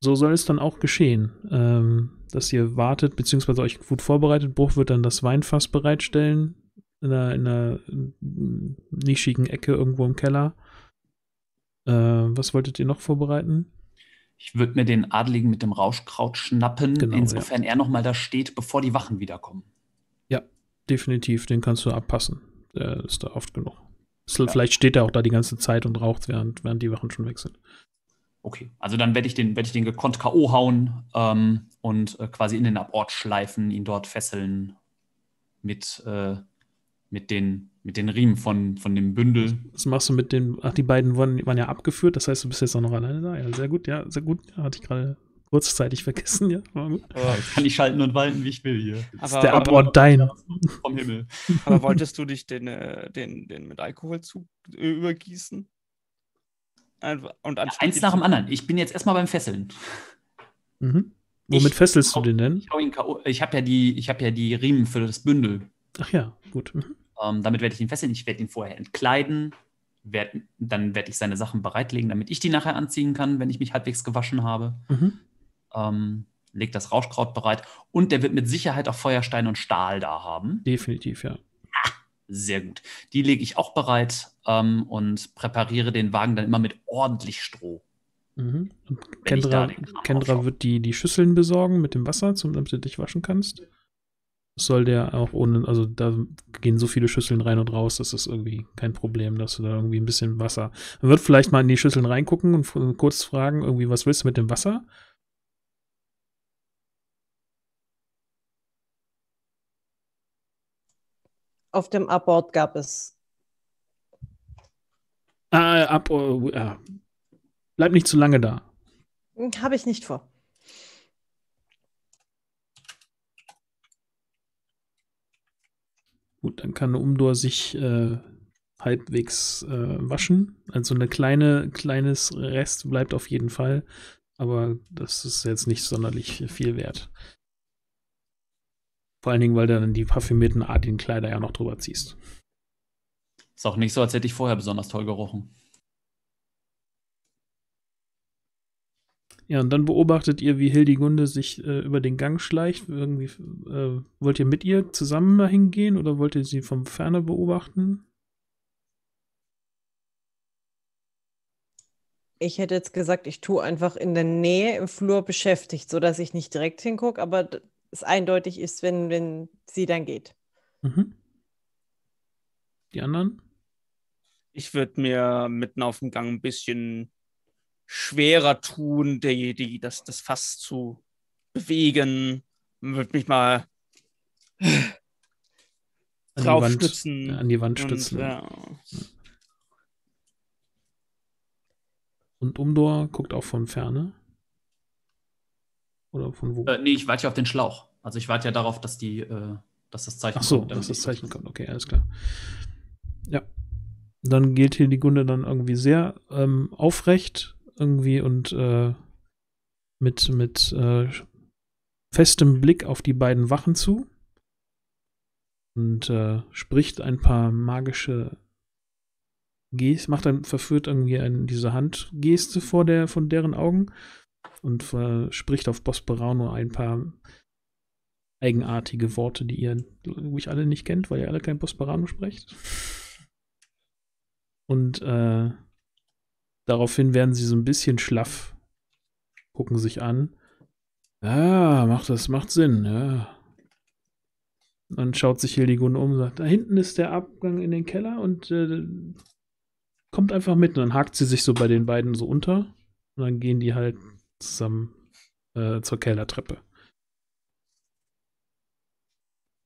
So soll es dann auch geschehen, ähm, dass ihr wartet, beziehungsweise euch gut vorbereitet. Bruch wird dann das Weinfass bereitstellen, in einer, in einer nischigen Ecke irgendwo im Keller. Äh, was wolltet ihr noch vorbereiten? Ich würde mir den Adligen mit dem Rauschkraut schnappen, Genau, insofern er noch mal da steht, bevor die Wachen wiederkommen. Definitiv, den kannst du abpassen. Der ist da oft genug. So, Vielleicht steht er auch da die ganze Zeit und raucht, während, während die Wachen schon weg sind. Okay, also dann werde ich den, werde ich den gekonnt K.O. hauen ähm, und äh, quasi in den Abort schleifen, ihn dort fesseln mit, äh, mit, den, mit den Riemen von, von dem Bündel. Was machst du mit den. Ach, die beiden waren, waren ja abgeführt, das heißt, du bist jetzt auch noch alleine da. Ja, sehr gut, ja, sehr gut. Ja, hatte ich gerade kurzzeitig vergessen, ja. War gut. Aber, Jetzt kann ich schalten und walten, wie ich will hier. Das aber, ist der aber, Abort dein. Vom Himmel. aber wolltest du dich den, äh, den, den mit Alkohol zu, äh, übergießen? Einfach, und Ja, eins nach dem anderen. Ich bin jetzt erstmal beim Fesseln. Mhm. Womit Ich- fesselst du den denn? Ich, ich habe ja, die- ich hab ja die Riemen für das Bündel. Ach ja, gut. Mhm. Ähm, damit werde ich ihn fesseln. Ich werde ihn vorher entkleiden. Werd, dann werde ich seine Sachen bereitlegen, damit ich die nachher anziehen kann, wenn ich mich halbwegs gewaschen habe. Mhm. Ähm, leg das Rauschkraut bereit. Und der wird mit Sicherheit auch Feuerstein und Stahl da haben. Definitiv, ja. Sehr gut. Die lege ich auch bereit ähm, und präpariere den Wagen dann immer mit ordentlich Stroh. Mhm. Kendra, Kendra wird die, die Schüsseln besorgen mit dem Wasser, zum, damit du dich waschen kannst. Das soll der auch ohne, also da gehen so viele Schüsseln rein und raus, das ist irgendwie kein Problem, dass du da irgendwie ein bisschen Wasser. Man wird vielleicht mal in die Schüsseln reingucken und kurz fragen, irgendwie, was willst du mit dem Wasser? Auf dem Abort gab es. Ah, ab, oh, ja. Bleib nicht zu lange da. Habe ich nicht vor. Gut, dann kann Umdor sich äh, halbwegs äh, waschen. Also eine kleine, kleines Rest bleibt auf jeden Fall. Aber das ist jetzt nicht sonderlich viel wert. Vor allen Dingen, weil du dann die parfümierten Adin-Kleider ja noch drüber ziehst. Ist auch nicht so, als hätte ich vorher besonders toll gerochen. Ja, und dann beobachtet ihr, wie Hildigunde sich äh, über den Gang schleicht. Irgendwie, äh, wollt ihr mit ihr zusammen dahin gehen oder wollt ihr sie vom Ferne beobachten? Ich hätte jetzt gesagt, ich tue einfach in der Nähe im Flur beschäftigt, sodass ich nicht direkt hingucke, aber es eindeutig ist, wenn, wenn sie dann geht. Mhm. Die anderen? Ich würde mir mitten auf dem Gang ein bisschen schwerer tun, die, die, das, das Fass zu bewegen. Würde mich mal An die drauf Wand- stützen. An die Wand und, stützen. ja. Und Umdor guckt auch von ferne. Oder von wo? Äh, nee, ich warte ja auf den Schlauch. Also ich warte ja darauf, dass die, äh, dass das Zeichen Ach so, kommt, dass das ich- Zeichen kommt. Okay, alles klar. Ja. Dann geht hier die Gunde dann irgendwie sehr ähm, aufrecht irgendwie und äh, mit, mit äh, festem Blick auf die beiden Wachen zu und äh, spricht ein paar magische Gesten, macht dann verführt irgendwie ein, diese Handgeste vor der, von deren Augen und äh, spricht auf Bosporano ein paar eigenartige Worte, die ihr, glaube ich, alle nicht kennt, weil ihr alle kein Bosporano sprecht. Und äh, daraufhin werden sie so ein bisschen schlaff, gucken sich an. Ja, macht das, macht Sinn, ja. Dann schaut sich Hildegunde um und sagt, da hinten ist der Abgang in den Keller und äh, kommt einfach mit. Und dann hakt sie sich so bei den beiden so unter und dann gehen die halt zusammen äh, zur Kellertreppe.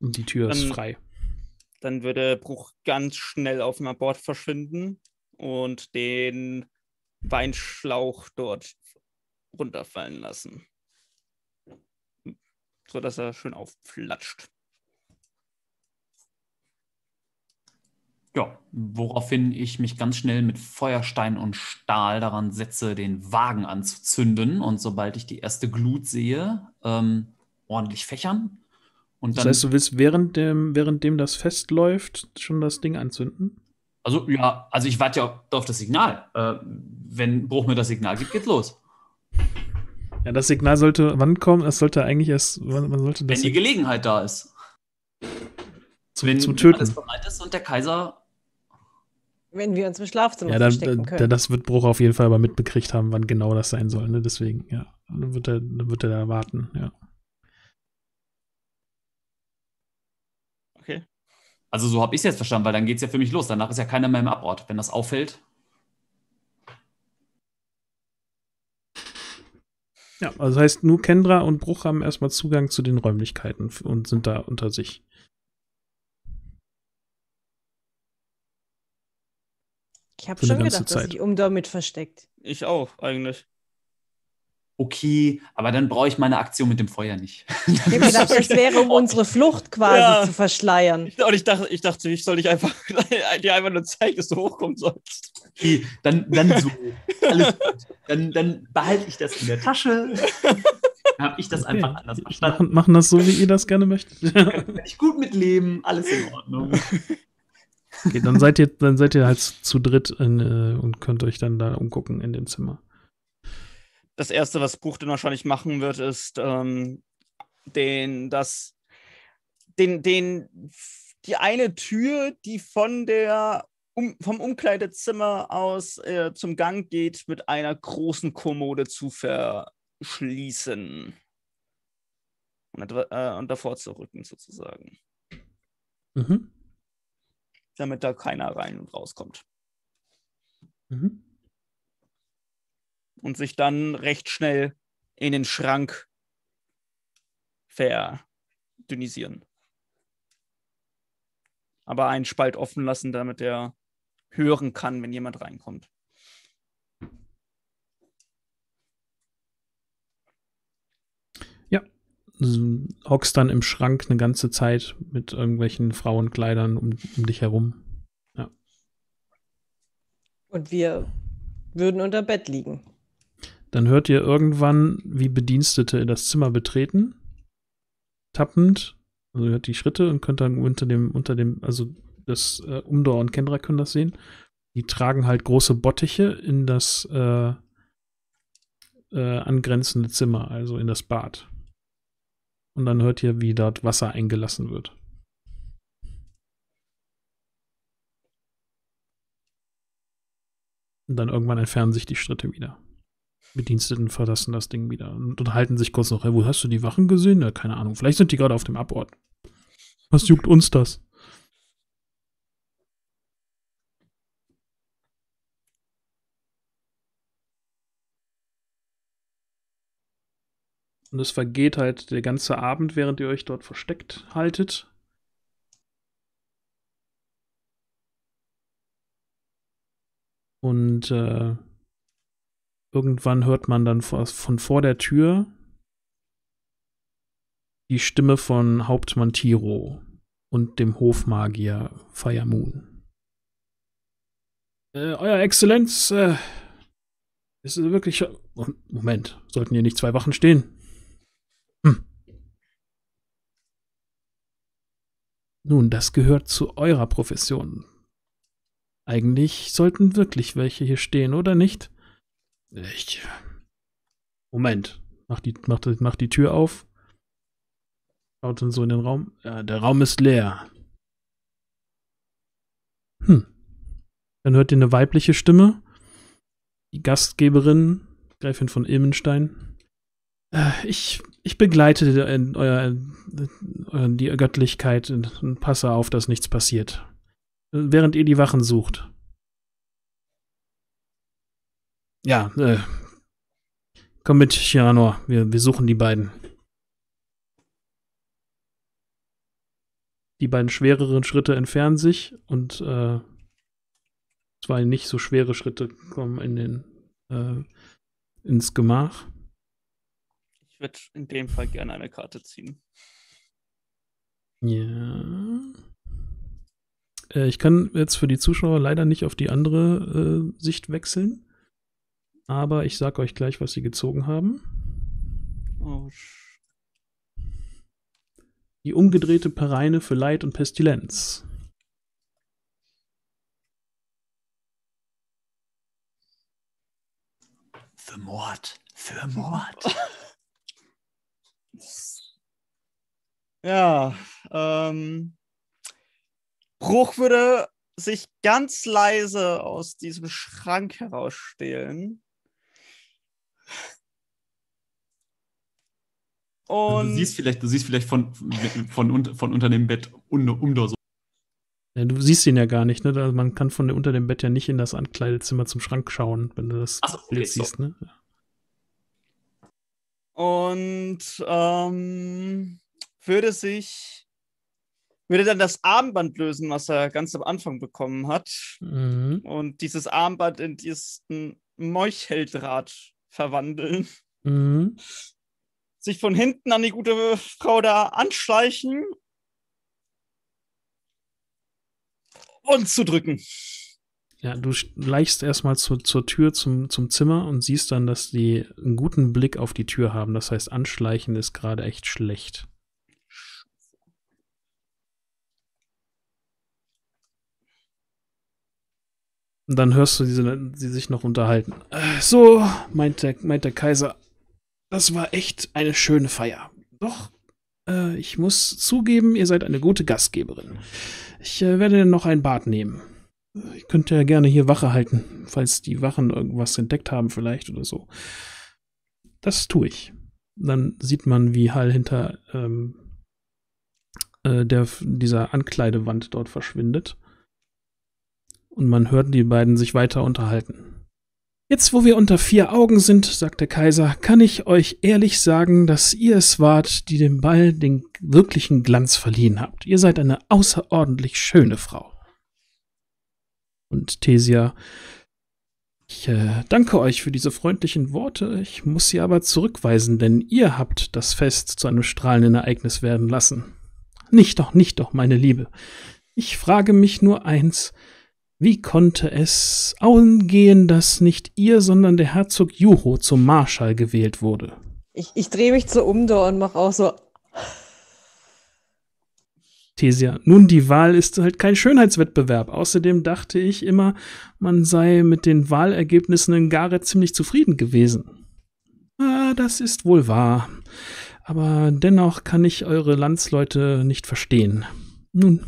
Und die Tür ist Dann- frei. Dann würde Bruch ganz schnell auf dem Abort verschwinden und den Weinschlauch dort runterfallen lassen. So dass er schön aufflatscht. Ja, woraufhin ich mich ganz schnell mit Feuerstein und Stahl daran setze, den Wagen anzuzünden und sobald ich die erste Glut sehe, ähm, ordentlich fächern. Und Das dann, heißt, du willst während dem, währenddem das Fest läuft, schon das Ding anzünden? also ja, also ich warte ja auf das Signal. Äh, wenn Bruch mir das Signal gibt, geht's los. Ja, das Signal sollte wann kommen? Es sollte eigentlich erst, wann, wann sollte das Wenn die Gelegenheit da ist. zu, Wenn zum alles Töten? bereit ist und der Kaiser Wenn wir uns im Schlafzimmer Ja, dann, verstecken dann, können. das wird Bruch auf jeden Fall aber mitbekriegt haben, wann genau das sein soll. Ne? Deswegen, ja. Dann wird er, dann wird er da warten, ja. Okay. Also so habe ich es jetzt verstanden, weil dann geht es ja für mich los. Danach ist ja keiner mehr im Abort. Wenn das auffällt, Ja, also das heißt, nur Kendra und Bruch haben erstmal Zugang zu den Räumlichkeiten und sind da unter sich. ich habe schon gedacht, dass sich Umdor mit versteckt. Ich auch, eigentlich. Okay, aber dann brauche ich meine Aktion mit dem Feuer nicht. Ich gedacht, das wäre, um (laughs) unsere Flucht quasi Ja. zu verschleiern. Und ich dachte, ich dachte, ich soll dich einfach (laughs) dir einfach nur zeigen, dass du hochkommen sollst. Okay, dann, dann so. Alles gut. Dann, dann behalte ich das in der Tasche. (laughs) Dann habe ich das einfach Okay. anders Machen, verstanden. machen das so, wie ihr das gerne möchtet. Kann ich gut mitleben, alles in Ordnung. okay, dann seid ihr, dann seid ihr halt zu dritt in, äh, und könnt euch dann da umgucken in dem Zimmer. Das erste, was Bruch dann wahrscheinlich machen wird, ist ähm, den, das, den, den, die eine Tür, die von der um, vom Umkleidezimmer aus äh, zum Gang geht, mit einer großen Kommode zu verschließen. Und, äh, und davor zu rücken, sozusagen. Mhm. Damit da keiner rein und rauskommt. Mhm. Und sich dann recht schnell in den Schrank verdünnisieren. Aber einen Spalt offen lassen, damit er hören kann, wenn jemand reinkommt. Du hockst dann im Schrank eine ganze Zeit mit irgendwelchen Frauenkleidern um, um dich herum. Und wir würden unter Bett liegen. Dann hört ihr irgendwann, wie Bedienstete das Zimmer betreten. Tappend. Also ihr hört die Schritte und könnt dann unter dem, unter dem, also das äh, Umdor und Kendra können das sehen. Die tragen halt große Bottiche in das äh, äh, angrenzende Zimmer, also in das Bad. Und dann hört ihr, wie dort Wasser eingelassen wird. Und dann irgendwann entfernen sich die Schritte wieder. Bediensteten verlassen das Ding wieder und unterhalten sich kurz noch. Hey, wo hast du die Wachen gesehen? Ja, keine Ahnung. Vielleicht sind die gerade auf dem Abort. Was juckt uns das? Und es vergeht halt der ganze Abend, während ihr euch dort versteckt haltet. Und äh, irgendwann hört man dann von, vor der Tür die Stimme von Hauptmann Tiro und dem Hofmagier Fire Moon. Äh, Euer Exzellenz, äh, ist wirklich. Moment, sollten hier nicht zwei Wachen stehen? Hm. Nun, das gehört zu eurer Profession. Eigentlich sollten wirklich welche hier stehen, oder nicht? Ich. Moment. Mach die, mach, mach die Tür auf. Schaut dann so in den Raum. Ja, der Raum ist leer. Hm. Dann hört ihr eine weibliche Stimme, Die Gastgeberin, Gräfin von Ilmenstein. Äh, ich, ich begleite äh, euer, äh, die Göttlichkeit und passe auf, dass nichts passiert. Während ihr die Wachen sucht. Ja, äh, komm mit, Chiranor. Wir, wir suchen die beiden. Die beiden schwereren Schritte entfernen sich und äh, zwei nicht so schwere Schritte kommen in den, äh, ins Gemach. Ich würde in dem Fall gerne eine Karte ziehen. Ja. Äh, ich kann jetzt für die Zuschauer leider nicht auf die andere äh, Sicht wechseln. Aber ich sag euch gleich, was sie gezogen haben. Oh, Die umgedrehte Pereine für Leid und Pestilenz. Für Mord. Für Mord. (laughs) Ja, ähm, Bruch würde sich ganz leise aus diesem Schrank herausstehlen. Und du siehst vielleicht, du siehst vielleicht von, von, von, von unter dem Bett un, um da so. Ja, du siehst ihn ja gar nicht, ne? Da- Man kann von unter dem Bett ja nicht in das Ankleidezimmer zum Schrank schauen, wenn du das so, okay, Bild so. siehst, ne? und ähm, würde sich, würde dann das Armband lösen, was er ganz am Anfang bekommen hat. Mhm. Und dieses Armband in diesen Meucheldraht verwandeln. Mhm. Sich von hinten an die gute Frau da anschleichen. Und zu drücken. Ja, du schleichst erstmal zur, zur Tür zum, zum Zimmer und siehst dann, dass die einen guten Blick auf die Tür haben. Das heißt, anschleichen ist gerade echt schlecht. Und dann hörst du sie sich noch unterhalten. Äh, so, meint der, meint der Kaiser, das war echt eine schöne Feier. Doch, äh, ich muss zugeben, ihr seid eine gute Gastgeberin. Ich äh, werde noch ein Bad nehmen. Ich könnte ja gerne hier Wache halten, falls die Wachen irgendwas entdeckt haben vielleicht oder so. Das tue ich. Dann sieht man, wie Hall hinter ähm, äh, der, dieser Ankleidewand dort verschwindet. Und man hört die beiden sich weiter unterhalten. Jetzt, wo wir unter vier Augen sind, sagt der Kaiser, kann ich euch ehrlich sagen, dass ihr es wart, die dem Ball den wirklichen Glanz verliehen habt. Ihr seid eine außerordentlich schöne Frau. Und Thesia, ich äh, danke euch für diese freundlichen Worte. Ich muss sie aber zurückweisen, denn ihr habt das Fest zu einem strahlenden Ereignis werden lassen. Nicht doch, nicht doch, meine Liebe. Ich frage mich nur eins. Wie konnte es angehen, dass nicht ihr, sondern der Herzog Juho zum Marschall gewählt wurde? Ich, ich drehe mich so um da und mache auch so. Thesia. Nun, die Wahl ist halt kein Schönheitswettbewerb. Außerdem dachte ich immer, man sei mit den Wahlergebnissen in Gare ziemlich zufrieden gewesen. Ah, das ist wohl wahr. Aber dennoch kann ich eure Landsleute nicht verstehen. Nun,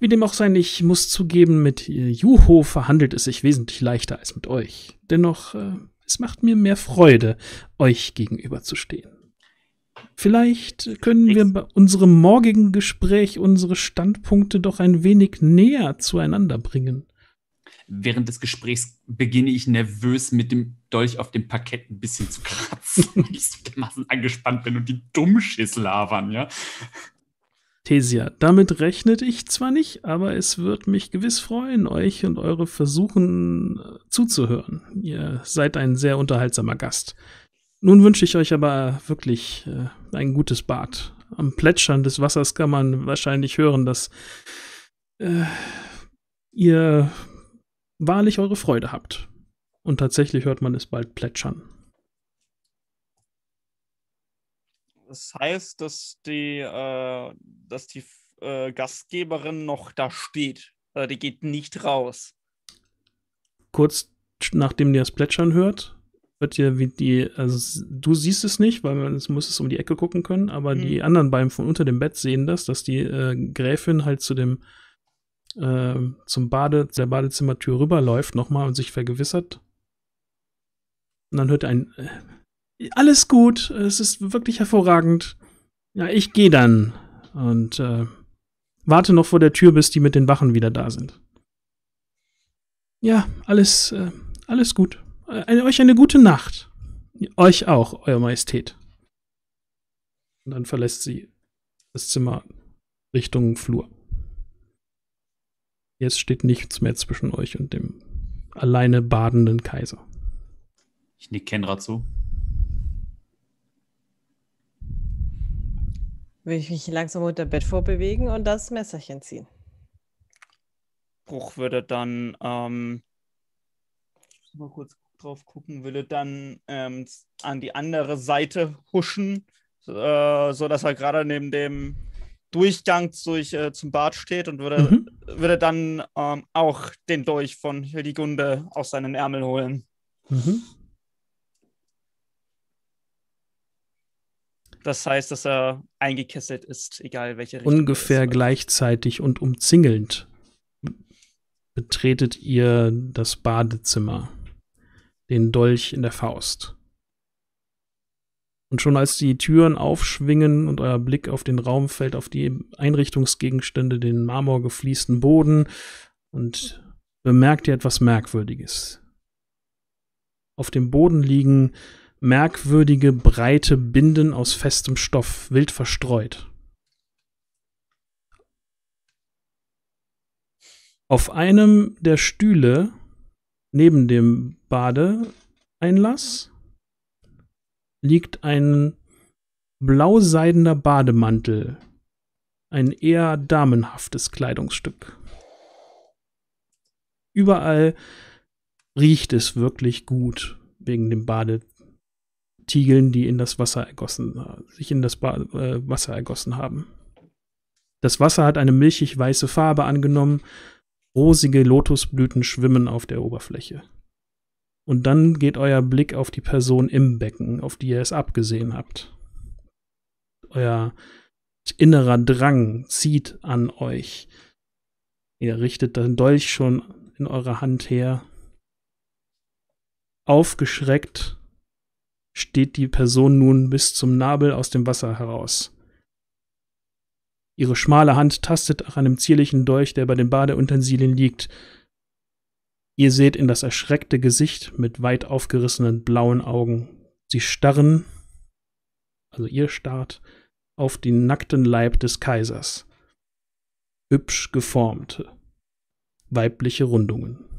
wie dem auch sei, ich muss zugeben, mit Juho verhandelt es sich wesentlich leichter als mit euch. Dennoch, äh, es macht mir mehr Freude, euch gegenüberzustehen. Vielleicht können wir bei unserem morgigen Gespräch unsere Standpunkte doch ein wenig näher zueinander bringen. Während des Gesprächs beginne ich nervös mit dem Dolch auf dem Parkett ein bisschen zu kratzen, (laughs) weil ich so dermaßen angespannt bin und die Dummschiss labern, ja. Thesia, damit rechnete ich zwar nicht, aber es wird mich gewiss freuen, euch und eure Versuchen äh, zuzuhören. Ihr seid ein sehr unterhaltsamer Gast. Nun wünsche ich euch aber wirklich äh, ein gutes Bad. Am Plätschern des Wassers kann man wahrscheinlich hören, dass äh, ihr wahrlich eure Freude habt. Und tatsächlich hört man es bald plätschern. Das heißt, dass die, äh, dass die äh, Gastgeberin noch da steht. Äh, die geht nicht raus. kurz nachdem ihr das Plätschern hört, wird ihr wie die, also du siehst es nicht, weil man es muss es um die Ecke gucken können, aber Mhm. die anderen beiden von unter dem Bett sehen das, dass die äh, Gräfin halt zu dem äh, zum Bade, der Badezimmertür rüberläuft nochmal und sich vergewissert. Und dann hört ein äh, Alles gut, es ist wirklich hervorragend. Ja, ich gehe dann. Und äh, warte noch vor der Tür, bis die mit den Wachen wieder da sind. Ja, alles, äh, alles gut. Äh, euch eine gute Nacht. Euch auch, Euer Majestät. Und dann verlässt sie das Zimmer Richtung Flur. Jetzt steht nichts mehr zwischen euch und dem alleine badenden Kaiser. Ich nick Kenra zu. Will ich mich langsam unter Bett vorbewegen und das Messerchen ziehen. Bruch würde dann, ähm, ich muss mal kurz drauf gucken, würde dann ähm, an die andere Seite huschen, äh, so dass er gerade neben dem Durchgang durch, äh, zum Bad steht und würde, Mhm. würde dann ähm, auch den Dolch von Hildigunde aus seinen Ärmel holen. Mhm. Das heißt, dass er eingekesselt ist, egal welche Richtung. Ungefähr gleichzeitig und umzingelnd betretet ihr das Badezimmer, den Dolch in der Faust. Und schon als die Türen aufschwingen und euer Blick auf den Raum fällt, auf die Einrichtungsgegenstände, den marmorgefliesten Boden und bemerkt ihr etwas Merkwürdiges. Auf dem Boden liegen merkwürdige, breite Binden aus festem Stoff, wild verstreut. Auf einem der Stühle neben dem Badeeinlass liegt ein blauseidener Bademantel, ein eher damenhaftes Kleidungsstück. Überall riecht es wirklich gut wegen dem Badetiegeln, die in das Wasser ergossen, sich in das ba äh, Wasser ergossen haben. Das Wasser hat eine milchig weiße Farbe angenommen, rosige Lotusblüten schwimmen auf der Oberfläche. Und dann geht euer Blick auf die Person im Becken, auf die ihr es abgesehen habt. Euer innerer Drang zieht an euch. Ihr richtet den Dolch schon in eurer Hand her. Aufgeschreckt steht die Person nun bis zum Nabel aus dem Wasser heraus. Ihre schmale Hand tastet nach einem zierlichen Dolch, der bei den Badeutensilien liegt. Ihr seht in das erschreckte Gesicht mit weit aufgerissenen blauen Augen. Sie starren, also ihr starrt, auf den nackten Leib des Kaisers. Hübsch geformte, weibliche Rundungen.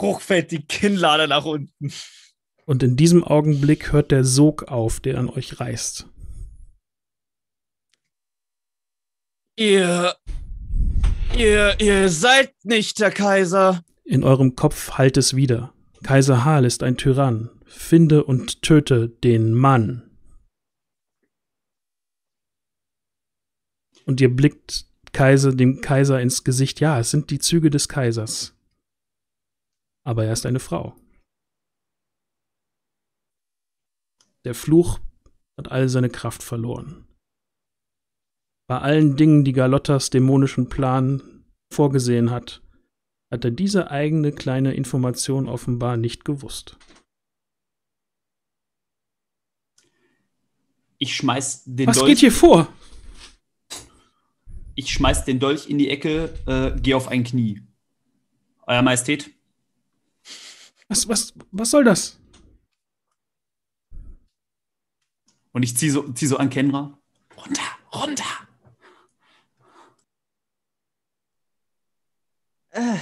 Bruch fällt die Kinnlade nach unten. Und in diesem Augenblick hört der Sog auf, der an euch reißt. Ihr. Ihr, ihr seid nicht der Kaiser. In eurem Kopf hallt es wieder. Kaiser Hal ist ein Tyrann. Finde und töte den Mann. Und ihr blickt Kaiser, dem Kaiser ins Gesicht. Ja, es sind die Züge des Kaisers. Aber er ist eine Frau. Der Fluch hat all seine Kraft verloren. Bei allen Dingen, die Galottas dämonischen Plan vorgesehen hat, hat er diese eigene kleine Information offenbar nicht gewusst. Ich schmeiß den Was Dolch. geht hier vor? Ich schmeiß den Dolch in die Ecke, äh, geh auf ein Knie. Euer Majestät, Was, was, was soll das? und ich zieh so, zieh so an Kenra. Runter, runter. Äh.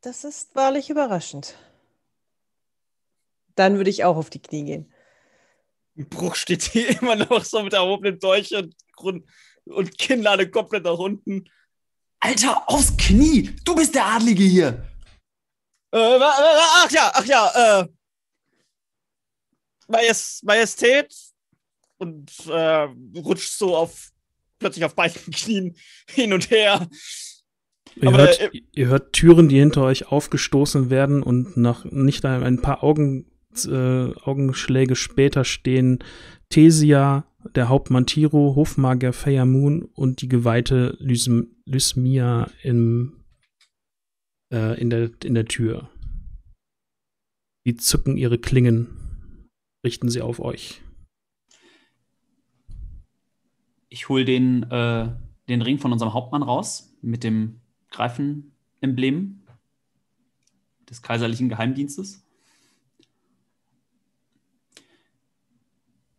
Das ist wahrlich überraschend. Dann würde ich auch auf die Knie gehen. Bruch steht hier (laughs) immer noch so mit erhobenem Dolch und, Grund und Kinnlade komplett nach unten. Alter, aufs Knie! Du bist der Adlige hier! Äh, ach ja, ach ja, äh. Majest Majestät und äh, rutscht so auf plötzlich auf beiden (laughs) Knien hin und her. Ihr Aber, hört, äh, ihr hört Türen, die hinter euch aufgestoßen werden und nach nicht ein paar Augen, äh, Augenschläge später stehen Thesia, der Hauptmann Tiro, Hofmagier Feyamun und die geweihte Lysm Lysmia im äh, in, der, in der Tür. Die zücken ihre Klingen, richten sie auf euch. Ich hole den, äh, den Ring von unserem Hauptmann raus mit dem Greifen-Emblem des kaiserlichen Geheimdienstes.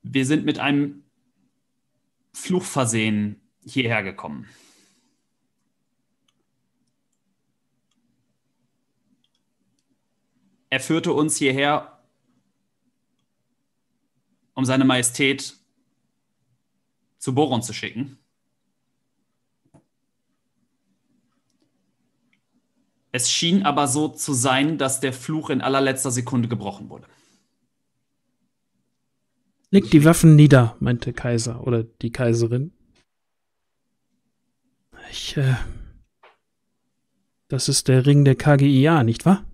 Wir sind mit einem Fluch versehen hierher gekommen. Er führte uns hierher, um seine Majestät zu Boron zu schicken. Es schien aber so zu sein, dass der Fluch in allerletzter Sekunde gebrochen wurde. Leg die Waffen nieder, meinte Kaiser oder die Kaiserin. Ich, äh, das ist der Ring der KGIA, nicht wahr?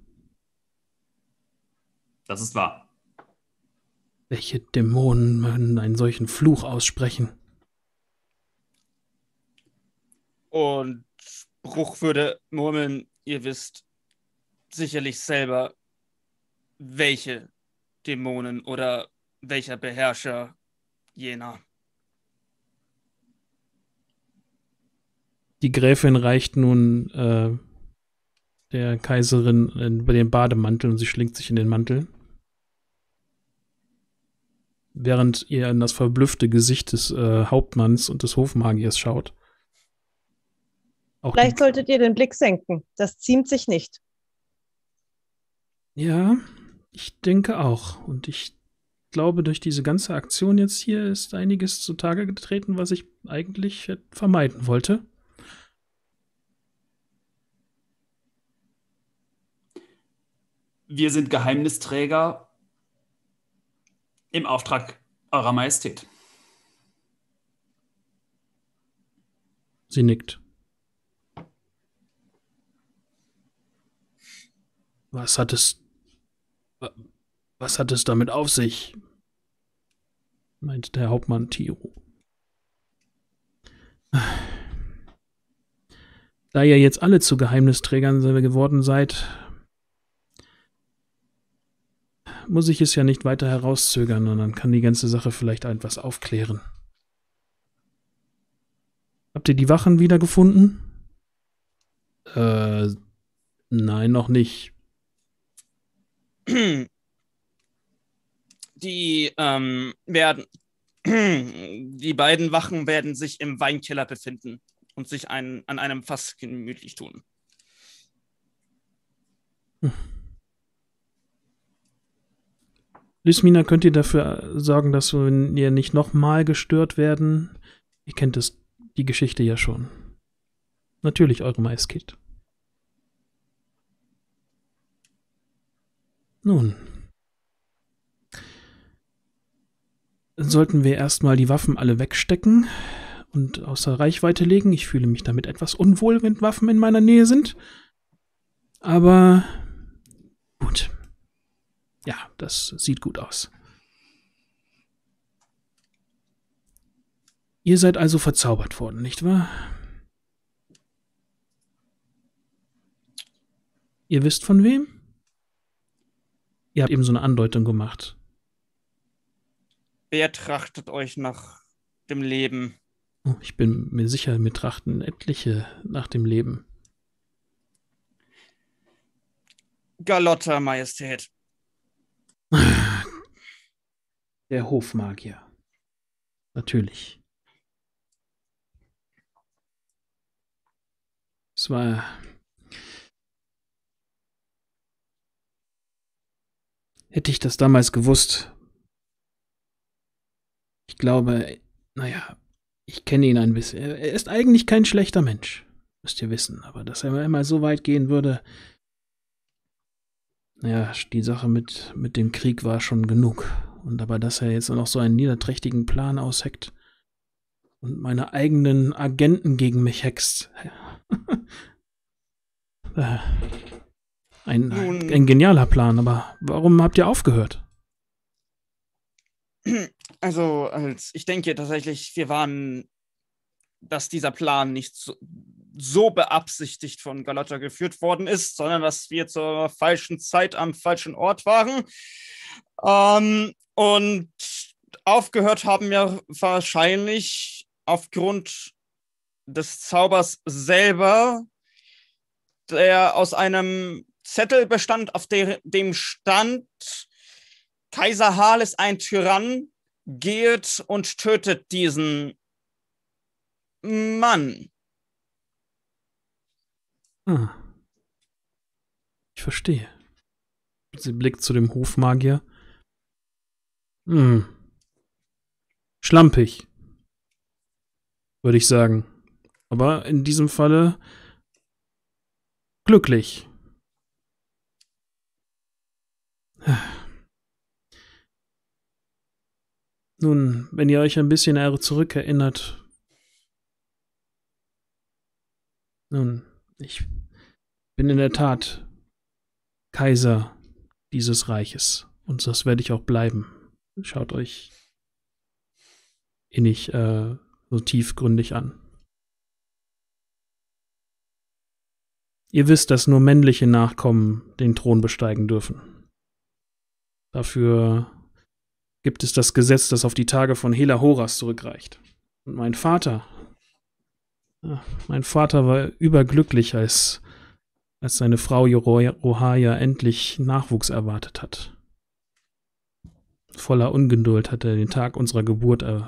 Das ist wahr. Welche Dämonen mögen einen solchen Fluch aussprechen? Und Bruch würde murmeln, ihr wisst sicherlich selber, welche Dämonen oder welcher Beherrscher jener. Die Gräfin reicht nun äh, der Kaiserin über den Bademantel und sie schlingt sich in den Mantel. Während ihr in das verblüffte Gesicht des äh, Hauptmanns und des Hofmagiers schaut. Auch Vielleicht solltet ihr den Blick senken. Das ziemt sich nicht. Ja, ich denke auch. Und ich glaube, durch diese ganze Aktion jetzt hier ist einiges zutage getreten, was ich eigentlich vermeiden wollte. Wir sind Geheimnisträger im Auftrag eurer Majestät. Sie nickt. Was hat es. Was hat es damit auf sich? meinte der Hauptmann Tiro. Da ihr jetzt alle zu Geheimnisträgern geworden seid, muss ich es ja nicht weiter herauszögern und dann kann die ganze Sache vielleicht etwas aufklären. Habt ihr die Wachen wiedergefunden? Äh, nein, noch nicht. (clears throat) Die ähm, werden, (clears throat) die beiden Wachen werden sich im Weinkeller befinden und sich ein, an einem Fass gemütlich tun. Hm. Lysmina, könnt ihr dafür sorgen, dass wir nicht nochmal gestört werden? Ihr kennt das, die Geschichte ja schon. Natürlich, eure Maiskit. Nun. Sollten wir erstmal die Waffen alle wegstecken und außer Reichweite legen. Ich fühle mich damit etwas unwohl, wenn Waffen in meiner Nähe sind. Aber gut. Ja, das sieht gut aus. Ihr seid also verzaubert worden, nicht wahr? Ihr wisst von wem? Ihr habt eben so eine Andeutung gemacht. Wer trachtet euch nach dem Leben? Oh, ich bin mir sicher, mir trachten etliche nach dem Leben. Galotta, Majestät. (laughs) Der Hofmagier. Natürlich. Es war. Hätte ich das damals gewusst. Ich glaube, naja, ich kenne ihn ein bisschen. Er ist eigentlich kein schlechter Mensch, müsst ihr wissen. Aber dass er einmal so weit gehen würde, ja, die Sache mit, mit dem Krieg war schon genug. Und aber, dass er jetzt noch so einen niederträchtigen Plan ausheckt und meine eigenen Agenten gegen mich hext. (laughs) Äh, ein, ein genialer Plan, aber warum habt ihr aufgehört? Also, als ich denke tatsächlich, wir waren, dass dieser Plan nicht so, so beabsichtigt von Galata geführt worden ist, sondern dass wir zur falschen Zeit am falschen Ort waren. Ähm, und aufgehört haben wir wahrscheinlich aufgrund des Zaubers selber, der aus einem Zettel bestand, auf der, dem stand, Kaiser Hal ist ein Tyrann, geht und tötet diesen Mann. Ah. Ich verstehe. Sie blickt zu dem Hofmagier. Hm. Schlampig. Würde ich sagen. Aber in diesem Falle glücklich. Nun, wenn ihr euch ein bisschen zurückerinnert. Nun, ich bin in der Tat Kaiser dieses Reiches. Und das werde ich auch bleiben. Schaut euch innig äh, so tiefgründig an. Ihr wisst, dass nur männliche Nachkommen den Thron besteigen dürfen. Dafür gibt es das Gesetz, das auf die Tage von Hela Horas zurückreicht. Und mein Vater, mein Vater war überglücklich, als, als seine Frau Rohaya endlich Nachwuchs erwartet hat. Voller Ungeduld hat er den Tag unserer Geburt, äh,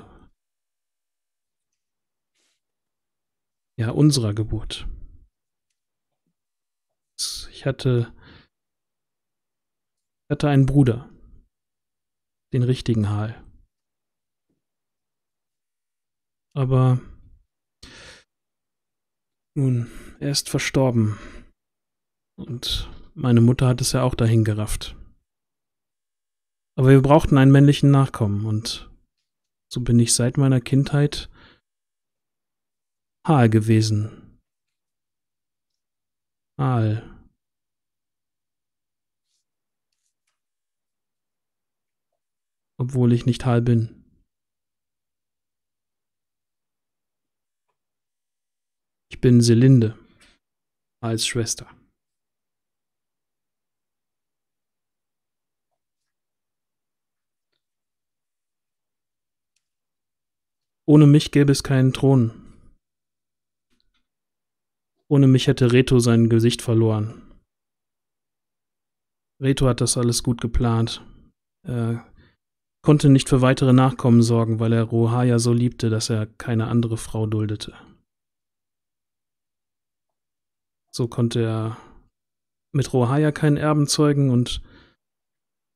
ja, unserer Geburt. Ich hatte, ich hatte einen Bruder, den richtigen Hal. Aber nun, er ist verstorben. Und meine Mutter hat es ja auch dahin gerafft. Aber wir brauchten einen männlichen Nachkommen und so bin ich seit meiner Kindheit Hal gewesen. Hal. Obwohl ich nicht Hal bin. Ich bin Selinde als Schwester. Ohne mich gäbe es keinen Thron. Ohne mich hätte Reto sein Gesicht verloren. Reto hat das alles gut geplant. Er konnte nicht für weitere Nachkommen sorgen, weil er Rohaya so liebte, dass er keine andere Frau duldete. So konnte er mit Rohaya keinen Erben zeugen und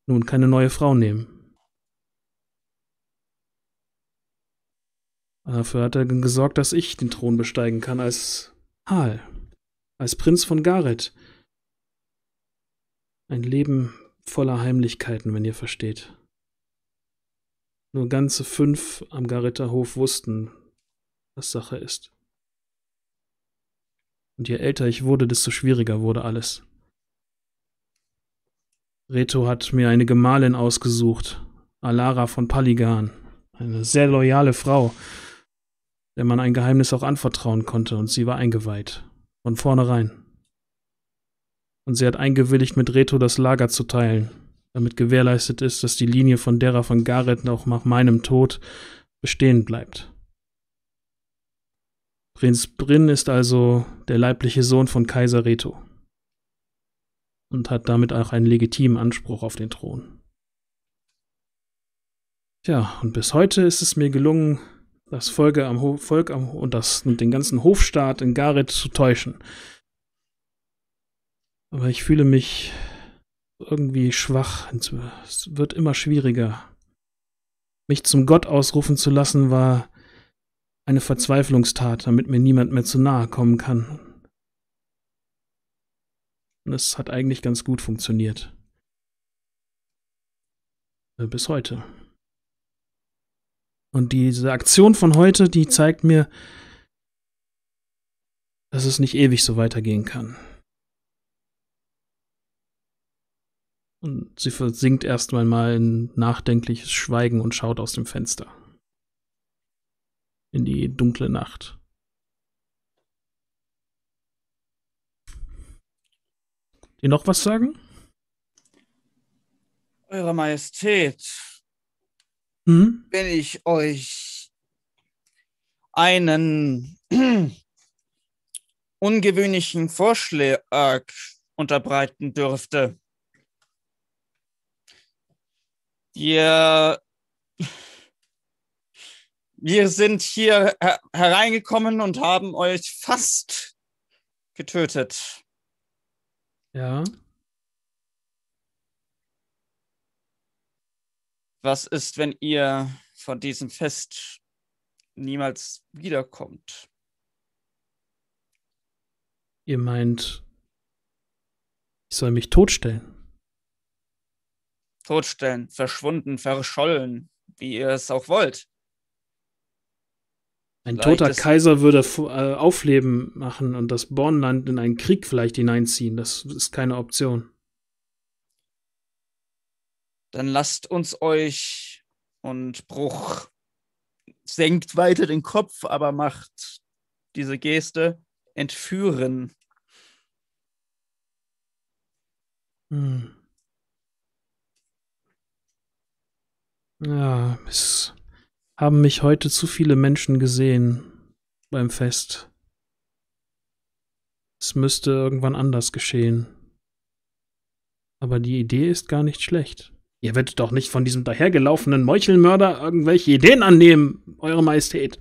nun keine neue Frau nehmen. Dafür hat er gesorgt, dass ich den Thron besteigen kann als Hal, als Prinz von Gareth. Ein Leben voller Heimlichkeiten, wenn ihr versteht. Nur ganze fünf am Garether Hof wussten, was Sache ist. Und je älter ich wurde, desto schwieriger wurde alles. Reto hat mir eine Gemahlin ausgesucht, Alara von Paligan, eine sehr loyale Frau, der man ein Geheimnis auch anvertrauen konnte, und sie war eingeweiht. Von vornherein. Und sie hat eingewilligt, mit Reto das Lager zu teilen, damit gewährleistet ist, dass die Linie von derer von Gareth auch nach meinem Tod bestehen bleibt. Prinz Bryn ist also der leibliche Sohn von Kaiser Reto und hat damit auch einen legitimen Anspruch auf den Thron. Tja, und bis heute ist es mir gelungen, das Volk am, Volk am und, das, und den ganzen Hofstaat in Gareth zu täuschen. Aber ich fühle mich irgendwie schwach. Es wird immer schwieriger. Mich zum Gott ausrufen zu lassen, war eine Verzweiflungstat, damit mir niemand mehr zu nahe kommen kann. Und es hat eigentlich ganz gut funktioniert. Äh, bis heute. Und diese Aktion von heute, die zeigt mir, dass es nicht ewig so weitergehen kann. Und sie versinkt erstmal mal in nachdenkliches Schweigen und schaut aus dem Fenster in die dunkle Nacht. Dir noch was sagen? Eure Majestät, hm? wenn ich euch einen (clears throat) ungewöhnlichen Vorschlag unterbreiten dürfte. Wir wir sind hier her hereingekommen und haben euch fast getötet. Ja. Was ist, wenn ihr von diesem Fest niemals wiederkommt? Ihr meint, ich soll mich totstellen. Totstellen, verschwunden, verschollen, wie ihr es auch wollt. Ein Vielleicht toter Kaiser würde äh, Aufleben machen und das Bornland in einen Krieg vielleicht hineinziehen. Das ist keine Option. Dann lasst uns euch und Bruch senkt weiter den Kopf, aber macht diese Geste entführen. Hm. Ja, es haben mich heute zu viele Menschen gesehen beim Fest. Es müsste irgendwann anders geschehen. Aber die Idee ist gar nicht schlecht. Ihr werdet doch nicht von diesem dahergelaufenen Meuchelmörder irgendwelche Ideen annehmen, Eure Majestät.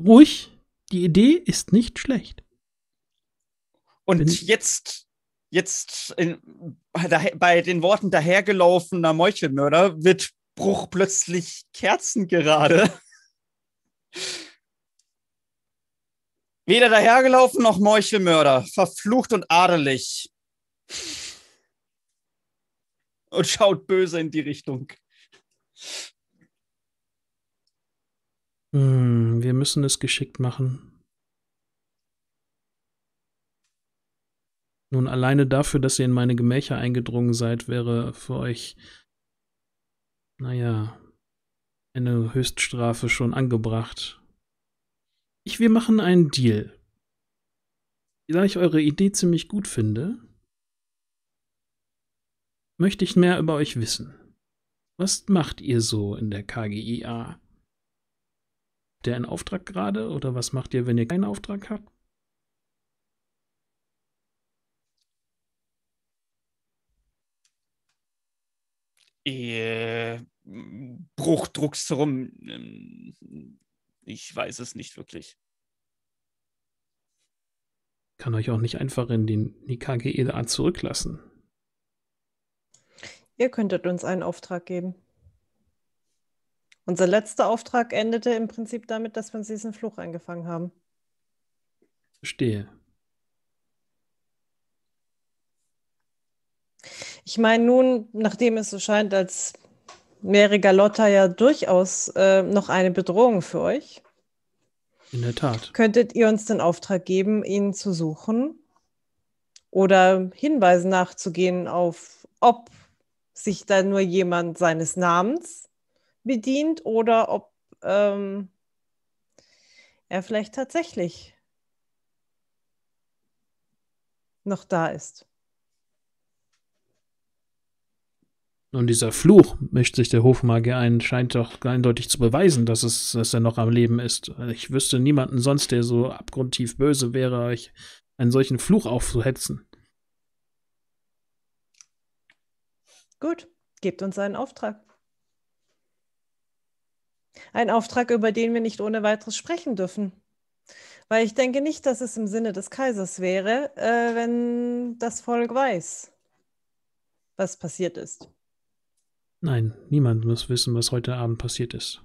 Ruhig, die Idee ist nicht schlecht. Und Bin- jetzt, jetzt in, bei den Worten dahergelaufener Meuchelmörder wird Bruch plötzlich kerzengerade. Weder dahergelaufen noch Meuchelmörder, verflucht und adelig. Und schaut böse in die Richtung. Hm, wir müssen es geschickt machen. Nun, alleine dafür, dass ihr in meine Gemächer eingedrungen seid, wäre für euch, naja, eine Höchststrafe schon angebracht. Ich, wir machen einen Deal. Da ich eure Idee ziemlich gut finde, möchte ich mehr über euch wissen. Was macht ihr so in der KGIA? Habt ihr einen Auftrag gerade oder was macht ihr, wenn ihr keinen Auftrag habt? Äh, Bruch druckst rum. Ähm, Ich weiß es nicht wirklich. Kann euch auch nicht einfach in den KGEA zurücklassen. Ihr könntet uns einen Auftrag geben. Unser letzter Auftrag endete im Prinzip damit, dass wir uns diesen Fluch eingefangen haben. Verstehe. Ich meine nun, nachdem es so scheint, als wäre Galotta ja durchaus äh, noch eine Bedrohung für euch, In der Tat. könntet ihr uns den Auftrag geben, ihn zu suchen oder Hinweisen nachzugehen auf, ob sich da nur jemand seines Namens bedient oder ob ähm, er vielleicht tatsächlich noch da ist. Und dieser Fluch, mischt sich der Hofmagier ein, scheint doch eindeutig zu beweisen, dass, es, dass er noch am Leben ist. Ich wüsste niemanden sonst, der so abgrundtief böse wäre, euch einen solchen Fluch aufzuhetzen. Gut, gebt uns einen Auftrag. Ein Auftrag, über den wir nicht ohne weiteres sprechen dürfen. Weil ich denke nicht, dass es im Sinne des Kaisers wäre, äh, wenn das Volk weiß, was passiert ist. Nein, niemand muss wissen, was heute Abend passiert ist.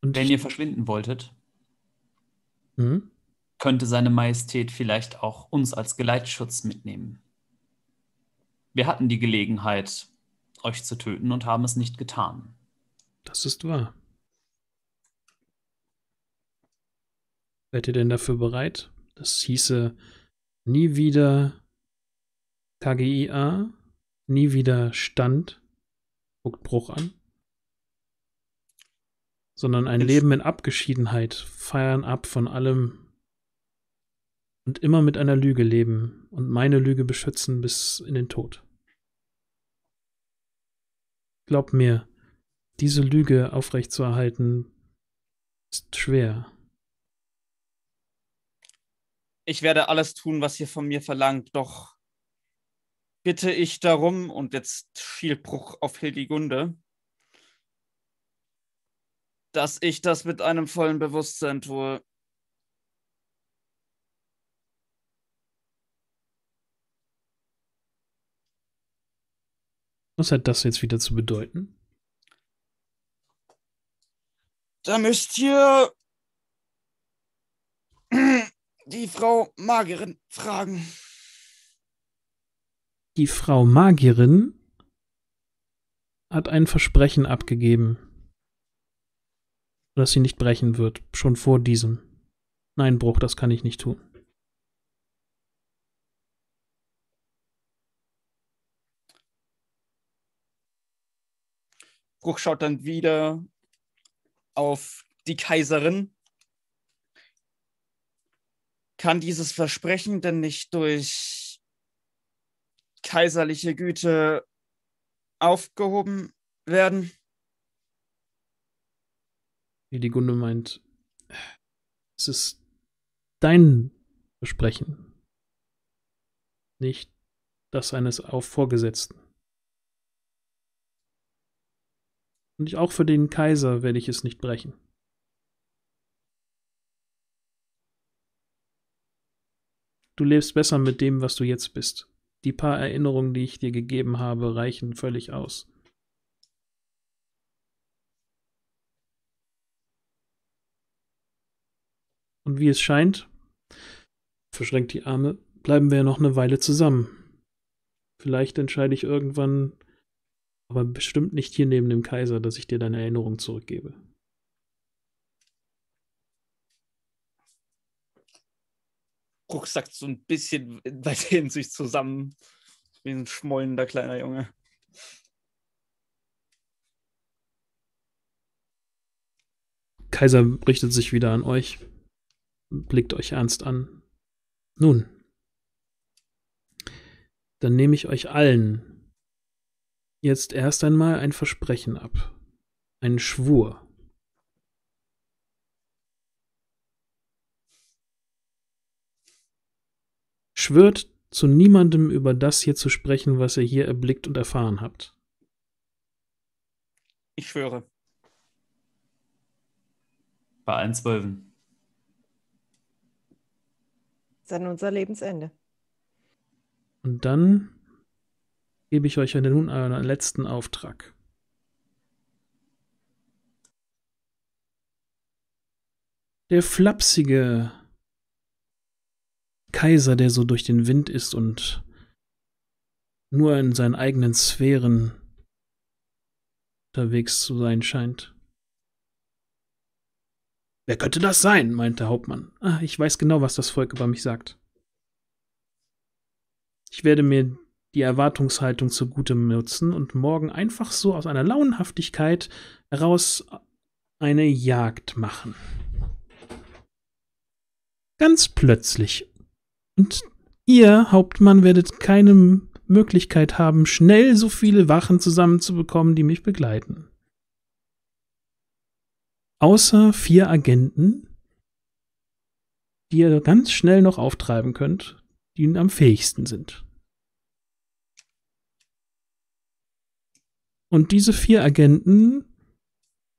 Und Wenn ihr verschwinden wolltet, Hm? könnte seine Majestät vielleicht auch uns als Geleitschutz mitnehmen. Wir hatten die Gelegenheit, euch zu töten und haben es nicht getan. Das ist wahr. Wärt ihr denn dafür bereit? Das hieße nie wieder KGIA, nie wieder Stand, guckt Bruch an. sondern ein Ich- Leben in Abgeschiedenheit, feiern ab von allem und immer mit einer Lüge leben und meine Lüge beschützen bis in den Tod. Glaub mir, diese Lüge aufrechtzuerhalten ist schwer. Ich werde alles tun, was ihr von mir verlangt, doch bitte ich darum, und jetzt Schielbruch auf Hildigunde, dass ich das mit einem vollen Bewusstsein tue. Was hat das jetzt wieder zu bedeuten? Da müsst ihr die Frau Magerin fragen. Die Frau Magierin hat ein Versprechen abgegeben, dass sie nicht brechen wird, schon vor diesem. Nein, Bruch, das kann ich nicht tun. Bruch schaut dann wieder auf die Kaiserin. Kann dieses Versprechen denn nicht durch kaiserliche Güte aufgehoben werden? Hildegunde meint, es ist dein Versprechen, nicht das eines auf Vorgesetzten. Und auch für den Kaiser werde ich es nicht brechen. Du lebst besser mit dem, was du jetzt bist. Die paar Erinnerungen, die ich dir gegeben habe, reichen völlig aus. Und wie es scheint, verschränkt die Arme, bleiben wir ja noch eine Weile zusammen. Vielleicht entscheide ich irgendwann, aber bestimmt nicht hier neben dem Kaiser, dass ich dir deine Erinnerung zurückgebe. Bruch sagt so ein bisschen (laughs) weiter in sich zusammen. Wie ein schmollender kleiner Junge. Kaiser richtet sich wieder an euch, blickt euch ernst an. Nun, dann nehme ich euch allen jetzt erst einmal ein Versprechen ab, einen Schwur. Schwört zu niemandem über das hier zu sprechen, was ihr hier erblickt und erfahren habt. Ich schwöre. Bei allen Zwölfen. An unser Lebensende. Und dann gebe ich euch nun einen letzten Auftrag. Der flapsige Kaiser, der so durch den Wind ist und nur in seinen eigenen Sphären unterwegs zu sein scheint. Wer könnte das sein? meint der Hauptmann. Ah, ich weiß genau, was das Volk über mich sagt. Ich werde mir die Erwartungshaltung zugute nutzen und morgen einfach so aus einer Launenhaftigkeit heraus eine Jagd machen. Ganz plötzlich. Und ihr, Hauptmann, werdet keine Möglichkeit haben, schnell so viele Wachen zusammenzubekommen, die mich begleiten. Außer vier Agenten, die ihr ganz schnell noch auftreiben könnt, die am fähigsten sind. Und diese vier Agenten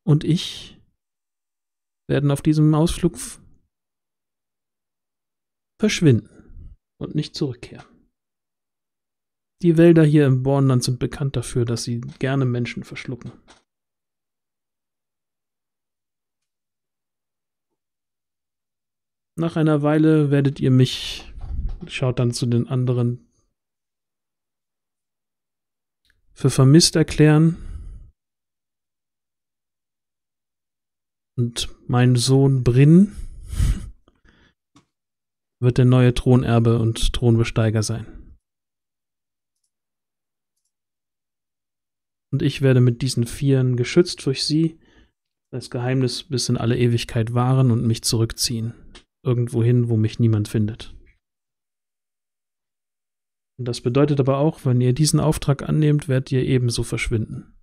und ich werden auf diesem Ausflug verschwinden und nicht zurückkehren. Die Wälder hier im Bornland sind bekannt dafür, dass sie gerne Menschen verschlucken. Nach einer Weile werdet ihr mich, schaut dann zu den anderen, für vermisst erklären. Und mein Sohn Brinn wird der neue Thronerbe und Thronbesteiger sein. Und ich werde mit diesen Vieren, geschützt durch sie, das Geheimnis bis in alle Ewigkeit wahren und mich zurückziehen. Irgendwohin, wo mich niemand findet. Und das bedeutet aber auch, wenn ihr diesen Auftrag annehmt, werdet ihr ebenso verschwinden.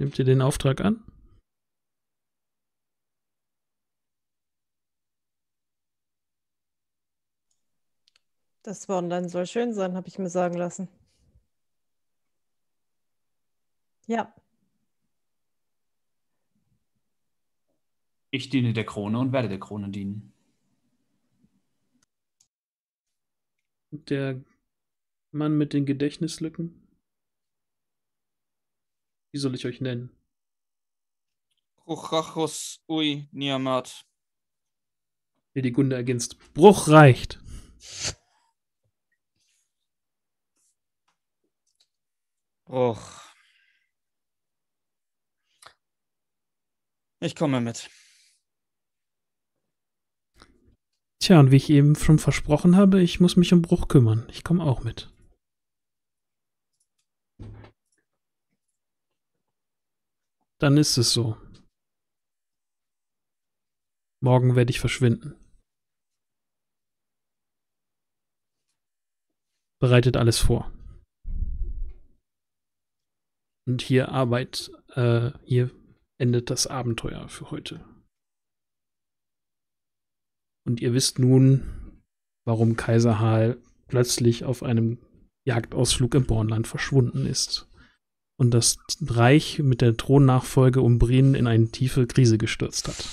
Nehmt ihr den Auftrag an? Das Wandern soll schön sein, habe ich mir sagen lassen. Ja, Ich diene der Krone und werde der Krone dienen. Der Mann mit den Gedächtnislücken? Wie soll ich euch nennen? Ruchachos ui niamat. Hildegunde ergänzt. Bruch reicht. Bruch. Ich komme mit. Tja, und wie ich eben schon versprochen habe, ich muss mich um Bruch kümmern. Ich komme auch mit. Dann ist es so. Morgen werde ich verschwinden. Bereitet alles vor. Und hier Arbeit, äh, hier endet das Abenteuer für heute. Und ihr wisst nun, warum Kaiser Hal plötzlich auf einem Jagdausflug im Bornland verschwunden ist und das Reich mit der Thronnachfolge um Brien in eine tiefe Krise gestürzt hat.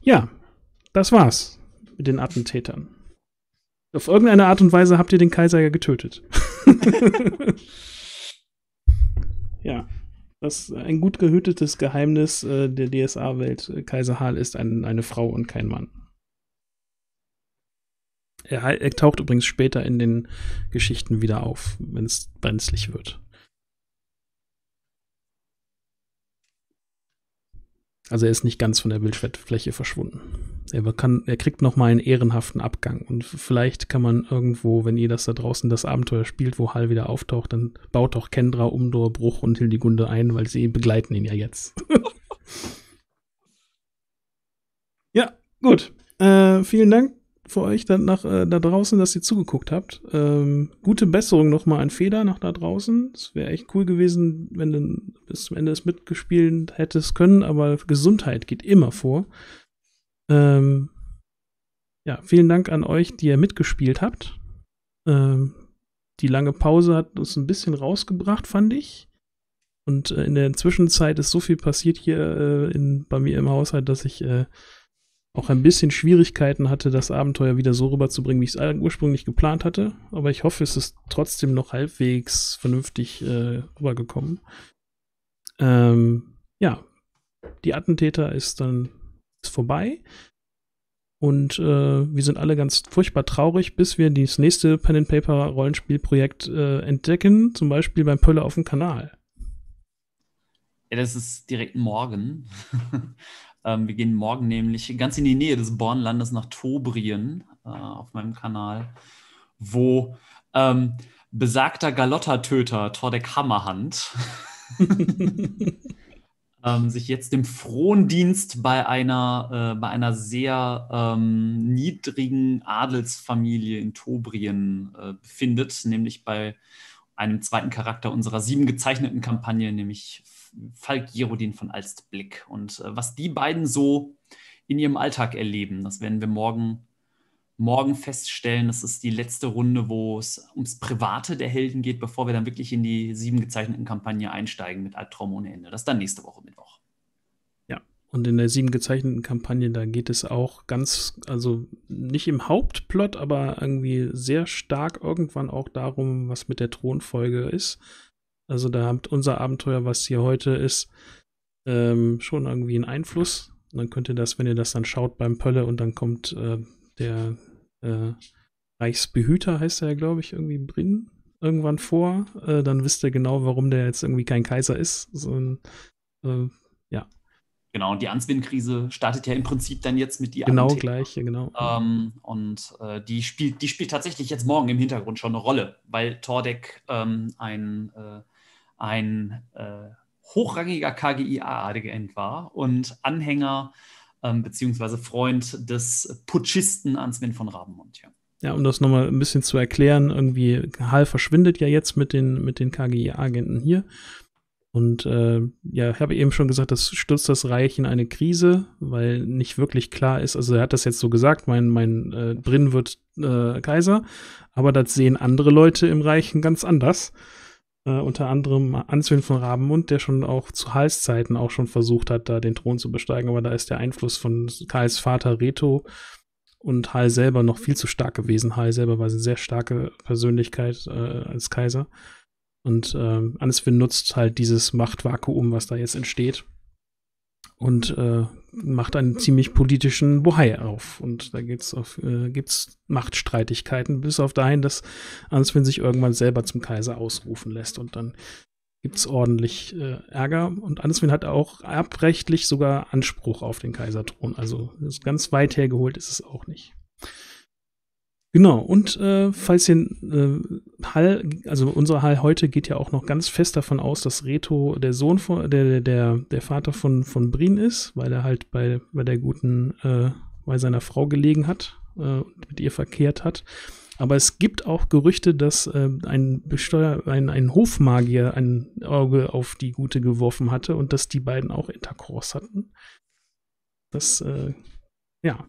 Ja, das war's mit den Attentätern. Auf irgendeine Art und Weise habt ihr den Kaiser ja getötet. (laughs) ja, das ein gut gehütetes Geheimnis äh, der DSA-Welt. Kaiser Hal ist ein, eine Frau und kein Mann. Er, er taucht übrigens später in den Geschichten wieder auf, wenn es brenzlig wird. Also er ist nicht ganz von der Bildschirmfläche verschwunden. Er, kann, er kriegt noch mal einen ehrenhaften Abgang. Und vielleicht kann man irgendwo, wenn ihr das da draußen das Abenteuer spielt, wo Hal wieder auftaucht, dann baut doch Kendra, Umdor, Bruch und Hildigunde ein, weil sie begleiten ihn ja jetzt. (laughs) ja, gut. Äh, vielen Dank für euch da, nach, äh, da draußen, dass ihr zugeguckt habt. Ähm, gute Besserung nochmal an Feder nach da draußen. Es wäre echt cool gewesen, wenn du bis zum Ende es mitgespielt hättest können, aber Gesundheit geht immer vor. Ähm, ja, vielen Dank an euch, die ihr mitgespielt habt. Ähm, die lange Pause hat uns ein bisschen rausgebracht, fand ich. Und äh, in der Zwischenzeit ist so viel passiert hier äh, in, bei mir im Haushalt, dass ich äh, auch ein bisschen Schwierigkeiten hatte, das Abenteuer wieder so rüberzubringen, wie ich es ursprünglich geplant hatte. Aber ich hoffe, es ist trotzdem noch halbwegs vernünftig äh, rübergekommen. Ähm, ja, die Attentäter ist dann ist vorbei. Und äh, wir sind alle ganz furchtbar traurig, bis wir das nächste Pen and Paper Rollenspielprojekt äh, entdecken, zum Beispiel beim Pölle auf dem Kanal. Ja, das ist direkt morgen. (laughs) Ähm, wir gehen morgen nämlich ganz in die Nähe des Bornlandes nach Tobrien äh, auf meinem Kanal, wo ähm, besagter Galotta-Töter Tordek Hammerhand (laughs) ähm, sich jetzt im Frondienst bei einer, äh, bei einer sehr ähm, niedrigen Adelsfamilie in Tobrien äh, befindet, nämlich bei einem zweiten Charakter unserer sieben gezeichneten Kampagne, nämlich Falk Jerodin von Alstblick. Und äh, was die beiden so in ihrem Alltag erleben, das werden wir morgen, morgen feststellen. Das ist die letzte Runde, wo es ums Private der Helden geht, bevor wir dann wirklich in die sieben gezeichneten Kampagne einsteigen mit Albtraum ohne Ende. Das ist dann nächste Woche Mittwoch. Ja, und in der sieben gezeichneten Kampagne, da geht es auch ganz, also nicht im Hauptplot, aber irgendwie sehr stark irgendwann auch darum, was mit der Thronfolge ist. Also da hat unser Abenteuer, was hier heute ist, ähm, schon irgendwie einen Einfluss. Und dann könnt ihr das, wenn ihr das dann schaut beim Pölle und dann kommt äh, der äh, Reichsbehüter, heißt er ja, glaube ich, irgendwie Brin irgendwann vor, äh, dann wisst ihr genau, warum der jetzt irgendwie kein Kaiser ist, sondern Äh, Genau, und die Answin-Krise startet ja im Prinzip dann jetzt mit die genau Attentäter. gleich, ja, genau. Ähm, und äh, die, spielt, die spielt tatsächlich jetzt morgen im Hintergrund schon eine Rolle, weil Tordek ähm, ein, äh, ein äh, hochrangiger KGIA-Agent war und Anhänger ähm, beziehungsweise Freund des Putschisten Answin von Rabenmund. Ja. Ja, um das nochmal ein bisschen zu erklären, irgendwie Hal verschwindet ja jetzt mit den, mit den KGI-Agenten hier. Und äh, ja, ich habe eben schon gesagt, das stürzt das Reich in eine Krise, weil nicht wirklich klar ist, also er hat das jetzt so gesagt, mein, mein äh, Brin wird äh, Kaiser, aber das sehen andere Leute im Reich ganz anders. Äh, unter anderem Answin von Rabenmund, der schon auch zu Hals Zeiten auch schon versucht hat, da den Thron zu besteigen, aber da ist der Einfluss von Kals Vater Reto und Hal selber noch viel zu stark gewesen. Hal selber war eine sehr starke Persönlichkeit äh, als Kaiser. Und ähm, Answin nutzt halt dieses Machtvakuum, was da jetzt entsteht. Und äh, macht einen ziemlich politischen Bohai auf. Und da gibt's auf, äh, gibt's Machtstreitigkeiten, bis auf dahin, dass Answin sich irgendwann selber zum Kaiser ausrufen lässt. Und dann gibt's ordentlich äh, Ärger. Und Answin hat auch erbrechtlich sogar Anspruch auf den Kaiserthron. Also ganz weit hergeholt ist es auch nicht. Genau, und äh, falls ihr äh, Hall, also unser Hall heute geht ja auch noch ganz fest davon aus, dass Reto der Sohn von, der, der, der Vater von, von Brin ist, weil er halt bei, bei der guten, äh, bei seiner Frau gelegen hat äh, und mit ihr verkehrt hat. Aber es gibt auch Gerüchte, dass äh, ein, Besteuer, ein, ein Hofmagier ein Auge auf die Gute geworfen hatte und dass die beiden auch Intercourse hatten. Das, äh, ja,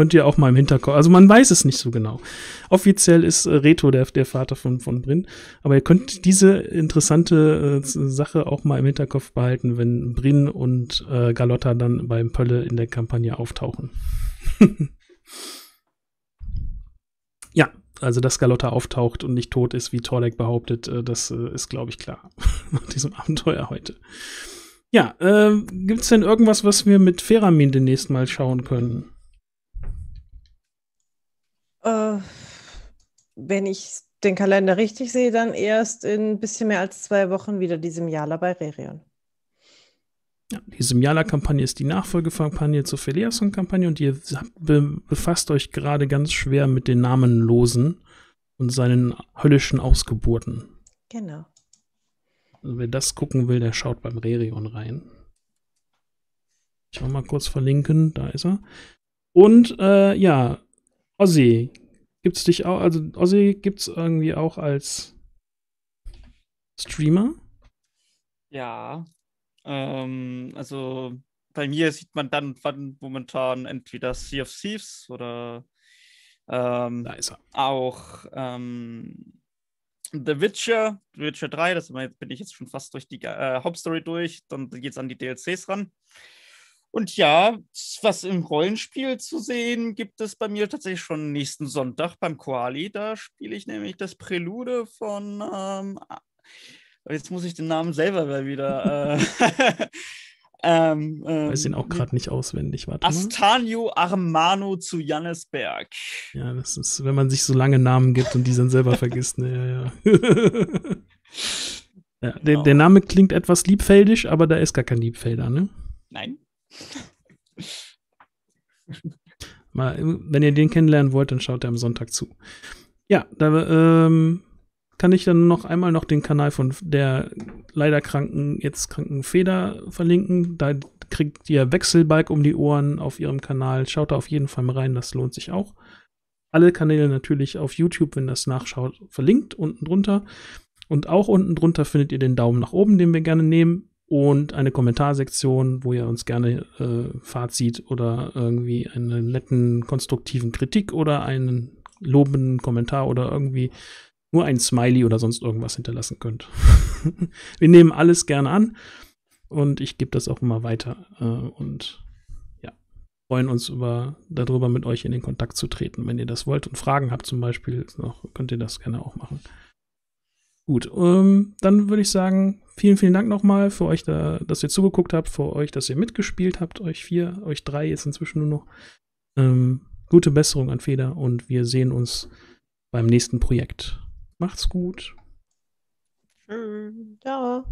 Könnt ihr auch mal im Hinterkopf. Also man weiß es nicht so genau. Offiziell ist äh, Reto der, der Vater von, von Brin. Aber ihr könnt diese interessante äh, Sache auch mal im Hinterkopf behalten, wenn Brin und äh, Galotta dann beim Pölle in der Kampagne auftauchen. (laughs) ja, also dass Galotta auftaucht und nicht tot ist, wie Torlek behauptet, äh, das äh, ist, glaube ich, klar. (laughs) Nach diesem Abenteuer heute. Ja, äh, gibt es denn irgendwas, was wir mit Feramin demnächst mal schauen können? Äh, wenn ich den Kalender richtig sehe, dann erst in ein bisschen mehr als zwei Wochen wieder die Simjala bei Rerion. Ja, die Simjala-Kampagne ist die Nachfolgekampagne zur Pheliason-Kampagne und ihr be befasst euch gerade ganz schwer mit den Namenlosen und seinen höllischen Ausgeburten. Genau. Also wer das gucken will, der schaut beim Rerion rein. Ich will mal kurz verlinken, da ist er. Und äh, ja, Ossi, gibt's dich auch, also Ossi gibt's irgendwie auch als Streamer? Ja. Ähm, also bei mir sieht man dann momentan entweder Sea of Thieves oder ähm, auch ähm, The Witcher, The Witcher 3, das bin ich jetzt schon fast durch die äh, Hauptstory durch, dann geht's an die DLCs ran. Und ja, was im Rollenspiel zu sehen, gibt es bei mir tatsächlich schon nächsten Sonntag beim Koali. Da spiele ich nämlich das Prälude von. Ähm, jetzt muss ich den Namen selber mal wieder. Äh, (laughs) ähm, ähm, Weiß ihn auch gerade nicht auswendig. Warte. Astanio Armano zu Jannesberg. Ja, das ist, wenn man sich so lange Namen gibt und die dann selber (laughs) vergisst. Ne, ja, ja. (laughs) ja der, Genau. der Name klingt etwas liebfäldig, aber da ist gar kein Liebfelder, ne? Nein. (laughs) Mal, wenn ihr den kennenlernen wollt, dann schaut er am Sonntag zu. Ja, da ähm, kann ich dann noch einmal noch den Kanal von der leider kranken, jetzt kranken Feder verlinken. Da kriegt ihr Wechselbalg um die Ohren auf ihrem Kanal. Schaut da auf jeden Fall mal rein, das lohnt sich auch. Alle Kanäle natürlich auf YouTube, wenn das nachschaut, verlinkt unten drunter. Und auch unten drunter findet ihr den Daumen nach oben, den wir gerne nehmen. Und eine Kommentarsektion, wo ihr uns gerne äh, Fazit oder irgendwie einen netten, konstruktiven Kritik oder einen lobenden Kommentar oder irgendwie nur ein Smiley oder sonst irgendwas hinterlassen könnt. (laughs) wir nehmen alles gerne an und ich gebe das auch immer weiter. Äh, und ja, freuen uns über, darüber, mit euch in den Kontakt zu treten. Wenn ihr das wollt und Fragen habt zum Beispiel, noch, könnt ihr das gerne auch machen. Gut, ähm, dann würde ich sagen, vielen, vielen Dank nochmal für euch, da, dass ihr zugeguckt habt, für euch, dass ihr mitgespielt habt, euch vier, euch drei jetzt inzwischen nur noch. Ähm, gute Besserung an Feder und wir sehen uns beim nächsten Projekt. Macht's gut. Schön. Ciao.